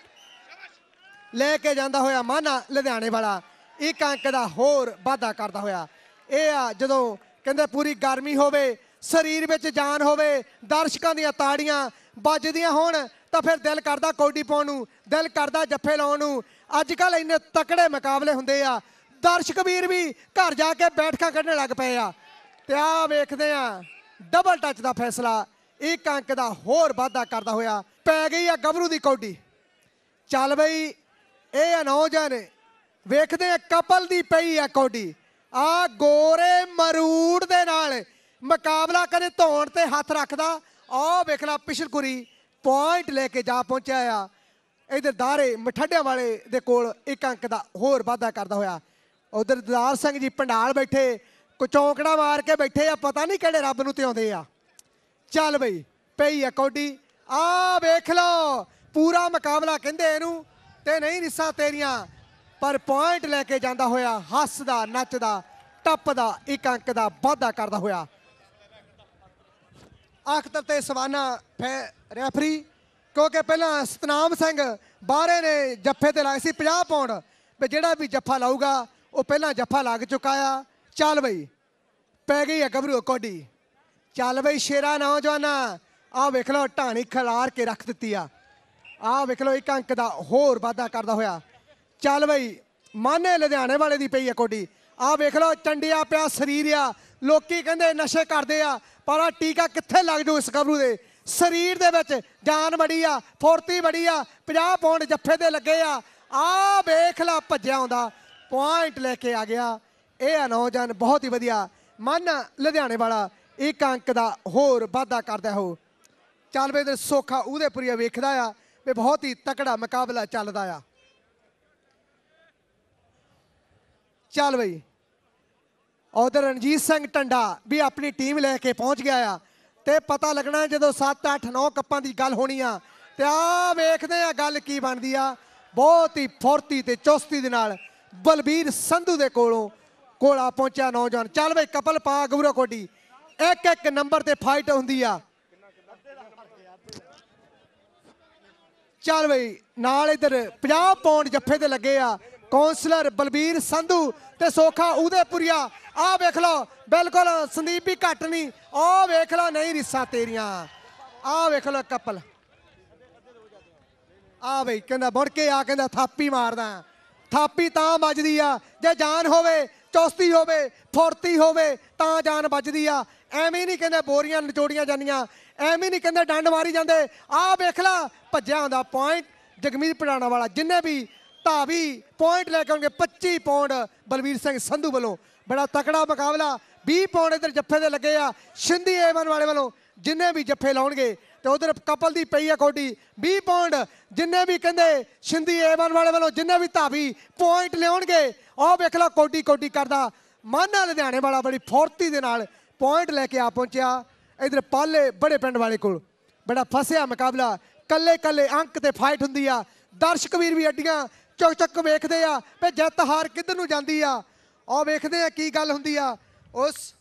ਲੈ ਕੇ ਜਾਂਦਾ ਹੋਇਆ ਮਾਨਾ ਲੁਧਿਆਣੇ ਵਾਲਾ। ਇੱਕ ਅੰਕ ਦਾ ਹੋਰ ਵਾਧਾ ਕਰਦਾ ਹੋਇਆ। ਇਹ ਆ ਜਦੋਂ ਕਹਿੰਦੇ ਪੂਰੀ ਗਰਮੀ ਹੋਵੇ, ਸਰੀਰ ਵਿੱਚ ਜਾਨ ਹੋਵੇ, ਦਰਸ਼ਕਾਂ ਦੀਆਂ ਤਾੜੀਆਂ ਵੱਜਦੀਆਂ ਹੋਣ, ਤਾਂ ਫਿਰ ਦਿਲ ਕਰਦਾ ਕੌਡੀ ਪਾਉਣ ਨੂੰ, ਦਿਲ ਕਰਦਾ ਜੱਫੇ ਲਾਉਣ ਨੂੰ। ਅੱਜ ਕੱਲ ਇੰਨੇ ਤਕੜੇ ਮੁਕਾਬਲੇ ਹੁੰਦੇ ਆ। ਦਰਸ਼ਕ ਵੀਰ ਵੀ ਘਰ ਜਾ ਕੇ ਬੈਠਕਾਂ ਕੱਢਣ ਲੱਗ ਪਏ ਆ। ਤੇ ਆ ਵੇਖਦੇ ਆ ਡਬਲ ਟੱਚ ਦਾ ਫੈਸਲਾ, ਇੱਕ ਅੰਕ ਦਾ ਹੋਰ ਵਾਧਾ ਕਰਦਾ ਹੋਇਆ, ਪੈ ਗਈ ਆ ਗੱਭਰੂ ਦੀ ਕੌਡੀ। ਚੱਲ ਬਈ, ਇਹ ਆ ਨੌਜਵਾਨ, ਵੇਖਦੇ ਆ ਕਪਲ ਦੀ ਪਈ ਆ ਕੌਡੀ। ਆ ਗੋਰੇ ਮਰੂੜ ਦੇ ਨਾਲ ਮੁਕਾਬਲਾ ਕਦੇ ਧੌਣ ਤੇ ਹੱਥ ਰੱਖਦਾ ਆ ਵੇਖ ਲਾ ਪਿਛਲਕੁਰੀ ਪੁਆਇੰਟ ਲੈ ਕੇ ਜਾ ਪਹੁੰਚਿਆ ਆ। ਇਧਰ ਦਾਰੇ ਮਠੱਡਿਆਂ ਵਾਲੇ ਦੇ ਕੋਲ ਇੱਕ ਅੰਕ ਦਾ ਹੋਰ ਵਾਧਾ ਕਰਦਾ ਹੋਇਆ। ਉਧਰ ਦਦਾਰ ਸਿੰਘ ਜੀ ਪੰਡਾਲ ਬੈਠੇ ਕੁਚੌਂਕੜਾ ਮਾਰ ਕੇ ਬੈਠੇ ਆ, ਪਤਾ ਨਹੀਂ ਕਿਹੜੇ ਰੱਬ ਨੂੰ ਧਿਆਉਂਦੇ ਆ। ਚੱਲ ਬਈ, ਪਈ ਆ ਕੌਡੀ। ਆ ਵੇਖ ਲਓ, ਪੂਰਾ ਮੁਕਾਬਲਾ ਕਹਿੰਦੇ ਇਹਨੂੰ, ਤੇ ਨਹੀਂ ਰਿਸਾ ਤੇਰੀਆਂ, ਪਰ ਪੁਆਇੰਟ ਲੈ ਕੇ ਜਾਂਦਾ ਹੋਇਆ, ਹੱਸਦਾ, ਨੱਚਦਾ, ਟੱਪਦਾ, ਇੱਕ ਅੰਕ ਦਾ ਵਾਧਾ ਕਰਦਾ ਹੋਇਆ। ਅਖਤਰ ਤੇ ਸਵਾਨਾ ਫੈ- ਰੈਫਰੀ, ਕਿਉਂਕਿ ਪਹਿਲਾਂ ਸਤਨਾਮ ਸਿੰਘ ਬਾਹਰੇ ਨੇ ਜੱਫੇ ਤੇ ਲਾਏ ਸੀ 50 ਪੌਂਡ ਵੀ ਜਿਹੜਾ ਵੀ ਜੱਫਾ ਲਾਊਗਾ, ਉਹ ਪਹਿਲਾਂ ਜੱਫਾ ਲੱਗ ਚੁੱਕਾ ਆ। ਚੱਲ ਬਈ ਪੈ ਗਈ ਆ ਗੱਭਰੂ ਕੋਡੀ। ਚੱਲ ਬਈ ਸ਼ੇਰਾ ਨੌਜਵਾਨਾ, ਆਹ ਵੇਖ ਲਓ ਢਾਣੀ ਖਿਲਾਰ ਕੇ ਰੱਖ ਦਿੱਤੀ ਆ। ਆਹ ਵੇਖ ਲਓ ਇੱਕ ਅੰਕ ਦਾ ਹੋਰ ਵਾਧਾ ਕਰਦਾ ਹੋਇਆ। ਚੱਲ ਬਈ, ਮਾਨੇ ਲੁਧਿਆਣੇ ਵਾਲੇ ਦੀ ਪਈ ਆ ਕੋਡੀ। ਆਹ ਵੇਖ ਲਓ ਚੰਡਿਆ ਪਿਆ ਸਰੀਰ ਆ। ਲੋਕੀ ਕਹਿੰਦੇ ਨਸ਼ੇ ਕਰਦੇ ਆ, ਪਰ ਆ ਟੀਕਾ ਕਿੱਥੇ ਲੱਗ ਜੂ ਇਸ ਗੱਭਰੂ ਦੇ? ਸਰੀਰ ਦੇ ਵਿੱਚ ਜਾਨ ਬੜੀ ਆ, ਫੁਰਤੀ ਬੜੀ ਆ 50 ਪੌਂਡ ਜੱਫੇ ਦੇ ਲੱਗੇ ਆ। ਆਹ ਵੇਖ ਲਾ ਭੱਜਿਆ ਆਉਂਦਾ ਪੁਆਇੰਟ ਲੈ ਕੇ ਆ ਗਿਆ। ਇਹ ਆ ਨੌਜਵਾਨ, ਬਹੁਤ ਹੀ ਵਧੀਆ। ਮਨ ਲੁਧਿਆਣੇ ਵਾਲਾ ਇੱਕ ਅੰਕ ਦਾ ਹੋਰ ਵਾਧਾ ਕਰਦਾ ਹੋ ਚੱਲ ਵੇ ਤੇ ਸੋਖਾ ਉਹਦੇ ਪੁਰੀਆ ਵੇਖਦਾ ਆ ਵੀ ਬਹੁਤ ਹੀ ਤਕੜਾ ਮੁਕਾਬਲਾ ਚੱਲਦਾ ਆ। ਚੱਲ ਬਈ। ਉਧਰ ਰਣਜੀਤ ਸਿੰਘ ਟੰਡਾ ਵੀ ਆਪਣੀ ਟੀਮ ਲੈ ਕੇ ਪਹੁੰਚ ਗਿਆ ਆ ਤੇ ਪਤਾ ਲੱਗਣਾ ਜਦੋਂ 7 8 9 ਕੱਪਾਂ ਦੀ ਗੱਲ ਹੋਣੀ ਆ ਤੇ ਆ ਵੇਖਦੇ ਆ ਗੱਲ ਕੀ ਬਣਦੀ ਆ। ਬਹੁਤ ਹੀ ਫੁਰਤੀ ਤੇ ਚੁਸਤੀ ਦੇ ਨਾਲ ਬਲਬੀਰ ਸੰਧੂ ਦੇ ਕੋਲੋਂ ਕੋਲਾ ਪਹੁੰਚਿਆ ਨੌਜਵਾਨ। ਚੱਲ ਬਈ, ਕਪਲ ਪਾ ਗਬਰੂ ਕੋਟੀ ਇੱਕ ਇੱਕ ਨੰਬਰ ਤੇ ਫਾਈਟ ਹੁੰਦੀ ਆ। ਚੱਲ ਬਈ, ਨਾਲ ਇਧਰ 50 ਪੌਂਡ ਜੱਫੇ ਤੇ ਲੱਗੇ ਆ ਕੌਂਸਲਰ ਬਲਬੀਰ ਸੰਧੂ ਤੇ ਸੋਖਾ ਉਦੇਪੁਰੀਆ। ਆ ਵੇਖ ਲਓ, ਬਿਲਕੁਲ ਸੰਦੀਪ ਵੀ ਘੱਟ ਨਹੀਂ ਆ ਵੇਖ ਲਓ ਨਹੀਂ ਰਿਸਾ ਤੇਰੀਆਂ। ਆ ਵੇਖ ਲਓ ਕਪਲ। ਆ ਬਈ, ਕਹਿੰਦਾ ਮੁੜ ਕੇ ਆ, ਕਹਿੰਦਾ ਥਾਪੀ ਮਾਰਦਾ। ਥਾਪੀ ਤਾਂ ਵੱਜਦੀ ਆ, ਜੇ ਜਾਨ ਹੋਵੇ ਚੌਸਤੀ ਹੋਵੇ, ਫੁਰਤੀ ਹੋਵੇ, ਤਾਂ ਜਾਨ ਬਚਦੀ ਆ। ਐਵੇਂ ਨਹੀਂ ਕਹਿੰਦੇ ਬੋਰੀਆਂ ਨਿਚੋੜੀਆਂ ਜਾਂਦੀਆਂ, ਐਵੇਂ ਨਹੀਂ ਕਹਿੰਦੇ ਡੰਡ ਮਾਰੀ ਜਾਂਦੇ। ਆਹ ਵੇਖ ਲਾ, ਭੱਜਿਆ ਹੁੰਦਾ ਪੁਆਇੰਟ ਜਗਮੀਤ ਪੜਾਣਾ ਵਾਲਾ, ਜਿੰਨੇ ਵੀ ਧਾਵੀ ਪੁਆਇੰਟ ਲੈ ਕੇ ਆਉਣਗੇ 25 ਪੌਂਡ ਬਲਵੀਰ ਸਿੰਘ ਸੰਧੂ ਵੱਲੋਂ। ਬੜਾ ਤਕੜਾ ਮੁਕਾਬਲਾ 20 ਪੌਂਡ ਇਧਰ ਜੱਫੇ ਦੇ ਲੱਗੇ ਆ, ਸ਼ਿੰਦੀ ਏਵਨ ਵਾਲੇ ਵੱਲੋਂ, ਜਿੰਨੇ ਵੀ ਜੱਫੇ ਲਾਉਣਗੇ, ਤੇ ਉਧਰ ਕਪਲ ਦੀ ਪਈ ਆ ਕੋਡੀ 20 ਪੌਂਡ। ਜਿੰਨੇ ਵੀ ਕਹਿੰਦੇ ਸ਼ਿੰਦੀ ਏਵਨ ਵਾਲੇ ਵੱਲੋਂ, ਜਿੰਨੇ ਵੀ ਧਾਵੀ ਪੁਆਇੰਟ ਲਿਆਉਣਗੇ ਉਹ ਵੇਖ ਲਓ ਕੋਡੀ ਕੋਡੀ ਕਰਦਾ। ਮਾਨਾ ਲੁਧਿਆਣੇ ਵਾਲਾ ਬੜੀ ਫੁਰਤੀ ਦੇ ਨਾਲ ਪੁਆਇੰਟ ਲੈ ਕੇ ਆ ਪਹੁੰਚਿਆ। ਇਧਰ ਪਾਲੇ ਬੜੇ ਪਿੰਡ ਵਾਲੇ ਕੋਲ। ਬੜਾ ਫਸਿਆ ਮੁਕਾਬਲਾ। ਕੱਲੇ ਕੱਲੇ ਅੰਕ ਤੇ ਫਾਈਟ ਹੁੰਦੀ ਆ। ਦਰਸ਼ਕ ਵੀਰ ਵੀ ਅੱਡੀਆਂ ਚੁੱਕ ਚੁੱਕ ਵੇਖਦੇ ਆ ਵੀ ਜਿੱਤ ਹਾਰ ਕਿੱਧਰ ਨੂੰ ਜਾਂਦੀ ਆ। ਉਹ ਵੇਖਦੇ ਆ ਕੀ ਗੱਲ ਹੁੰਦੀ ਆ। ਉਸ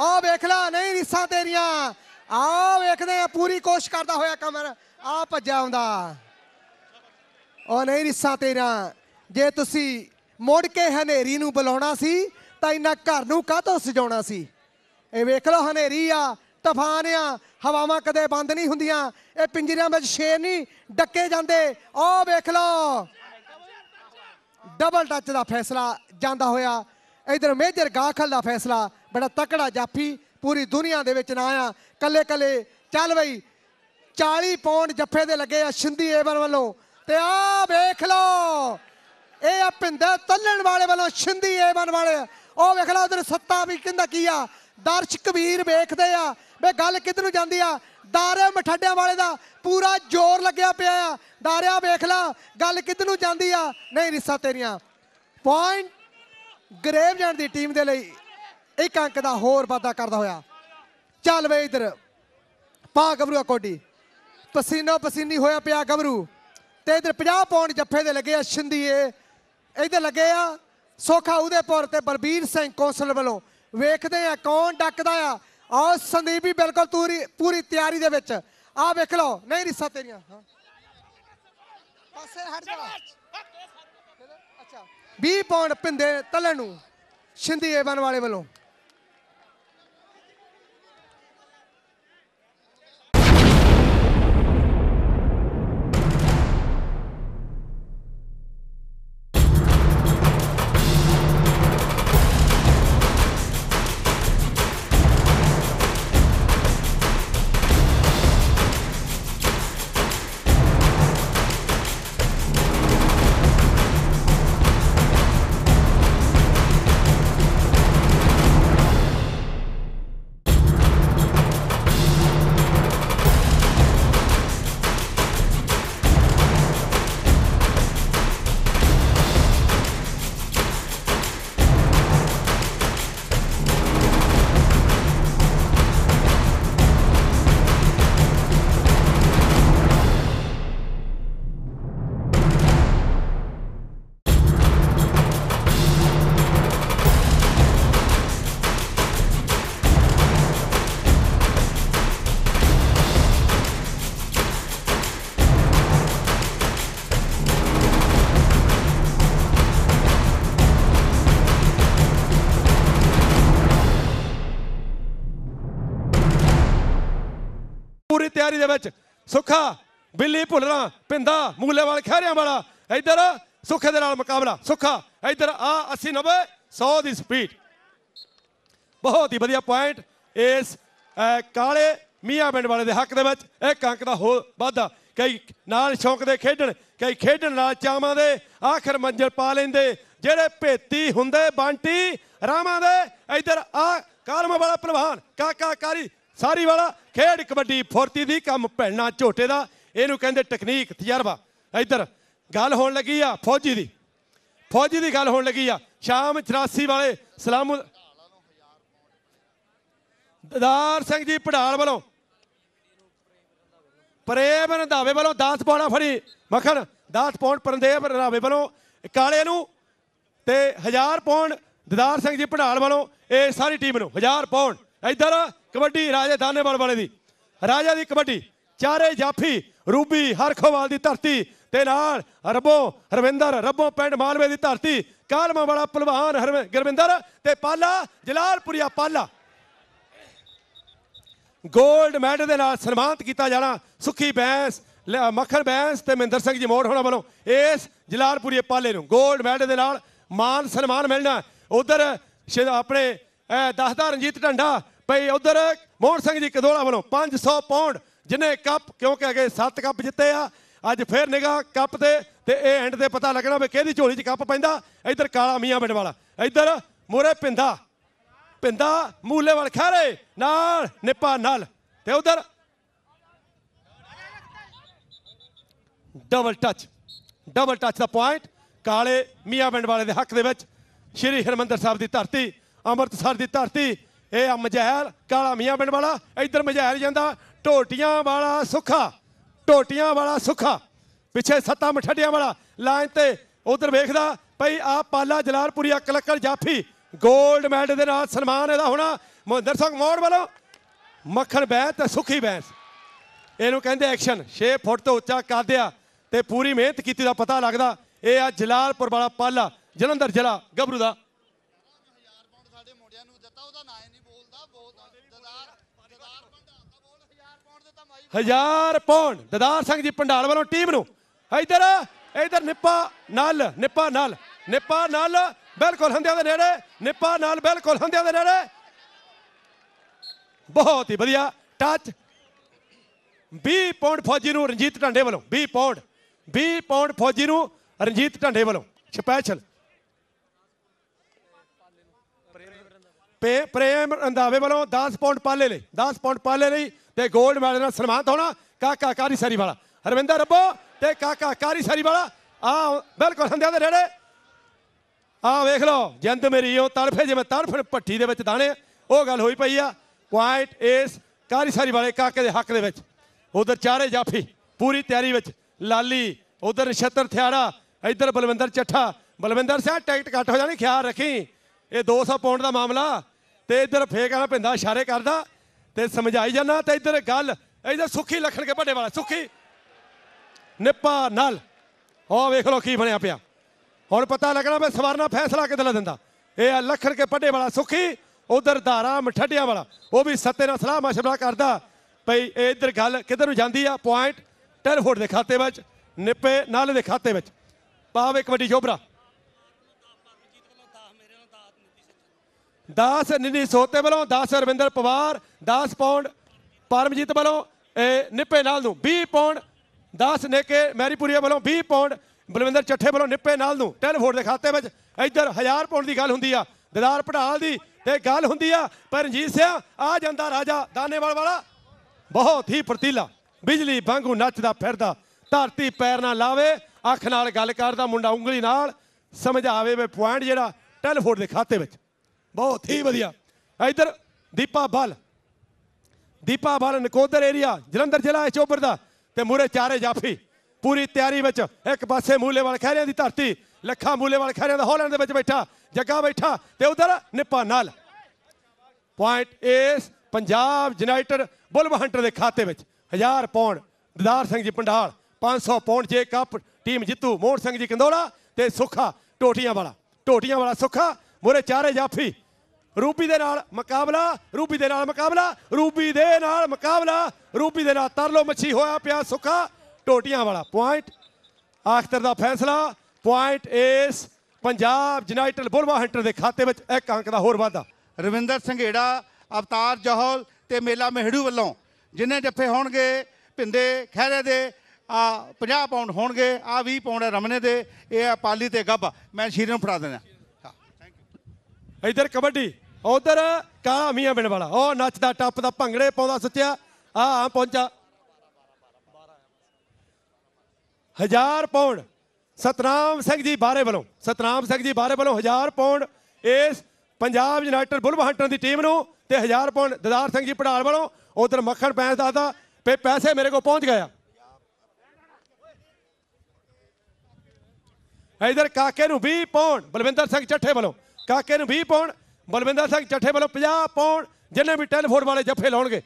ਆ ਵੇਖ ਲਾ, ਨਹੀਂ ਰਿਸਾਂ ਤੇਰੀਆਂ। ਆ ਵੇਖਦੇ ਆ, ਪੂਰੀ ਕੋਸ਼ਿਸ਼ ਕਰਦਾ ਹੋਇਆ ਕਮਰ। ਆ ਭੱਜਿਆ ਆਉਂਦਾ। ਉਹ ਨਹੀਂ ਰਿਸਾਂ ਤੇਰਾ। ਜੇ ਤੁਸੀਂ ਮੁੜ ਕੇ ਹਨੇਰੀ ਨੂੰ ਬੁਲਾਉਣਾ ਸੀ, ਤਾਂ ਇਹਨਾਂ ਘਰ ਨੂੰ ਕਾਹਤੋਂ ਸਜਾਉਣਾ ਸੀ? ਇਹ ਵੇਖ ਲਓ, ਹਨੇਰੀ ਆ, ਤੂਫਾਨ ਆ, ਹਵਾਵਾਂ ਕਦੇ ਬੰਦ ਨਹੀਂ ਹੁੰਦੀਆਂ। ਇਹ ਪਿੰਜਰਿਆਂ ਵਿੱਚ ਸ਼ੇਰ ਨਹੀਂ ਡੱਕੇ ਜਾਂਦੇ। ਉਹ ਵੇਖ ਲਓ। ਡਬਲ ਟੱਚ ਦਾ ਫੈਸਲਾ ਜਾਂਦਾ ਹੋਇਆ। ਇਧਰ ਮੇਜਰ ਗਾਖਲ ਦਾ ਫੈਸਲਾ। ਬੜਾ ਤਕੜਾ ਜਾਫੀ ਪੂਰੀ ਦੁਨੀਆ ਦੇ ਵਿੱਚ ਨਾ ਆ ਕੱਲੇ ਕੱਲੇ ਚੱਲ ਬਈ। 40 ਪੌਂਡ ਜੱਫੇ ਦੇ ਲੱਗੇ ਆ ਸ਼ਿੰਦੀ ਏਵਨ ਵੱਲੋਂ। ਤੇ ਆ ਵੇਖ ਲਓ। ਇਹ ਆ ਭਿੰਦਾ ਤੱਲਣ ਵਾਲੇ ਵੱਲੋਂ ਸ਼ਿੰਦੀ ਏਵਨ ਵਾਲੇ। ਉਹ ਵੇਖ ਲਓ ਉਧਰ ਸੱਤਾ ਵੀ ਕਹਿੰਦਾ ਕੀ ਆ? ਦਰਸ਼ਕ ਵੀਰ ਵੇਖਦੇ ਆ। ਵੇ ਗੱਲ ਕਿੱਧਰ ਨੂੰ ਜਾਂਦੀ ਆ? ਦਾਰੇ ਮਠੱਡਿਆਂ ਵਾਲੇ ਦਾ ਪੂਰਾ ਜ਼ੋਰ ਲੱਗਿਆ ਪਿਆ ਆ। ਦਾਰਿਆ ਵੇਖ ਲਾ, ਗੱਲ ਕਿੱਧਰ ਨੂੰ ਜਾਂਦੀ ਆ? ਨਹੀਂ, ਰਿਸਾ ਤੇਰੀਆਂ। ਪੁਆਇੰਟ ਗਰੇਵ ਜਾਣ ਦੀ ਟੀਮ ਦੇ ਲਈ ਇੱਕ ਅੰਕ ਦਾ ਹੋਰ ਵਾਧਾ ਕਰਦਾ ਹੋਇਆ। ਚੱਲ ਵੇ ਇਧਰ। ਪਾ ਗਬਰੂ ਕੋਡੀ। ਪਸੀਨੋ ਪਸੀਨੀ ਹੋਇਆ ਪਿਆ ਗਬਰੂ ਤੇ ਇਧਰ 50 ਪੌਂਡ ਜੱਫੇ ਦੇ ਲੱਗੇ ਆ ਸ਼ਿੰਦੀਏ। ਇਧਰ ਲੱਗੇ ਆ ਸੋਖਾ ਉਦੇਪੁਰ ਤੇ ਬਲਬੀਰ ਸਿੰਘ ਕੌਂਸਲ ਵੱਲੋਂ। ਵੇਖਦੇ ਆ ਕੌਣ ਡੱਕਦਾ ਆ। ਆਹ ਸੰਦੀਪ ਵੀ ਬਿਲਕੁਲ ਪੂਰੀ ਪੂਰੀ ਤਿਆਰੀ ਦੇ ਵਿੱਚ। ਆ ਵੇਖ ਲਓ, ਨਹੀਂ ਰਿਸਾ ਤੇਰੀਆਂ, ਹਾਂ। ਪਾਸੇ ਹਟ ਜਾ। ਅੱਛਾ। 20 ਪੌਂਡ ਪਿੰਦੇ ਤਲਣ ਨੂੰ ਸ਼ਿੰਦੀ ਏਵਨ ਵਾਲੇ ਵੱਲੋਂ। ਤਿਆਰੀ ਦੇ ਵਿੱਚ। ਸੁੱਖਾ, ਬਿੱਲੀ ਭੁੱਲਣਾ ਪਿੰਦਾ, ਮੂਲੇਵਾਲ ਖਹਿਰਿਆਂ ਵਾਲਾ ਇੱਧਰ ਸੁੱਖੇ ਦੇ ਨਾਲ ਮੁਕਾਬਲਾ। ਸੁੱਖਾ, ਇੱਧਰ ਆ 80 90 100 ਦੀ ਸਪੀਡ। ਬਹੁਤ ਹੀ ਵਧੀਆ ਪੁਆਇੰਟ ਇਸ ਕਾਲੇ ਮੀਆਂ ਪਿੰਡ ਵਾਲੇ ਦੇ ਹੱਕ ਦੇ ਵਿੱਚ। ਇੱਕ ਅੰਕ ਦਾ ਹੋ ਵਾਧਾ। ਕਈ ਨਾਲ ਸ਼ੌਂਕ ਦੇ ਖੇਡਣ, ਕਈ ਖੇਡਣ ਨਾਲ ਚਾਵਾਂ ਦੇ ਆਖਰ ਮੰਜਲ ਪਾ ਲੈਂਦੇ। ਜਿਹੜੇ ਭੇਤੀ ਹੁੰਦੇ, ਬਾਂਟੀ ਰਾਮਾਂ ਦੇ। ਇੱਧਰ ਆ, ਕਾਲਮ ਵਾਲਾ ਪ੍ਰਵਾਨ ਕਾਕਾ ਕਾਰੀ ਸਾਰੀ ਵਾਲਾ ਖੇਡ ਕਬੱਡੀ ਫੁਰਤੀ ਦੀ ਕੰਮ ਭੈਣਾ ਝੋਟੇ ਦਾ, ਇਹਨੂੰ ਕਹਿੰਦੇ ਟੈਕਨੀਕ ਤਜਰਬਾ। ਇੱਧਰ, ਗੱਲ ਹੋਣ ਲੱਗੀ ਆ ਫੌਜੀ ਦੀ। ਫੌਜੀ ਦੀ ਗੱਲ ਹੋਣ ਲੱਗੀ ਆ। ਸ਼ਾਮ 84 ਵਾਲੇ ਸਲਾਮ ਦਦਾਰ ਸਿੰਘ ਜੀ ਪੜਾਲ ਵੱਲੋਂ। ਪ੍ਰੇਮ ਰੰਧਾਵੇ ਵੱਲੋਂ 10 ਪੌਣਾ ਫੜੀ ਮੱਖਣ। 10 ਪੌਂਡ ਪਰੰਦੇਵ ਰੰਧਾਵੇ ਵੱਲੋਂ ਕਾਲੇ ਨੂੰ ਤੇ 1000 ਪੌਂਡ ਦਦਾਰ ਸਿੰਘ ਜੀ ਪੜਾਲ ਵੱਲੋਂ, ਇਹ ਸਾਰੀ ਟੀਮ ਨੂੰ 1000 ਪੌਂਡ ਇੱਧਰ ਕਬੱਡੀ, ਰਾਜੇ ਦਾਨੇਵਾਲ ਵਾਲੇ ਦੀ। ਰਾਜਾ ਦੀ ਕਬੱਡੀ, ਚਾਰੇ ਜਾਫੀ, ਰੂਬੀ, ਹਰਖੋਵਾਲ ਦੀ ਧਰਤੀ ਤੇ ਨਾਲ ਰੱਬੋ, ਹਰਵਿੰਦਰ, ਰੱਬੋ ਪਿੰਡ ਮਾਲਵੇ ਦੀ ਧਰਤੀ, ਕਾਲਮਾ ਵਾਲਾ ਪਹਿਲਵਾਨ ਹਰਵਿ- ਗੁਰਵਿੰਦਰ ਤੇ ਪਾਲਾ, ਜਲਾਲਪੁਰੀਆ ਪਾਲਾ। 골ਡ ਮੈਡਲ ਦੇ ਨਾਲ ਸਨਮਾਨਿਤ ਕੀਤਾ ਜਾਣਾ, ਸੁਖੀ ਬੈਂਸ, ਲ- ਮੱਖਣ ਬੈਂਸ ਤੇ ਮਹਿੰਦਰ ਸਿੰਘ ਜੀ ਮੋੜ ਹੋਣਾ ਵੱਲੋਂ ਇਸ ਜਲਾਲਪੁਰੀ ਪਾਲੇ ਨੂੰ 골ਡ ਮੈਡਲ ਦੇ ਨਾਲ ਮਾਨ ਸਨਮਾਨ ਮਿਲਣਾ। ਉਧਰ ਆਪਣੇ ਦੱਸਦਾ ਰਣਜੀਤ ਢੰਡਾ ਭਈ ਉਧਰ ਮੋਹਨ ਸਿੰਘ ਜੀ ਕਦੋਲਾ ਵੱਲੋਂ 500 ਪਾਉਂਡ ਜਿਨੇ ਕੱਪ, ਕਿਉਂਕਿ ਅਗੇ 7 ਕੱਪ ਜਿੱਤੇ ਆ, ਅੱਜ ਫੇਰ ਨਿਗਾਹ ਕੱਪ ਤੇ ਤੇ ਇਹ ਐਂਡ ਤੇ ਪਤਾ ਲੱਗਣਾ ਵੀ ਕਿਹਦੀ ਝੋਲੀ 'ਚ ਕੱਪ ਪੈਂਦਾ। ਇੱਧਰ ਕਾਲਾ ਮੀਆਂ ਪਿੰਡ ਵਾਲਾ, ਇੱਧਰ ਮੋਰੇ ਪਿੰਦਾ ਪਿੰਦਾ ਮੂਲੇ ਵਾਲ ਖਾਰੇ ਨਾਲ ਨਿੱਪਾ ਨਾਲ, ਤੇ ਉਧਰ ਡਬਲ ਟੱਚ ਡਬਲ ਟੱਚ ਦਾ ਪੁਆਇੰਟ ਕਾਲੇ ਮੀਆਂ ਪਿੰਡ ਵਾਲੇ ਦੇ ਹੱਕ ਦੇ ਵਿੱਚ, ਸ਼੍ਰੀ ਹਰਮੰਦਰ ਸਾਹਿਬ ਦੀ ਧਰਤੀ, ਅੰਮ੍ਰਿਤਸਰ ਦੀ ਧਰਤੀ ਇਹ ਆ ਮਜਹਿਲ ਕਾਲਾ ਮੀਆਂ ਪਿੰਡ ਵਾਲਾ, ਇੱਧਰ ਮਜਹਿਲ ਜਾਂਦਾ, ਟੋਟੀਆਂ ਵਾਲਾ ਸੁੱਖਾ, ਟੋਟੀਆਂ ਵਾਲਾ ਸੁੱਖਾ, ਪਿੱਛੇ ਸੱਤਾ ਮਠੱਡਿਆਂ ਵਾਲਾ, ਲਾਈਨ ਤੇ ਉਧਰ ਵੇਖਦਾ, ਭਈ ਆ ਪਾਲਾ ਜਲਾਲਪੁਰੀਆ ਕਲੱਕੜ ਜਾਫੀ 골ਡ ਮੈਡਲ ਦੇ ਨਾਲ ਸਨਮਾਨ ਇਹਦਾ ਹੋਣਾ, ਮਹਿੰਦਰ ਸਿੰਘ ਮੋੜ ਵੱਲੋਂ, ਮੱਖਣ ਬੈਂਸ ਤੇ ਸੁੱਖੀ ਬੈਂਸ। ਇਹਨੂੰ ਕਹਿੰਦੇ ਐਕਸ਼ਨ 6 ਫੁੱਟ ਤੋਂ ਉੱਚਾ ਕਾਦਿਆ ਤੇ ਪੂਰੀ ਮਿਹਨਤ ਕੀਤੀ ਦਾ ਪਤਾ ਲੱਗਦਾ, ਇਹ ਆ ਜਲਾਲਪੁਰ ਵਾਲਾ ਪਾਲਾ, ਜਲੰਧਰ ਜ਼ਿਲ੍ਹਾ, ਗੱਭਰੂ ਦਾ। ਹਜ਼ਾਰ ਪੌਂਡ। ਦਦਾਰ ਸਿੰਘ ਜੀ ਪੰਡਾਲ ਵੱਲੋਂ ਟੀਮ ਨੂੰ ਇਧਰ ਇਧਰ ਨਿੱਪਾ ਨਾਲ ਨਿੱਪਾ ਨਾਲ ਨਿੱਪਾ ਨਾਲ, ਬਿਲਕੁਲ ਹੰਦਿਆਂ ਦੇ ਨੇੜੇ, ਨਿੱਪਾ ਨਾਲ ਬਿਲਕੁਲ ਹੰਦਿਆਂ ਦੇ ਨੇੜੇ। ਬਹੁਤ ਹੀ ਵਧੀਆ ਟੱਚ 20 ਪੌਂਡ ਫੌਜੀ ਨੂੰ ਰਣਜੀਤ ਢਾਂਡੇ ਵੱਲੋਂ 20 ਪੌਂਡ 20 ਪੌਂਡ ਫੌਜੀ ਨੂੰ ਰਣਜੀਤ ਢਾਂਡੇ ਵੱਲੋਂ ਸਪੈਸ਼ਲ ਪ੍ਰੇਮ ਰੰਦਾਵੇ ਵੱਲੋਂ 10 ਪੌਂਡ ਪਾਲੇ ਲਈ 10 ਪੌਂਡ ਪਾਲੇ ਲਈ। ਤੇ 골ਡ ਮੈਡਲ ਨਾਲ ਸਨਮਾਨਿਤ ਹੋਣਾ, ਕਾਕਾ ਕਾਰੀ ਸਰੀ ਵਾਲਾ। ਹਰਵਿੰਦਰ ਰੱਬੋ ਤੇ ਕਾਕਾ ਕਾਰੀ ਸਾਰੀ ਵਾਲਾ। ਆ ਬਿਲਕੁਲ ਹੰਦਿਆਂ ਦੇ ਨੇੜੇ। ਆ ਵੇਖ ਲਓ, ਜਿੰਦ ਮੇਰੀ ਉਹ ਤੜਫੇ, ਜਿਵੇਂ ਤੜਫ ਭੱਠੀ ਦੇ ਵਿੱਚ ਦਾਣੇ। ਉਹ ਗੱਲ ਹੋਈ ਪਈ ਆ ਪੁਆਇੰਟ ਇਸ ਕਾਰੀ ਸਾਰੀ ਵਾਲੇ ਕਾਕੇ ਦੇ ਹੱਕ ਦੇ ਵਿੱਚ। ਉਧਰ ਚਾਰੇ ਜਾਫੀ, ਪੂਰੀ ਤਿਆਰੀ ਵਿੱਚ। ਲਾਲੀ, ਉਧਰ ਨਛੱਤਰ ਥਿਆੜਾ ਇੱਧਰ ਬਲਵਿੰਦਰ ਚੱਠਾ। ਬਲਵਿੰਦਰ ਸਿੰਘ ਟਿਕਟ ਕੱਟ ਹੋ ਜਾਣੀ, ਖਿਆਲ ਰੱਖੀ। ਇਹ 200 ਪਾਉਂਡ ਦਾ ਮਾਮਲਾ। ਤੇ ਇੱਧਰ ਫੇਕ ਵਾਲਾ ਪਿੰਦਾ ਇਸ਼ਾਰੇ ਕਰਦਾ। ਤੇ ਸਮਝਾਈ ਜਾਣਾ ਤੇ ਇੱਧਰ ਗੱਲ ਇੱਧਰ ਸੁਖੀ ਲਖਣ ਕੇ ਵੱਡੇ ਵਾਲਾ, ਸੁੱਖੀ। ਨਿੱਪਾ ਨਾਲ। ਉਹ ਵੇਖ ਲਓ ਕੀ ਬਣਿਆ ਪਿਆ। ਹੁਣ ਪਤਾ ਲੱਗਣਾ ਮੈਂ ਸਵਾਰਨਾ ਫੈਸਲਾ ਕਿਦਾਂ ਦਿੰਦਾ। ਇਹ ਆ ਲੱਖਣ ਕੇ ਪੱਡੇ ਵਾਲਾ, ਸੁਖੀ, ਉਧਰ ਧਾਰਾ, ਮਠੱਡਿਆਂ ਵਾਲਾ। ਉਹ ਵੀ ਸੱਤੇ ਨਾਲ ਸਲਾਹ ਮਸ਼ਵਰਾ ਕਰਦਾ। ਭਈ ਇਹ ਇੱਧਰ ਗੱਲ ਕਿੱਧਰ ਨੂੰ ਜਾਂਦੀ ਆ? ਪੁਆਇੰਟ ਟੈਲਫੋਰਡ ਦੇ ਖਾਤੇ ਵਿੱਚ, ਨਿੱਪੇ ਨਾਲੇ ਦੇ ਖਾਤੇ ਵਿੱਚ। ਪਾਵੇ ਕਬੱਡੀ ਜੋਬਰਾ। 10 ਨਿੰਨੀ ਸੋਤੇ ਵੱਲੋਂ 10 ਰਵਿੰਦਰ ਪਵਾਰ 10 ਪਾਉਂਡ ਪਰਮਜੀਤ ਵੱਲੋਂ ਨਿੱਪੇ ਨਾਲ ਨੂੰ 20 ਪੌਂਡ 10 ਨੇਕੇ ਮੈਰੀਪੁਰੀਆ ਵੱਲੋਂ 20 ਪਾਉਂਡ ਬਲਵਿੰਦਰ ਚੱਠੇ ਵੱਲੋਂ ਨਿੱਪੇ ਨਾਲ ਨੂੰ ਟੈਲੀਫੋਨ ਦੇ ਖਾਤੇ ਵਿੱਚ ਇੱਧਰ 1000 ਪੌਂਡ ਦੀ ਗੱਲ ਹੁੰਦੀ ਆ ਦਿਦਾਰ ਪੜਾਲ ਦੀ ਤੇ ਗੱਲ ਹੁੰਦੀ ਆ ਪਰ ਰਣਜੀਤ ਸਿੰਘ, ਆ ਜਾਂਦਾ ਰਾਜਾ ਦਾਨੇਵਾਲ ਵਾਲਾ। ਬਹੁਤ ਹੀ ਫਰਤੀਲਾ, ਬਿਜਲੀ ਵਾਂਗੂ ਨੱਚਦਾ ਫਿਰਦਾ, ਧਰਤੀ ਪੈਰ ਨਾਲ ਲਾਵੇ, ਅੱਖ ਨਾਲ ਗੱਲ ਕਰਦਾ, ਮੁੰਡਾ ਉਂਗਲੀ ਨਾਲ ਸਮਝਾਵੇ ਵੇ ਪੁਆਇੰਟ ਜਿਹੜਾ ਟੈਲੀਫੋਨ ਦੇ ਖਾਤੇ ਵਿੱਚ। ਬਹੁਤ ਹੀ ਵਧੀਆ। ਇੱਧਰ ਦੀਪਾ ਬਲ ਦੀਪਾ ਬਲ ਨਕੋਦਰ ਏਰੀਆ ਜਲੰਧਰ ਜ਼ਿਲ੍ਹਾ ਚੋਬਰ ਦਾ। ਤੇ ਮੂਰੇ ਚਾਰੇ ਜਾਫੀ। ਪੂਰੀ ਤਿਆਰੀ ਵਿੱਚ ਇੱਕ ਪਾਸੇ ਮੂਲੇ ਵਾਲ ਖਹਿਰਿਆਂ ਦੀ ਧਰਤੀ, ਲੱਖਾਂ ਮੂਲੇ ਵਾਲ ਖਹਿਰਿਆਂ ਦਾ ਹਾਲੈਂਡ ਦੇ ਵਿੱਚ ਬੈਠਾ, ਜੱਗਾ ਬੈਠਾ ਤੇ ਉਧਰ ਨਿੱਪਾ ਨਾਲ। ਪੁਆਇੰਟ ਇਸ ਪੰਜਾਬ ਯੂਨਾਈਟਿਡ ਬੁਲਬ ਹੰਟਰ ਦੇ ਖਾਤੇ ਵਿੱਚ 1000 ਪੌਂਡ, ਦਦਾਰ ਸਿੰਘ ਜੀ ਪੰਡਾਲ 500 ਪੌਂਡ ਜੇ ਕੱਪ, ਟੀਮ ਜਿੱਤੂ, ਮੋਹਨ ਸਿੰਘ ਜੀ ਕੰਦੋਲਾ ਤੇ ਸੁੱਖਾ, ਟੋਟੀਆਂ ਵਾਲਾ। ਟੋਟੀਆਂ ਵਾਲਾ ਸੁੱਖਾ ਮੂਰੇ ਚਾਰੇ ਜਾਫੀ। ਰੂਬੀ ਦੇ ਨਾਲ ਮੁਕਾਬਲਾ ਰੂਬੀ ਦੇ ਨਾਲ ਮੁਕਾਬਲਾ ਰੂਬੀ ਦੇ ਨਾਲ ਮੁਕਾਬਲਾ ਰੂਬੀ ਦੇ ਨਾਲ ਤਰਲੋ ਮੱਛੀ ਹੋਇਆ ਪਿਆ ਸੁੱਖਾ ਟੋਟੀਆਂ ਵਾਲਾ ਪੁਆਇੰਟ ਆਖਤਰ ਦਾ ਫੈਸਲਾ ਪੁਆਇੰਟ ਇਸ ਪੰਜਾਬ ਯੂਨਾਈਟਿਡ ਬੁਲਵਾ ਹੰਟਰ ਦੇ ਖਾਤੇ ਵਿੱਚ ਇੱਕ ਅੰਕ ਦਾ ਹੋਰ ਵਾਧਾ। ਰਵਿੰਦਰ ਸੰਘੇੜਾ ਅਵਤਾਰ ਜਹੌਲ ਤੇ ਮੇਲਾ ਮਹਿੜੂ ਵੱਲੋਂ ਜਿੰਨੇ ਜੱਫੇ ਹੋਣਗੇ ਭਿੰਦੇ ਖਹਿਰੇ ਦੇ ਆ 50 ਪਾਉਂਡ ਹੋਣਗੇ ਆ 20 ਪਾਉਂਡ ਰਮਨੇ ਦੇ ਇਹ ਆ ਪਾਲੀ ਤੇ ਗੱਭ। ਮੈਂ ਸ਼ੀਰ ਨੂੰ ਫੜਾ ਦੇਣਾ ਹਾਂ ਇੱਧਰ ਕਬੱਡੀ ਉਧਰ ਕਾਲਾ ਮੀਆਂ ਬਿੰਡ ਵਾਲਾ। ਉਹ ਨੱਚਦਾ ਟੱਪਦਾ ਭੰਗੜੇ ਪਾਉਂਦਾ, ਸੁੱਚਿਆ। ਆ ਆ, ਪਹੁੰਚਾ। ਹਜ਼ਾਰ ਪਾਉਂਡ ਸਤਨਾਮ ਸਿੰਘ ਜੀ ਬਾਰੇ ਵੱਲੋਂ, ਸਤਨਾਮ ਸਿੰਘ ਜੀ ਬਾਰੇ ਵੱਲੋਂ ਹਜ਼ਾਰ ਪਾਉਂਡ ਇਸ ਪੰਜਾਬ ਯੂਨਾਈਟਿਡ ਬੁਲਬ ਹੰਟਰ ਦੀ ਟੀਮ ਨੂੰ ਤੇ 1000 ਪਾਉਂਡ ਦਦਾਰ ਸਿੰਘ ਜੀ ਪੜਾਲ ਵੱਲੋਂ ਉਧਰ ਮੱਖਣ ਪੈਂਸ ਦੱਸਦਾ ਵੀ ਪੈਸੇ ਮੇਰੇ ਕੋਲ ਪਹੁੰਚ ਗਿਆ ਆ। ਇਧਰ ਕਾਕੇ ਨੂੰ 20 ਪਾਉਂਡ ਬਲਵਿੰਦਰ ਸਿੰਘ ਚੱਠੇ ਵੱਲੋਂ। ਕਾਕੇ ਨੂੰ 20 ਪਾਉਂਡ ਬਲਵਿੰਦਰ ਸਿੰਘ ਚੱਠੇ ਵੱਲੋਂ 50 ਪਾਉਂਡ ਜਿੰਨੇ ਵੀ ਟੈਲੀਫੋਨ ਵਾਲੇ ਜੱਫੇ ਲਾਉਣਗੇ।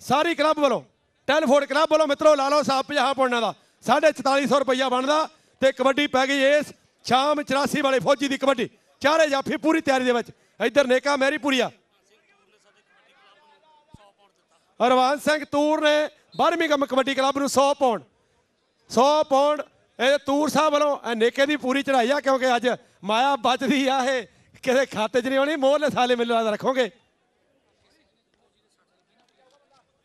ਸਾਰੀ ਕਲੱਬ ਵੱਲੋਂ ਟੈਲੀਫੋਨ ਕਲੱਬ ਵੱਲੋਂ ਮਿੱਤਰੋ, ਲਾ ਲਓ ਸਾਹਿਬ 50 ਪਾਉਂਡਾਂ ਦਾ। 4450 ਰੁਪਈਆ ਬਣਦਾ ਤੇ ਕਬੱਡੀ ਪੈ ਗਈ ਇਸ ਸ਼ਾਮ 84 ਵਾਲੇ ਫੌਜੀ ਦੀ ਕਬੱਡੀ। ਚਾਰੇ ਜਾਫੀ ਪੂਰੀ ਤਿਆਰੀ ਦੇ ਵਿੱਚ। ਇੱਧਰ ਨੇਕਾ ਮੈਰੀ ਪੁਰੀਆ। ਹਰਵਾਨ ਸਿੰਘ ਤੂਰ ਨੇ 12ਵੀਂ ਗਮ ਕਬੱਡੀ ਕਲੱਬ ਨੂੰ 100 ਪਾਉਂਡ 100 ਪਾਉਂਡ ਇਹ ਤੂਰ ਸਾਹਿਬ ਵੱਲੋਂ ਇਹ ਨੇਕੇ ਦੀ ਪੂਰੀ ਚੜਾਈ ਆ, ਕਿਉਂਕਿ ਅੱਜ ਮਾਇਆ ਬਚਦੀ ਆ ਇਹ। ਕਿਸੇ ਖਾਤੇ 'ਚ ਨਹੀਂ ਆਉਣੀ ਮੋਹਰਲੇ ਸਾਲੇ ਮੈਨੂੰ ਲੱਗਦਾ ਰੱਖੋਗੇ।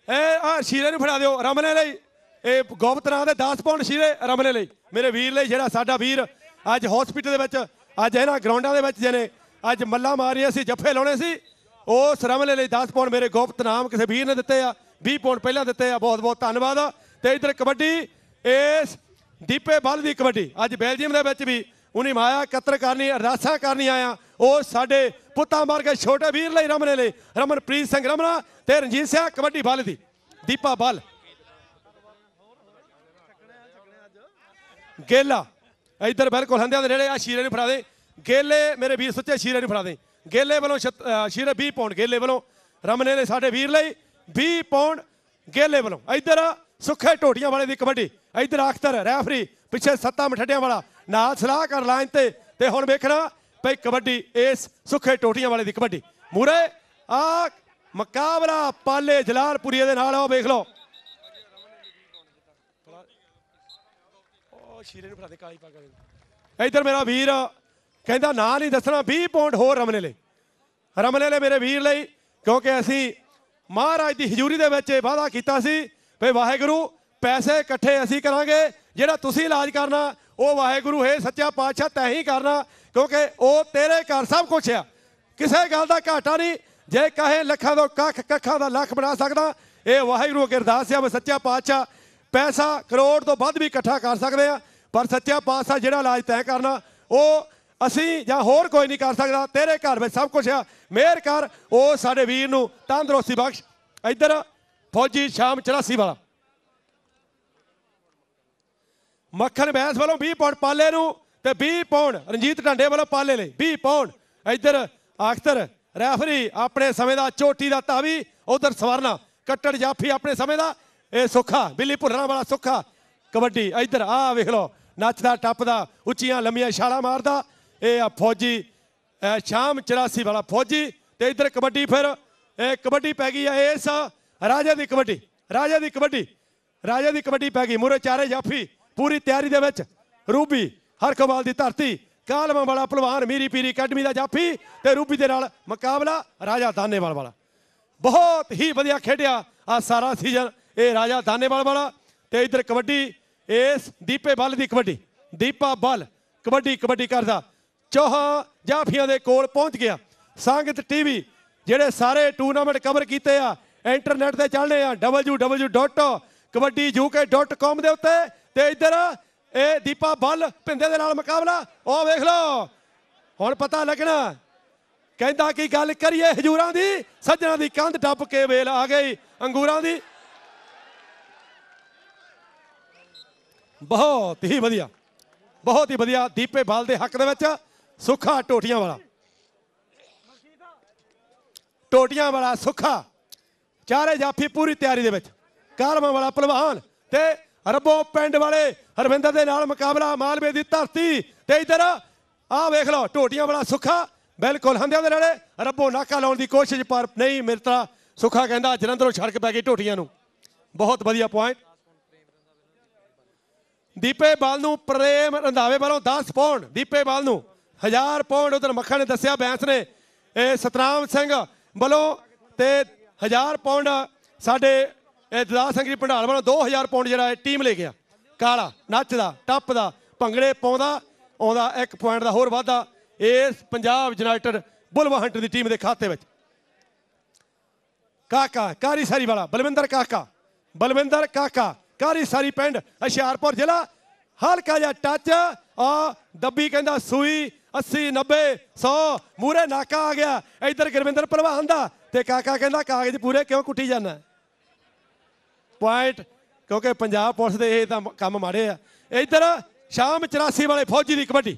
ਇਹ ਆ ਸ਼ੀਰੇ ਨੂੰ ਫੜਾ ਦਿਓ, ਰਮਲੇ ਲਈ। ਇਹ ਗੋਪਤ ਨਾਂ ਦੇ 10 ਪਾਉਂਡ ਸ਼ੀਰੇ, ਰਮਲੇ ਲਈ। ਮੇਰੇ ਵੀਰ ਲਈ ਜਿਹੜਾ ਸਾਡਾ ਵੀਰ ਅੱਜ ਹਸਪੀਟਲ ਦੇ ਵਿੱਚ, ਅੱਜ ਇਹਨਾਂ ਗਰਾਊਂਡਾਂ ਦੇ ਵਿੱਚ ਜਿਹਨੇ ਅੱਜ ਮੱਲਾ ਮਾਰੀਆਂ ਸੀ, ਜੱਫੇ ਲਾਉਣੇ ਸੀ, ਉਸ ਰਮਲੇ ਲਈ 10 ਪਾਉਂਡ ਮੇਰੇ ਗੁਪਤ ਨਾਮ ਕਿਸੇ ਵੀਰ ਨੇ ਦਿੱਤੇ ਆ 20 ਪਾਉਂਡ ਪਹਿਲਾਂ ਦਿੱਤੇ ਆ, ਬਹੁਤ ਬਹੁਤ ਧੰਨਵਾਦ ਆ। ਤੇ ਇਧਰ ਕਬੱਡੀ, ਇਸ ਦੀਪੇ ਬਲ ਦੀ ਕਬੱਡੀ, ਅੱਜ ਬੈਲਜੀਅਮ ਦੇ ਵਿੱਚ ਵੀ ਉਹਨੇ ਮਾਇਆ ਇਕੱਤਰ ਕਰਨੀ ਅਰਦਾਸਾਂ ਕਰਨੀ ਆਇਆ। ਉਹ ਸਾਡੇ ਪੁੱਤਾਂ ਵਰਗੇ ਛੋਟੇ ਵੀਰ ਲਈ ਰਮਨੇ ਲਈ। ਰਮਨਪ੍ਰੀਤ ਸਿੰਘ ਰਮਨਾ ਤੇ ਰਣਜੀਤ ਸਿੰਘ, ਕਬੱਡੀ ਬੱਲ ਦੀ। ਦੀਪਾ ਬੱਲ। ਗੇਲਾ। ਇਧਰ ਬਿਲਕੁਲ ਹੰਦਿਆਂ ਦੇ ਨੇੜੇ ਆ, ਸ਼ੀਰੇ ਨੂੰ ਫੜਾ ਦੇ। ਗੇਲੇ ਮੇਰੇ ਵੀਰ ਸੱਚੇ, ਸ਼ੀਰੇ ਨੂੰ ਫੜਾ ਦੇ। ਗੇਲੇ ਵੱਲੋਂ ਸ਼ੀਰੇ 20 ਪਾਉਂਡ ਗੇਲੇ ਵੱਲੋਂ। ਰਮਨੇ ਨੇ ਸਾਡੇ ਵੀਰ ਲਈ 20 ਪਾਉਂਡ ਗੇਲੇ ਵੱਲੋਂ। ਇਧਰ ਸੁੱਖੇ ਟੋਟੀਆਂ ਵਾਲੇ ਦੀ ਕਬੱਡੀ। ਇਧਰ ਅਖਤਰ ਰੈਫਰੀ, ਪਿੱਛੇ ਸੱਤਾ ਮਠੱਡਿਆਂ ਵਾਲਾ। ਨਾਲ ਸਲਾਹ ਕਰ ਲਾਈਨ ਤੇ ਤੇ ਹੁਣ ਵੇਖਣਾ ਭਈ ਕਬੱਡੀ ਇਸ ਸੁੱਖੇ ਟੋਟੀਆਂ ਵਾਲੇ ਦੀ ਕਬੱਡੀ। ਮੂਰੇ ਆ ਮੁਕਾਬਲਾ ਪਾਲੇ ਜਲਾਲਪੁਰੀਏ ਦੇ ਨਾਲ ਆਓ ਵੇਖ ਲਓ। ਉਹ ਸ਼ੀਰੇ ਨੂੰ ਫੜਾ ਦੇ ਕਾਲੀ ਪੱਗ ਇੱਧਰ ਮੇਰਾ ਵੀਰ ਕਹਿੰਦਾ ਨਾਂ ਨਹੀਂ ਦੱਸਣਾ 20 ਪਾਉਂਡ ਹੋਰ ਰਮਲੇ ਲਈ। ਰਮਲੇ ਲਈ ਮੇਰੇ ਵੀਰ ਲਈ ਕਿਉਂਕਿ ਅਸੀਂ ਮਹਾਰਾਜ ਦੀ ਹਜ਼ੂਰੀ ਦੇ ਵਿੱਚ ਇਹ ਵਾਅਦਾ ਕੀਤਾ ਸੀ ਵੀ ਵਾਹਿਗੁਰੂ ਪੈਸੇ ਇਕੱਠੇ ਅਸੀਂ ਕਰਾਂਗੇ ਜਿਹੜਾ ਤੁਸੀਂ ਇਲਾਜ ਕਰਨਾ ਉਹ ਵਾਹਿਗੁਰੂ, ਹੈ ਸੱਚਾ ਪਾਤਸ਼ਾਹ, ਤੈਂ ਹੀ ਕਰਨਾ, ਕਿਉਂਕਿ ਉਹ ਤੇਰੇ ਘਰ ਸਭ ਕੁਝ ਆ। ਕਿਸੇ ਗੱਲ ਦਾ ਘਾਟਾ ਨਹੀਂ, ਜੇ ਕਹੇ ਲੱਖਾਂ ਦਾ, ਕੱਖ ਕੱਖਾਂ ਦਾ ਲੱਖ ਬਣਾ ਸਕਦਾ, ਇਹ ਵਾਹਿਗੁਰੂ ਅੱਗੇ ਅਰਦਾਸ ਆ, ਵੀ ਸੱਚਾ ਪਾਤਸ਼ਾਹ, ਪੈਸਾ ਕਰੋੜ ਤੋਂ ਵੱਧ ਵੀ ਇਕੱਠਾ ਕਰ ਸਕਦੇ ਆ, ਪਰ ਸੱਚਾ ਪਾਤਸ਼ਾਹ ਜਿਹੜਾ ਇਲਾਜ ਤੈਅ ਕਰਨਾ, ਉਹ ਅਸੀਂ ਜਾਂ ਹੋਰ ਕੋਈ ਨਹੀਂ ਕਰ ਸਕਦਾ, ਤੇਰੇ ਘਰ ਵਿੱਚ ਸਭ ਕੁਝ ਆ। ਮਿਹਰ ਕਰ, ਉਹ ਸਾਡੇ ਵੀਰ ਨੂੰ ਤੰਦਰੁਸਤੀ ਬਖਸ਼। ਇੱਧਰ ਫੌਜੀ ਸ਼ਾਮ 84 ਵਾਲਾ। ਮੱਖਣ ਬੈਂਸ ਵੱਲੋਂ 20 ਪਾਉਂਡ ਪਾਲੇ ਨੂੰ ਤੇ 20 ਪਾਉਂਡ ਰਣਜੀਤ ਢਾਂਡੇ ਵੱਲੋਂ ਪਾਲੇ ਲਈ। 20 ਪਾਉਂਡ ਇੱਧਰ ਅਖਤਰ ਰੈਫਰੀ ਆਪਣੇ ਸਮੇਂ ਦਾ ਚੋਟੀ ਦਾ ਤਾਵੀ ਉਧਰ ਸਵਰਨਾ ਕੱਟੜ ਜਾਫੀ ਆਪਣੇ ਸਮੇਂ ਦਾ, ਇਹ ਸੁੱਖਾ, ਬਿੱਲੀ ਭੁੱਲਣਾ ਵਾਲਾ ਸੁੱਖਾ। ਕਬੱਡੀ, ਇੱਧਰ ਆ ਵੇਖ ਲਓ, ਨੱਚਦਾ, ਟੱਪਦਾ, ਉੱਚੀਆਂ ਲੰਮੀਆਂ ਛਾਲਾਂ ਮਾਰਦਾ, ਇਹ ਆ ਫੌਜੀ, ਇਹ ਸ਼ਾਮ 84 ਵਾਲਾ ਫੌਜੀ ਤੇ ਇੱਧਰ ਕਬੱਡੀ ਫਿਰ, ਇਹ ਕਬੱਡੀ ਪੈ ਗਈ ਆ ਇਸ ਰਾਜੇ ਦੀ ਕਬੱਡੀ, ਰਾਜੇ ਦੀ ਕਬੱਡੀ, ਰਾਜੇ ਦੀ ਕਬੱਡੀ ਪੈ ਗਈ ਮੁਰੇ ਚਾਰੇ ਜਾਫੀ ਪੂਰੀ ਤਿਆਰੀ ਦੇ ਵਿੱਚ। ਰੂਬੀ ਹਰਖਵਾਲ ਦੀ ਧਰਤੀ, ਕਾਲਮਾ ਵਾਲਾ ਪਹਿਲਵਾਨ, ਮੀਰੀ ਪੀਰੀ, ਅਕੈਡਮੀ ਦਾ ਜਾਫੀ ਤੇ ਰੂਬੀ ਦੇ ਨਾਲ ਮੁਕਾਬਲਾ ਰਾਜਾ ਦਾਨੇਵਾਲ ਵਾਲਾ। ਬਹੁਤ ਹੀ ਵਧੀਆ ਖੇਡਿਆ ਆ ਸਾਰਾ ਸੀਜ਼ਨ ਇਹ ਰਾਜਾ ਦਾਨੇਵਾਲ ਵਾਲਾ। ਤੇ ਇਧਰ ਕਬੱਡੀ, ਇਸ ਦੀਪੇ ਬੱਲ ਦੀ ਕਬੱਡੀ, ਦੀਪਾ ਬੱਲ ਕਬੱਡੀ ਕਬੱਡੀ ਕਰਦਾ। ਚੌਹਾਂ ਜਾਫੀਆਂ ਦੇ ਕੋਲ ਪਹੁੰਚ ਗਿਆ। ਸੰਗਤ ਟੀਵੀ, ਜਿਹੜੇ ਸਾਰੇ ਟੂਰਨਾਮੈਂਟ ਕਵਰ ਕੀਤੇ ਆ, ਇੰਟਰਨੈਟ ਤੇ ਚੱਲਣੇ ਆ www.kabaddiuk.com ਦੇ ਉੱਤੇ। ਤੇ ਇਧਰ ਇਹ ਦੀਪਾ ਬੱਲ ਭਿੰਦੇ ਦੇ ਨਾਲ ਮੁਕਾਬਲਾ। ਉਹ ਵੇਖ ਲਓ, ਹੁਣ ਪਤਾ ਲੱਗਣਾ। ਕਹਿੰਦਾ ਕਿ ਗੱਲ ਕਰੀਏ ਹਜੂਰਾਂ ਦੀ, ਸੱਜਣਾ ਦੀ ਕੰਧ ਟੱਪ ਕੇ ਵੇਲ ਆ ਗਈ ਅੰਗੂਰਾਂ ਦੀ। ਬਹੁਤ ਹੀ ਵਧੀਆ, ਬਹੁਤ ਹੀ ਵਧੀਆ ਦੀਪੇ ਬਾਲ ਦੇ ਹੱਕ ਦੇ ਵਿੱਚ ਸੁੱਖਾ ਟੋਟੀਆਂ ਵਾਲਾ। ਟੋਟੀਆਂ ਵਾਲਾ ਸੁੱਖਾ। ਚਾਰੇ ਜਾਫੀ ਪੂਰੀ ਤਿਆਰੀ ਦੇ ਵਿੱਚ, ਕਾਲਮਾ ਵਾਲਾ ਪਹਿਲਵਾਨ ਤੇ ਰੱਬੋ ਪਿੰਡ ਵਾਲੇ ਹਰਵਿੰਦਰ ਦੇ ਨਾਲ ਮੁਕਾਬਲਾ, ਮਾਲਵੇ ਦੀ ਧਰਤੀ ਤੇ ਇਧਰ, ਆਹ ਵੇਖ ਲਓ ਟੋਟੀਆਂ ਵਾਲਾ ਸੁੱਖਾ, ਬਿਲਕੁਲ ਹੰਦਿਆਂ ਦੇ ਨਾਲੇ ਰੱਬੋ ਨਾਕਾ ਲਾਉਣ ਦੀ ਕੋਸ਼ਿਸ਼, ਪਰ ਨਹੀਂ ਮਿਲਤਾ ਸੁੱਖਾ ਕਹਿੰਦਾ, ਜਲੰਧਰੋਂ ਛੜਕ ਪੈ ਗਈ ਟੋਟੀਆਂ ਨੂੰ। ਬਹੁਤ ਵਧੀਆ ਪੁਆਇੰਟ ਦੀਪੇ ਬਾਲ ਨੂੰ ਪ੍ਰੇਮ ਰੰਧਾਵੇ ਵੱਲੋਂ 10 ਪਾਉਂਡ ਦੀਪੇ ਬਾਲ ਨੂੰ 1000 ਪਾਉਂਡ ਉਧਰ ਮੱਖਣ ਨੇ ਦੱਸਿਆ, ਬੈਂਸ ਨੇ, ਇਹ ਸਤਨਾਮ ਸਿੰਘ ਵੱਲੋਂ ਤੇ 1000 ਪਾਉਂਡ ਸਾਡੇ ਇਹ ਦਦਾ ਸਿੰਘ ਜੀ ਭੰਡਾਰ ਵੱਲੋਂ 2000 ਪਾਉਂਡ ਜਿਹੜਾ ਇਹ ਟੀਮ ਲੈ ਗਿਆ। ਕਾਲਾ, ਨੱਚਦਾ, ਟੱਪਦਾ, ਭੰਗੜੇ ਪਾਉਂਦਾ, ਆਉਂਦਾ ਇੱਕ ਪੁਆਇੰਟ ਦਾ ਹੋਰ ਵਾਧਾ ਇਸ ਪੰਜਾਬ ਯੂਨਾਈਟਿਡ ਬੁਲਵਾਹੰਟ ਦੀ ਟੀਮ ਦੇ ਖਾਤੇ ਵਿੱਚ। ਕਾਕਾ ਕਾਰੀ ਸਾਰੀ ਵਾਲਾ, ਬਲਵਿੰਦਰ ਕਾਕਾ ਬਲਵਿੰਦਰ ਕਾਕਾ ਕਾਰੀ ਸਾਰੀ ਪਿੰਡ ਹੁਸ਼ਿਆਰਪੁਰ ਜ਼ਿਲ੍ਹਾ, ਹਲਕਾ ਜਿਹਾ ਟੱਚ ਆ ਦੱਬੀ ਕਹਿੰਦਾ ਸੂਈ 80 90 100 ਮੂਰੇ ਨਾਕਾ ਆ ਗਿਆ। ਇੱਧਰ ਗੁਰਵਿੰਦਰ ਪਹਿਲਵਾਨ ਦਾ ਤੇ ਕਾਕਾ ਕਹਿੰਦਾ ਕਾਗਜ਼ ਪੂਰੇ ਕਿਉਂ ਕੁੱਟੀ ਜਾਂਦਾ? ਪੁਆਇੰਟ ਕਿਉਂਕਿ ਪੰਜਾਬ ਪੁਲਿਸ ਦੇ ਇਹ ਤਾਂ ਕੰਮ ਮਾੜੇ ਆ। ਇੱਧਰ ਸ਼ਾਮ 84 ਵਾਲੇ ਫੌਜੀ ਦੀ ਕਬੱਡੀ।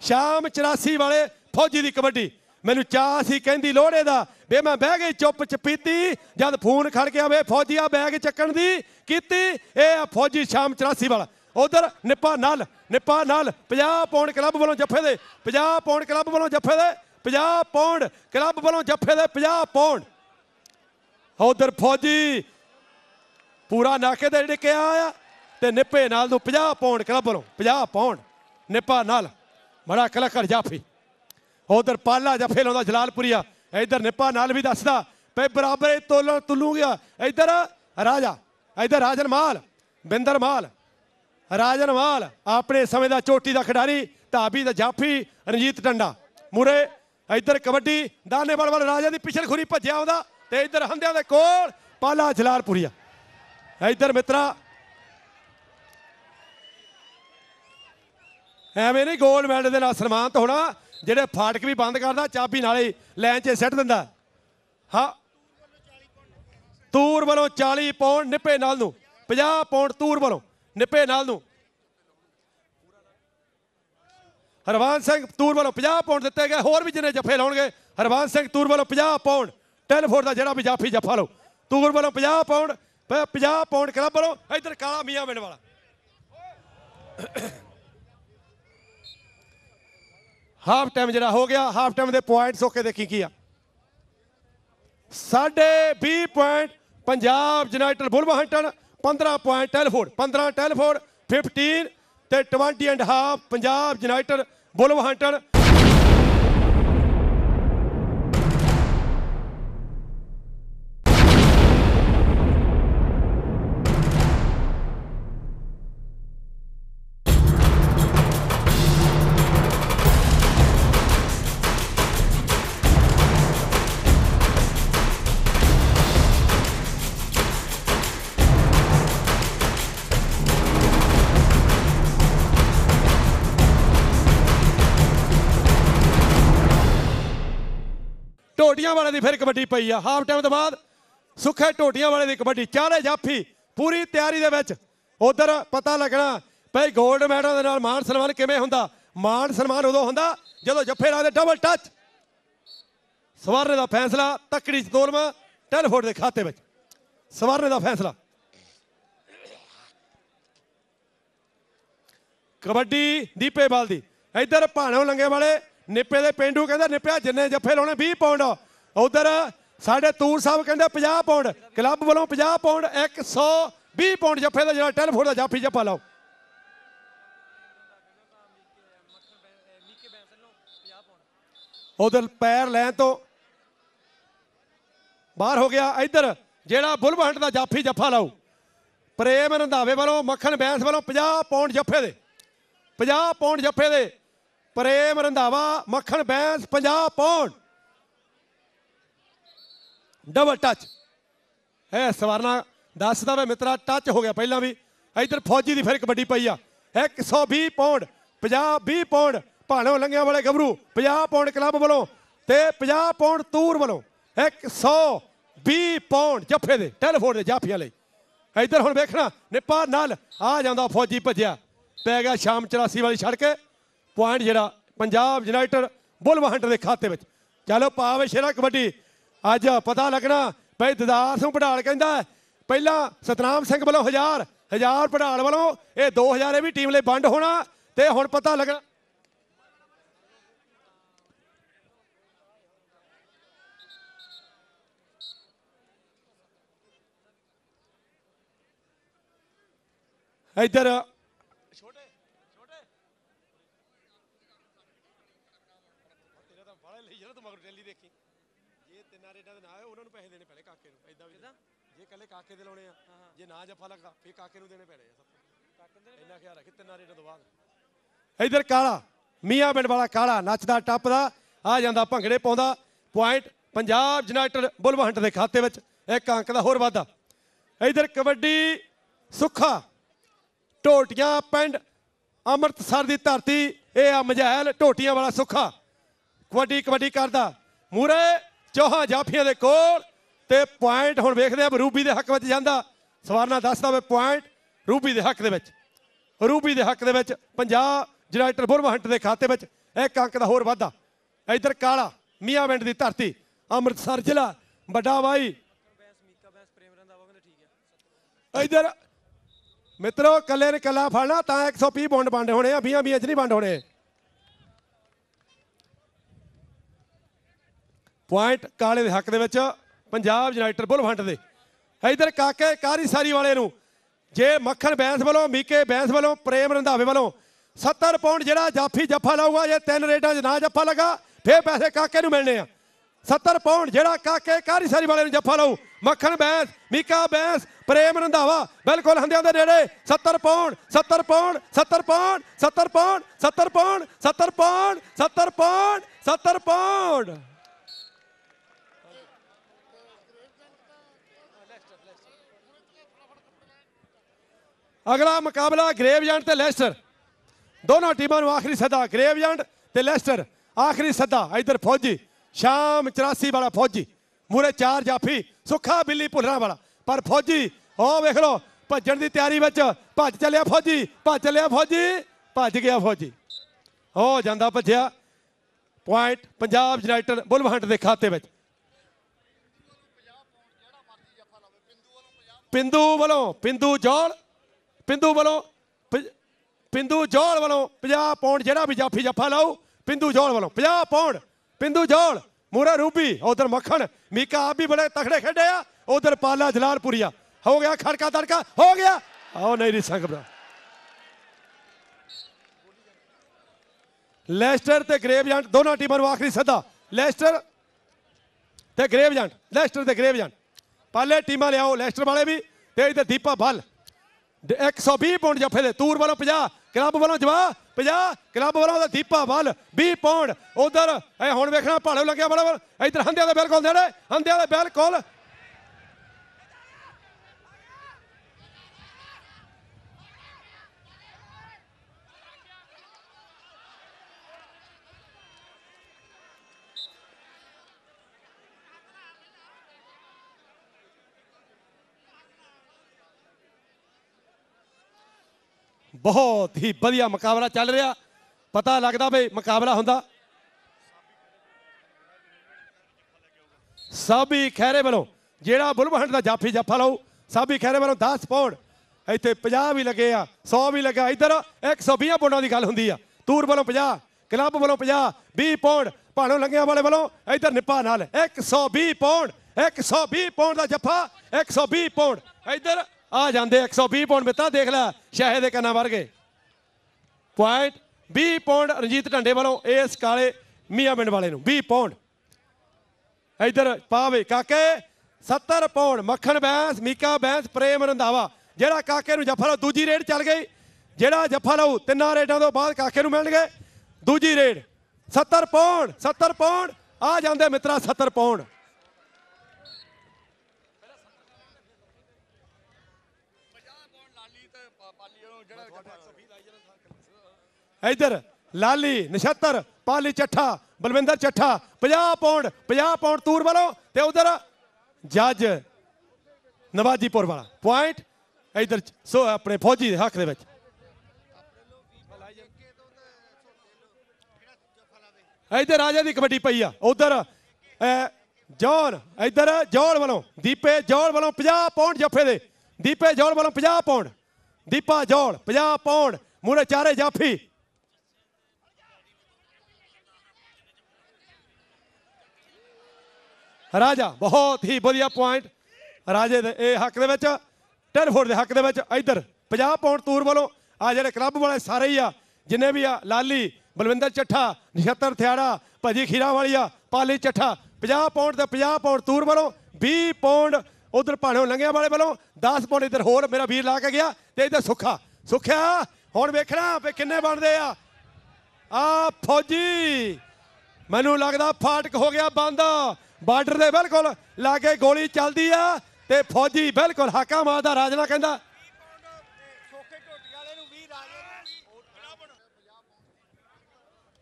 ਸ਼ਾਮ 84 ਵਾਲੇ ਫੌਜੀ ਦੀ ਕਬੱਡੀ। ਮੈਨੂੰ ਚਾਹ ਸੀ, ਕਹਿੰਦੀ ਲੋੜੇ ਦਾ। ਵੇ ਮੈਂ ਬਹਿ ਗਈ ਚੁੱਪ ਚਪੀਤੀ, ਜਦ ਫੋਨ ਖੜ ਗਿਆ ਵੇ ਫੌਜੀਆ ਬੈਗ ਚੱਕਣ ਦੀ ਕੀਤੀ, ਇਹ ਆ ਫੌਜੀ ਸ਼ਾਮ 84 ਵਾਲਾ। ਉਧਰ ਨਿੱਪਾ ਨਲ ਨਿੱਪਾ ਨਲ 50 ਪੌਂਡ ਕਲੱਬ ਵੱਲੋਂ ਜੱਫੇ ਦੇ 50 ਪੌਂਡ ਕਲੱਬ ਵੱਲੋਂ ਜੱਫੇ ਦੇ 50 ਪੌਂਡ ਕਲੱਬ ਵੱਲੋਂ ਜੱਫੇ ਦੇ 50 ਪੌਂਡ। ਉਧਰ ਫੌਜੀ ਪੂਰਾ ਨਾਕੇ ਤੇ ਡਿੱਕਿਆ ਆ, ਤੇ ਨਿੱਪੇ ਨਾਲ ਨੂੰ 50 ਪੌਂਡ ਕਲੱਬ ਵੱਲੋਂ 50 ਪੌਂਡ ਨਿੱਪਾ ਨਾਲ। ਬੜਾ ਕਲਕੜ ਜਾਫੀ ਉਧਰ ਪਾਲਾ ਜਫੇ ਲਾਉਂਦਾ ਜਲਾਲਪੁਰੀਆ, ਇਧਰ ਨਿੱਪਾ ਨਾਲ ਵੀ ਦੱਸਦਾ ਪਏ ਬਰਾਬਰ ਇਹ ਤੋਲਣ ਤੁੱਲੂ ਗਿਆ। ਇਧਰ ਰਾਜਾ, ਇਧਰ ਰਾਜਨ ਮਾਲ, ਬਿੰਦਰ ਮਾਲ, ਰਾਜਨ ਮਾਲ, ਆਪਣੇ ਸਮੇਂ ਦਾ ਚੋਟੀ ਦਾ ਖਿਡਾਰੀ, ਧਾਬੀ ਦਾ ਜਾਫੀ, ਰਣਜੀਤ ਟੰਡਾ। ਮੁਰੇ ਇਧਰ ਕਬੱਡੀ, ਦਾਨੇਵਾਲ ਵਾਲ ਰਾਜਾ ਦੀ ਪਿਛਲ ਖੁਰੀ ਭੱਜਿਆ ਆਉਂਦਾ, ਤੇ ਇਧਰ ਹੰਦਿਆਂ ਦੇ ਕੋਲ ਪਾਲਾ ਜਲਾਲਪੁਰੀਆ। ਇੱਧਰ ਮਿੱਤਰਾ। ਐਵੇਂ ਨਹੀਂ ਗੋਲਡ ਮੈਡਲ ਦੇ ਨਾਲ ਸਨਮਾਨਿਤ ਹੋਣਾ, ਜਿਹੜੇ ਫਾਟਕ ਵੀ ਬੰਦ ਕਰਦਾ, ਚਾਬੀ ਨਾਲੇ ਲਾਈਨ 'ਚ ਸਿੱਟ ਦਿੰਦਾ। ਹਾਂ। ਤੂਰ ਵੱਲੋਂ 40 ਪੌਂਡ ਨਿੱਪੇ ਨਾਲ ਨੂੰ 50 ਪੌਂਡ ਤੂਰ ਵੱਲੋਂ ਨਿੱਪੇ ਨਾਲ ਨੂੰ। ਹਰਵਾਨ ਸਿੰਘ ਤੂਰ ਵੱਲੋਂ 50 ਪੌਂਡ ਦਿੱਤੇ ਗਏ, ਹੋਰ ਵੀ ਜਿੰਨੇ ਜੱਫੇ ਲਾਉਣਗੇ, ਹਰਵਾਨ ਸਿੰਘ ਤੂਰ ਵੱਲੋਂ 50 ਪੌਂਡ ਟੈਲੀਫੋਨ ਦਾ ਜਿਹੜਾ ਵੀ ਜਾਫੀ ਜੱਫਾ ਲਓ। ਤੂਰ ਵੱਲੋਂ 50 ਪੌਂਡ 50 ਪੌਂਡ ਕਲੱਬ ਵੱਲੋਂ, ਇੱਧਰ ਕਾਲਾ ਮੀਆਂ ਮਿੰਡ ਵਾਲਾ। ਹਾਫ ਟਾਈਮ ਜਿਹੜਾ ਹੋ ਗਿਆ ਹਾਫ ਟਾਈਮ ਦੇ ਪੁਆਇੰਟਸ ਓਕੇ ਦੇਖੀ ਕੀ ਆ। ਸਾਢੇ 20 point Punjab United Wolverhampton 15 point Telford 15 Telford 15 ਤੇ 20 and half Punjab United Wolverhampton ਟੋਟੀਆਂ ਵਾਲੇ ਦੀ ਫਿਰ ਕਬੱਡੀ ਪਈ ਆ। ਹਾਫ ਟਾਈਮ ਤੋਂ ਬਾਅਦ ਸੁੱਖੇ ਟੋਟੀਆਂ ਵਾਲੇ ਦੀ ਕਬੱਡੀ। ਚਾਰੇ ਜਾਫੀ ਪੂਰੀ ਤਿਆਰੀ ਦੇ ਵਿੱਚ। ਉਧਰ ਪਤਾ ਲੱਗਣਾ ਭਈ 골ਡ ਮੈਡਲ ਦੇ ਨਾਲ ਮਾਨ ਸਨਮਾਨ ਕਿਵੇਂ ਹੁੰਦਾ? ਮਾਨ ਸਨਮਾਨ ਉਦੋਂ ਹੁੰਦਾ ਜਦੋਂ ਜੱਫੇ ਲਾ ਦੇ ਡਬਲ ਟੱਚ ਸਵਾਰਨੇ ਦਾ ਫੈਸਲਾ, ਤੱਕੜੀ ਚ ਤੋਲਮਾ ਟੈਲੀਫੋਨ ਦੇ ਖਾਤੇ ਵਿੱਚ। ਸਵਾਰਨੇ ਦਾ ਫੈਸਲਾ। ਕਬੱਡੀ ਦੀਪੇ ਬਾਲ ਦੀ। ਇੱਧਰ ਭਾਣੋ ਲੰਗੇ ਵਾਲੇ ਨਿੱਪੇ ਦੇ ਪਿੰਡੂ ਕਹਿੰਦਾ, ਨਿੱਪਿਆ ਜਿੰਨੇ ਜੱਫੇ ਲਾਉਣੇ 20 ਪਾਉਂਡ ਉਧਰ ਸਾਡੇ ਤੂਰ ਸਾਹਿਬ ਕਹਿੰਦੇ 50 ਪਾਉਂਡ ਕਲੱਬ ਵੱਲੋਂ 50 ਪਾਉਂਡ 120 ਪਾਉਂਡ ਜੱਫੇ ਦਾ ਜਿਹੜਾ ਟੈਲੀਫੋਨ ਦਾ ਜਾਫੀ ਜੱਫਾ ਲਾਓ। ਉਧਰ ਪੈਰ ਲੈਣ ਤੋਂ ਬਾਹਰ ਹੋ ਗਿਆ, ਇੱਧਰ ਜਿਹੜਾ ਬੁਲਬਹੰਟ ਦਾ ਜਾਫੀ ਜੱਫਾ ਲਾਓ। ਪ੍ਰੇਮ ਰੰਧਾਵੇ ਵੱਲੋਂ, ਮੱਖਣ ਬੈਂਸ ਵੱਲੋਂ 50 ਪਾਉਂਡ ਜੱਫੇ ਦੇ 50 ਪਾਉਂਡ ਜੱਫੇ ਦੇ Prem Randhawa, Makhan Bains 50 pound double touch ਹੈ ਸਵਰਨਾ ਦੱਸਦਾ ਵੇ ਮਿੱਤਰਾ ਟੱਚ ਹੋ ਗਿਆ ਪਹਿਲਾਂ ਵੀ। ਇੱਧਰ ਫੌਜੀ ਦੀ ਫਿਰ ਕਬੱਡੀ ਪਈ ਆ। 120 ਪਾਉਂਡ 50 20 ਪਾਉਂਡ ਭਾਣੋ ਲੰਗਿਆਂ ਵਾਲੇ ਗੱਭਰੂ 50 ਪਾਉਂਡ ਕਲੱਬ ਵੱਲੋਂ ਤੇ 50 ਪਾਉਂਡ ਤੂਰ ਵੱਲੋਂ 120 ਪਾਉਂਡ ਜੱਫੇ ਦੇ, ਟੈਲੀਫੋਨ ਦੇ ਜਾਫੀਆਂ ਲਈ। ਇੱਧਰ ਹੁਣ ਵੇਖਣਾ, ਨਿੱਪਾ ਨਾਲ ਆ ਜਾਂਦਾ ਫੌਜੀ ਭੱਜਿਆ। ਪੈ ਗਿਆ ਸ਼ਾਮ 84 ਵਾਲੀ ਛੜ ਕੇ ਪੁਆਇੰਟ ਜਿਹੜਾ ਪੰਜਾਬ ਯੂਨਾਈਟਿਡ ਬੁਲਵਹੰਟ ਦੇ ਖਾਤੇ ਵਿੱਚ। ਚਲੋ ਪਾਵੇ ਸ਼ੇਰਾ ਕਬੱਡੀ, ਅੱਜ ਪਤਾ ਲੱਗਣਾ ਭਈ ਦਦਾਰ ਸਿੰਘ ਪੜਾਲ ਕਹਿੰਦਾ ਪਹਿਲਾਂ ਸਤਨਾਮ ਸਿੰਘ ਵੱਲੋਂ 1000 1000 ਪੜਾਲ ਵੱਲੋਂ ਇਹ 2000 ਇਹ ਵੀ ਟੀਮ ਲਈ ਵੰਡ ਹੋਣਾ ਤੇ ਹੁਣ ਪਤਾ ਲੱਗਣਾ। ਇੱਧਰ ਛੋਟੇ ਛੋਟੇ ਤੇਰਾ ਤਾਂ ਬੜਾ ਲਈ ਜਾਣਾ ਤੂੰ ਮਗਰ ਡੈਲੀ ਦੇਖੀ ਜੇ ਤਿੰਨਾਂ ਰੇਡਾਂ ਦੇ ਨਾ ਆਏ ਉਹਨਾਂ ਨੂੰ ਪੈਸੇ ਦੇਣੇ ਪੈਣੇ ਕਾਕੇ ਨੂੰ ਐਦਾਂ ਵੀ ਜੇ ਕੱਲੇ ਕਾਕੇ ਦੇ ਲਾਉਣੇ ਆ। ਜੇ ਨਾ ਜੱਫਾ ਲੱਗਾ ਫੇਰ ਕਾਕੇ ਨੂੰ ਦੇਣੇ ਪੈਣੇ ਆ ਸਭ ਕਾਕੇ ਦੇ ਇੰਨਾ ਖਿਆਲ ਰੱਖੀ ਤਿੰਨਾਂ ਰੇਡਾਂ ਤੋਂ ਬਾਅਦ ਇੱਧਰ ਕਾਲਾ ਮੀਆਂ ਪਿੰਡ ਵਾਲਾ ਕਾਲਾ ਨੱਚਦਾ ਟੱਪਦਾ ਆ ਜਾਂਦਾ ਭੰਗੜੇ ਪਾਉਂਦਾ। ਪੁਆਇੰਟ ਪੰਜਾਬ ਯੂਨਾਈਟਿਡ ਬੁਲਵਹੰਟ ਦੇ ਖਾਤੇ ਵਿੱਚ ਇੱਕ ਅੰਕ ਦਾ ਹੋਰ ਵਾਧਾ। ਇੱਧਰ ਕਬੱਡੀ ਸੁੱਖਾ ਢੋਟੀਆਂ ਪਿੰਡ ਅੰਮ੍ਰਿਤਸਰ ਦੀ ਧਰਤੀ ਇਹ ਆ ਮਝੈਲ ਢੋਟੀਆਂ ਵਾਲਾ ਸੁੱਖਾ। ਕਬੱਡੀ ਕਬੱਡੀ ਕਰਦਾ। ਮੂਰੇ ਚੌਹਾਂ ਜਾਫੀਆਂ ਦੇ ਕੋਲ ਤੇ ਪੁਆਇੰਟ ਹੁਣ ਵੇਖਦੇ ਆ ਵੀ ਰੂਬੀ ਦੇ ਹੱਕ ਵਿੱਚ ਜਾਂਦਾ। ਸਵਾਰਨਾ ਦੱਸਦਾ ਵੇ ਪੁਆਇੰਟ ਰੂਬੀ ਦੇ ਹੱਕ ਦੇ ਵਿੱਚ। ਰੂਬੀ ਦੇ ਹੱਕ ਦੇ ਵਿੱਚ ਪੰਜਾਬ ਜਨਰੇਟਰ ਬੁਰਮਹੰਟ ਦੇ ਖਾਤੇ ਵਿੱਚ ਇੱਕ ਅੰਕ ਦਾ ਹੋਰ ਵਾਧਾ। ਇੱਧਰ ਕਾਲਾ ਮੀਆਂਵਿੰਡ ਦੀ ਧਰਤੀ, ਅੰਮ੍ਰਿਤਸਰ ਜ਼ਿਲ੍ਹਾ, ਵੱਡਾ ਬਾਈ। ਇੱਧਰ, ਮਿੱਤਰੋ ਕੱਲੇ ਨੇ ਕੱਲਾ ਫੜਨਾ, ਤਾਂ 120 ਬੌਂਡ ਵੰਡ ਹੋਣੇ ਆ 20 20 ਚ ਨਹੀਂ ਵੰਡ ਹੋਣੇ। ਪੁਆਇੰਟ ਕਾਲੇ ਦੇ ਹੱਕ ਦੇ ਵਿੱਚ ਪੰਜਾਬ ਯੂਨਾਈਟਿਡ ਬੁਲਫੰਡ ਦੇ। ਇਧਰ ਕਾਕੇ ਕਾਰੀ ਸਾਰੀ ਵਾਲੇ ਨੂੰ, ਜੇ ਮੱਖਣ ਬੈਂਸ ਵੱਲੋਂ, ਮੀਕੇ ਬੈਂਸ ਵੱਲੋਂ, ਪ੍ਰੇਮ ਰੰਧਾਵੇ ਵੱਲੋਂ 70 ਪਾਉਂਡ ਜਿਹੜਾ ਜਾਫੀ ਜੱਫਾ ਲਾਊਗਾ, ਜੇ ਤਿੰਨ ਰੇਡਾਂ 'ਚ ਨਾ ਜੱਫਾ ਲੱਗਾ, ਫੇਰ ਪੈਸੇ ਕਾਕੇ ਨੂੰ ਮਿਲਣੇ ਆ। 70 ਪਾਉਂਡ ਜਿਹੜਾ ਕਾਕੇ ਕਾਰੀ ਸਾਰੀ ਵਾਲੇ ਨੂੰ ਜੱਫਾ ਲਾਊ, ਮੱਖਣ ਬੈਂਸ, ਮੀਕਾ ਬੈਂਸ, ਪ੍ਰੇਮ ਰੰਧਾਵਾ, ਬਿਲਕੁਲ ਹੰਦਿਆਂ ਦੇ ਨੇੜੇ 70 pound 70 pound 70 pound 70 pound 70 pound 70 pound 70 pound 70 pound ਅਗਲਾ ਮੁਕਾਬਲਾ ਗ੍ਰੇਵਯੰਡ ਤੇ ਲੈਸਟਰ। ਦੋਨੋਂ ਟੀਮਾਂ ਨੂੰ ਆਖਰੀ ਸੱਦਾ ਗ੍ਰੇਵਯੰਡ ਤੇ ਲੈਸਟਰ। ਆਖਰੀ ਸੱਦਾ, ਇਧਰ ਫੌਜੀ। ਸ਼ਾਮ 84 ਵਾਲਾ ਫੌਜੀ। ਮੂਰੇ ਚਾਰ ਜਾਫੀ, ਸੁੱਖਾ ਬਿੱਲੀ ਭੁੱਲਰਾਂ ਵਾਲਾ। ਪਰ ਫੌਜੀ, ਉਹ ਵੇਖ ਲਓ, ਭੱਜਣ ਦੀ ਤਿਆਰੀ ਵਿੱਚ ਭੱਜ ਚੱਲਿਆ ਫੌਜੀ, ਭੱਜ ਚੱਲਿਆ ਫੌਜੀ, ਭੱਜ ਗਿਆ ਫੌਜੀ। ਹੋ ਜਾਂਦਾ ਭੱਜਿਆ। ਪੁਆਇੰਟ ਪੰਜਾਬ ਯੂਨਾਈਟਿਡ ਬੁਲਵਹੰਟ ਦੇ ਖਾਤੇ ਵਿੱਚ। ਪਿੰਦੂ ਵੱਲੋਂ, ਪਿੰਦੂ ਜੋਲ। ਪਿੰਦੂ ਵੱਲੋਂ ਪਿੰਦੂ ਜੋਲ ਵੱਲੋਂ 50 ਪੌਂਡ ਜਿਹੜਾ ਵੀ ਜਾਫੀ ਜੱਫਾ ਲਾਓ ਪਿੰਦੂ ਜੋਲ ਵੱਲੋਂ 50 ਪੌਂਡ ਪਿੰਦੂ ਜੋਲ ਮੂਰਾ ਰੂਬੀ ਉਧਰ ਮੱਖਣ ਮੀਕਾ ਆਪ ਵੀ ਬੜੇ ਤਖੜੇ ਖੇਡੇ ਆ ਉਧਰ ਪਾਲਾ ਜਲਾਲਪੁਰੀਆ ਹੋ ਗਿਆ ਖੜਕਾ ਤੜਕਾ ਹੋ ਗਿਆ ਆਓ ਨਹੀਂ ਰੀ ਸਕਦਾ ਲੈਸਟਰ ਤੇ ਗ੍ਰੇਵਯੰਟ ਦੋਨਾਂ ਟੀਮਾਂ ਨੂੰ ਆਖਰੀ ਸੱਦਾ ਲੈਸਟਰ ਤੇ ਗ੍ਰੇਵਯੰਟ ਲੈਸਟਰ ਤੇ ਗ੍ਰੇਵਯੰਟ ਪਾਲੇ ਟੀਮਾਂ ਲਿਆਓ ਲੈਸਟਰ ਵਾਲੇ ਵੀ ਤੇ ਇਧਰ ਦੀਪਾ ਭੱਲ 120 ਪੌਂਡ ਜੱਫੇ ਦੇ ਤੂਰ ਵੱਲੋਂ 50 ਕਲੱਬ ਵੱਲੋਂ ਜਵਾ 50 ਕਲੱਬ ਵੱਲੋਂ ਉਹਦਾ ਦੀਪਾ ਵੱਲ 20 ਪੌਂਡ। ਉਧਰ, ਇਹ ਹੁਣ ਵੇਖਣਾ ਭਾੜੋ ਲੱਗਿਆ ਬੜਾ ਇਧਰ ਹੰਦਿਆਂ ਦੇ ਬਿਲਕੁਲ ਨੇੜੇ, ਹੰਦਿਆਂ ਦੇ ਬਿਲਕੁਲ ਬਹੁਤ ਹੀ ਵਧੀਆ ਮੁਕਾਬਲਾ ਚੱਲ ਰਿਹਾ। ਪਤਾ ਲੱਗਦਾ ਵੀ ਮੁਕਾਬਲਾ ਹੁੰਦਾ। ਸਾਬੀ ਖੈਰੇ ਵੱਲੋਂ ਜਿਹੜਾ ਬੁਲਬਹੰਡ ਦਾ ਜਾਫੀ ਜੱਫਾ ਲਾਉ ਸਾਬੀ ਖੈਰੇ ਵੱਲੋਂ 10 ਪੌਂਡ। ਇੱਥੇ 50 ਵੀ ਲੱਗੇ ਆ 100 ਵੀ ਲੱਗਾ। ਇੱਧਰ 120 ਪੌਂਡਾਂ ਦੀ ਗੱਲ ਹੁੰਦੀ ਆ। ਤੂਰ ਵੱਲੋਂ 50 ਕਲੱਬ ਵੱਲੋਂ 50 20 ਪੌਂਡ। ਭਾਣੋ ਲੰਗਿਆਂ ਵਾਲੇ ਵੱਲੋਂ ਇੱਧਰ ਨਿੱਪਾ ਨਾਲ 120 ਪੌਂਡ 120 ਪੌਂਡ ਦਾ ਜੱਫਾ 120 ਪੌਂਡ। ਇੱਧਰ ਆ ਜਾਂਦੇ 120 ਪੌਂਡ ਮਿੱਤਾ ਦੇਖ ਲੈ, ਸ਼ਾਹੇ ਦੇ ਕੰਨਾਂ ਵਰਗੇ। ਪੁਆਇੰਟ 20 ਪੌਂਡ ਰਣਜੀਤ ਢੰਡੇ ਵੱਲੋਂ ਇਸ ਕਾਲੇ ਮੀਆਂ ਪਿੰਡ ਵਾਲੇ ਨੂੰ 20 ਪੌਂਡ। ਇੱਧਰ ਪਾਵੇ ਕਾਕੇ 70 ਪੌਂਡ, ਮੱਖਣ ਬੈਂਸ, ਮੀਕਾ ਬੈਂਸ, ਪ੍ਰੇਮ ਰੰਧਾਵਾ। ਜਿਹੜਾ ਕਾਕੇ ਨੂੰ ਜੱਫਾ ਲਾਊ ਦੂਜੀ ਰੇਡ ਚੱਲ ਗਈ। ਜਿਹੜਾ ਜੱਫਾ ਲਾਊ, ਤਿੰਨਾਂ ਰੇਡਾਂ ਤੋਂ ਬਾਅਦ ਕਾਕੇ ਨੂੰ ਮਿਲਣਗੇ। ਦੂਜੀ ਰੇਡ 70 ਪੌਂਡ 70 ਪੌਂਡ। ਆ ਜਾਂਦੇ ਮਿੱਤਰਾ 70 ਪੌਂਡ। ਇਧਰ ਲਾਲੀ, ਨਛੱਤਰ, ਪਾਲੀ ਚੱਠਾ, ਬਲਵਿੰਦਰ ਚੱਠਾ 50 ਪਾਉਂਡ 50 ਪਾਉਂਡ ਤੂਰ ਵੱਲੋਂ ਤੇ ਉਧਰ ਜੱਜ ਨਵਾਜੀਪੁਰ ਵਾਲਾ। ਪੁਆਇੰਟ ਇੱਧਰ ਸੋ ਆਪਣੇ ਫੌਜੀ ਦੇ ਹੱਕ ਦੇ ਵਿੱਚ। ਇੱਧਰ ਰਾਜਾ ਦੀ ਕਬੱਡੀ ਪਈ ਆ। ਉਧਰ ਜੌਨ ਇੱਧਰ ਜੌਲ ਵੱਲੋਂ, ਦੀਪੇ ਜੌਲ ਵੱਲੋਂ 50 ਪਾਉਂਡ ਜੱਫੇ ਦੇ। ਦੀਪੇ ਜੌਲ ਵੱਲੋਂ 50 ਪਾਉਂਡ ਦੀਪਾ ਜੌਲ 50 ਪਾਉਂਡ ਮੂਰੇ ਚਾਰੇ ਜਾਫੀ। ਰਾਜਾ, ਬਹੁਤ ਹੀ ਵਧੀਆ ਪੁਆਇੰਟ ਰਾਜੇ ਦੇ ਇਹ ਹੱਕ ਦੇ ਵਿੱਚ ਟੈਨਫੋਰਡ ਦੇ ਹੱਕ ਦੇ ਵਿੱਚ ਇੱਧਰ 50 ਪਾਉਂਡ ਤੂਰ ਵੱਲੋਂ ਆ ਜਿਹੜੇ ਕਲੱਬ ਵਾਲੇ ਸਾਰੇ ਹੀ ਆ, ਜਿੰਨੇ ਵੀ ਆ, ਲਾਲੀ, ਬਲਵਿੰਦਰ ਚੱਠਾ, ਨਛੱਤਰ ਥਿਆੜਾ, ਭਾਜੀ ਖੀਰਾ ਵਾਲੀ ਆ ਪਾਲੀ ਚੱਠਾ 50 ਪਾਉਂਡ ਤੇ 50 ਪਾਉਂਡ ਤੂਰ ਵੱਲੋਂ 20 ਪਾਉਂਡ ਉਧਰ ਭਾਣੋਂ ਲੰਗਿਆਂ ਵਾਲੇ ਵੱਲੋਂ 10 ਪਾਉਂਡ ਇੱਧਰ ਹੋਰ ਮੇਰਾ ਵੀਰ ਲਾ ਕੇ ਗਿਆ ਤੇ ਇੱਧਰ ਸੁੱਖਾ। ਸੁੱਖਿਆ, ਹੁਣ ਵੇਖਣਾ ਵੀ ਕਿੰਨੇ ਬਣਦੇ ਆ। ਆ ਫੌਜੀ, ਮੈਨੂੰ ਲੱਗਦਾ ਫਾਟਕ ਹੋ ਗਿਆ ਬੰਦ। ਬਾਰਡਰ ਦੇ ਬਿਲਕੁਲ ਲਾਗੇ ਗੋਲੀ ਚੱਲਦੀ ਆ ਤੇ ਫੌਜੀ ਬਿਲਕੁਲ ਹਾਕਾ ਮਾਰਦਾ, ਰਾਜਨਾ ਕਹਿੰਦਾ।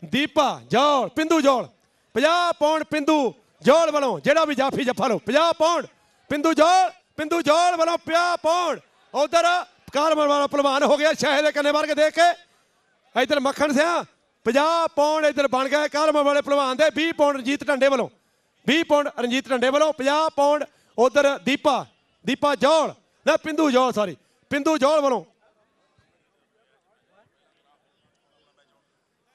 ਦੀਪਾ, ਜੋਲ, ਪਿੰਦੂ ਜੋਲ। 50 ਪੌਂਡ ਪਿੰਦੂ ਜੋਲ ਵੱਲੋਂ, ਜਿਹੜਾ ਵੀ ਜਾਫੀ ਜੱਫਾ ਲਓ 50 ਪਾਉਂਡ ਪਿੰਦੂ ਜੋਲ ਪਿੰਦੂ ਜੋਲ ਵੱਲੋਂ 50 ਪਾਉਂਡ ਉਧਰ ਕਾਰਮਨ ਵਾਲਾ ਪਹਿਲਵਾਨ ਹੋ ਗਿਆ, ਸ਼ਾਹੇ ਦੇ ਕੰਨੇ ਮਾਰ ਕੇ ਦੇਖ ਕੇ। ਇਧਰ ਮੱਖਣ ਸਿਆ 50 ਪਾਉਂਡ ਇਧਰ ਬਣ ਗਏ ਕਾਰਮਨ ਵਾਲੇ ਪਹਿਲਵਾਨ ਦੇ 20 ਪਾਉਂਡ ਰਣਜੀਤ ਢੰਡੇ ਵੱਲੋਂ। 20 ਪਾਉਂਡ ਰਣਜੀਤ ਢੰਡੇ ਵੱਲੋਂ 50 ਪਾਉਂਡ ਉਧਰ ਦੀਪਾ ਦੀਪਾ ਜੋਲ, ਨਾ ਪਿੰਦੂ ਜੋਲ ਸੌਰੀ ਪਿੰਦੂ ਜੋਲ ਵੱਲੋਂ।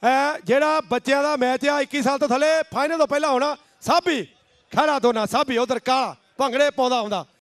ਇਹ ਜਿਹੜਾ ਬੱਚਿਆਂ ਦਾ ਮੈਚ ਆ 21 ਸਾਲ ਤੋਂ ਥੱਲੇ ਫਾਈਨਲ ਤੋਂ ਪਹਿਲਾਂ ਹੋਣਾ, ਸਾਬੀ ਖੜਾ ਦੋਨਾ ਸਾਬੀ, ਉਧਰ ਕਾਲਾ, ਭੰਗੜੇ ਪਾਉਂਦਾ ਹੁੰਦਾ।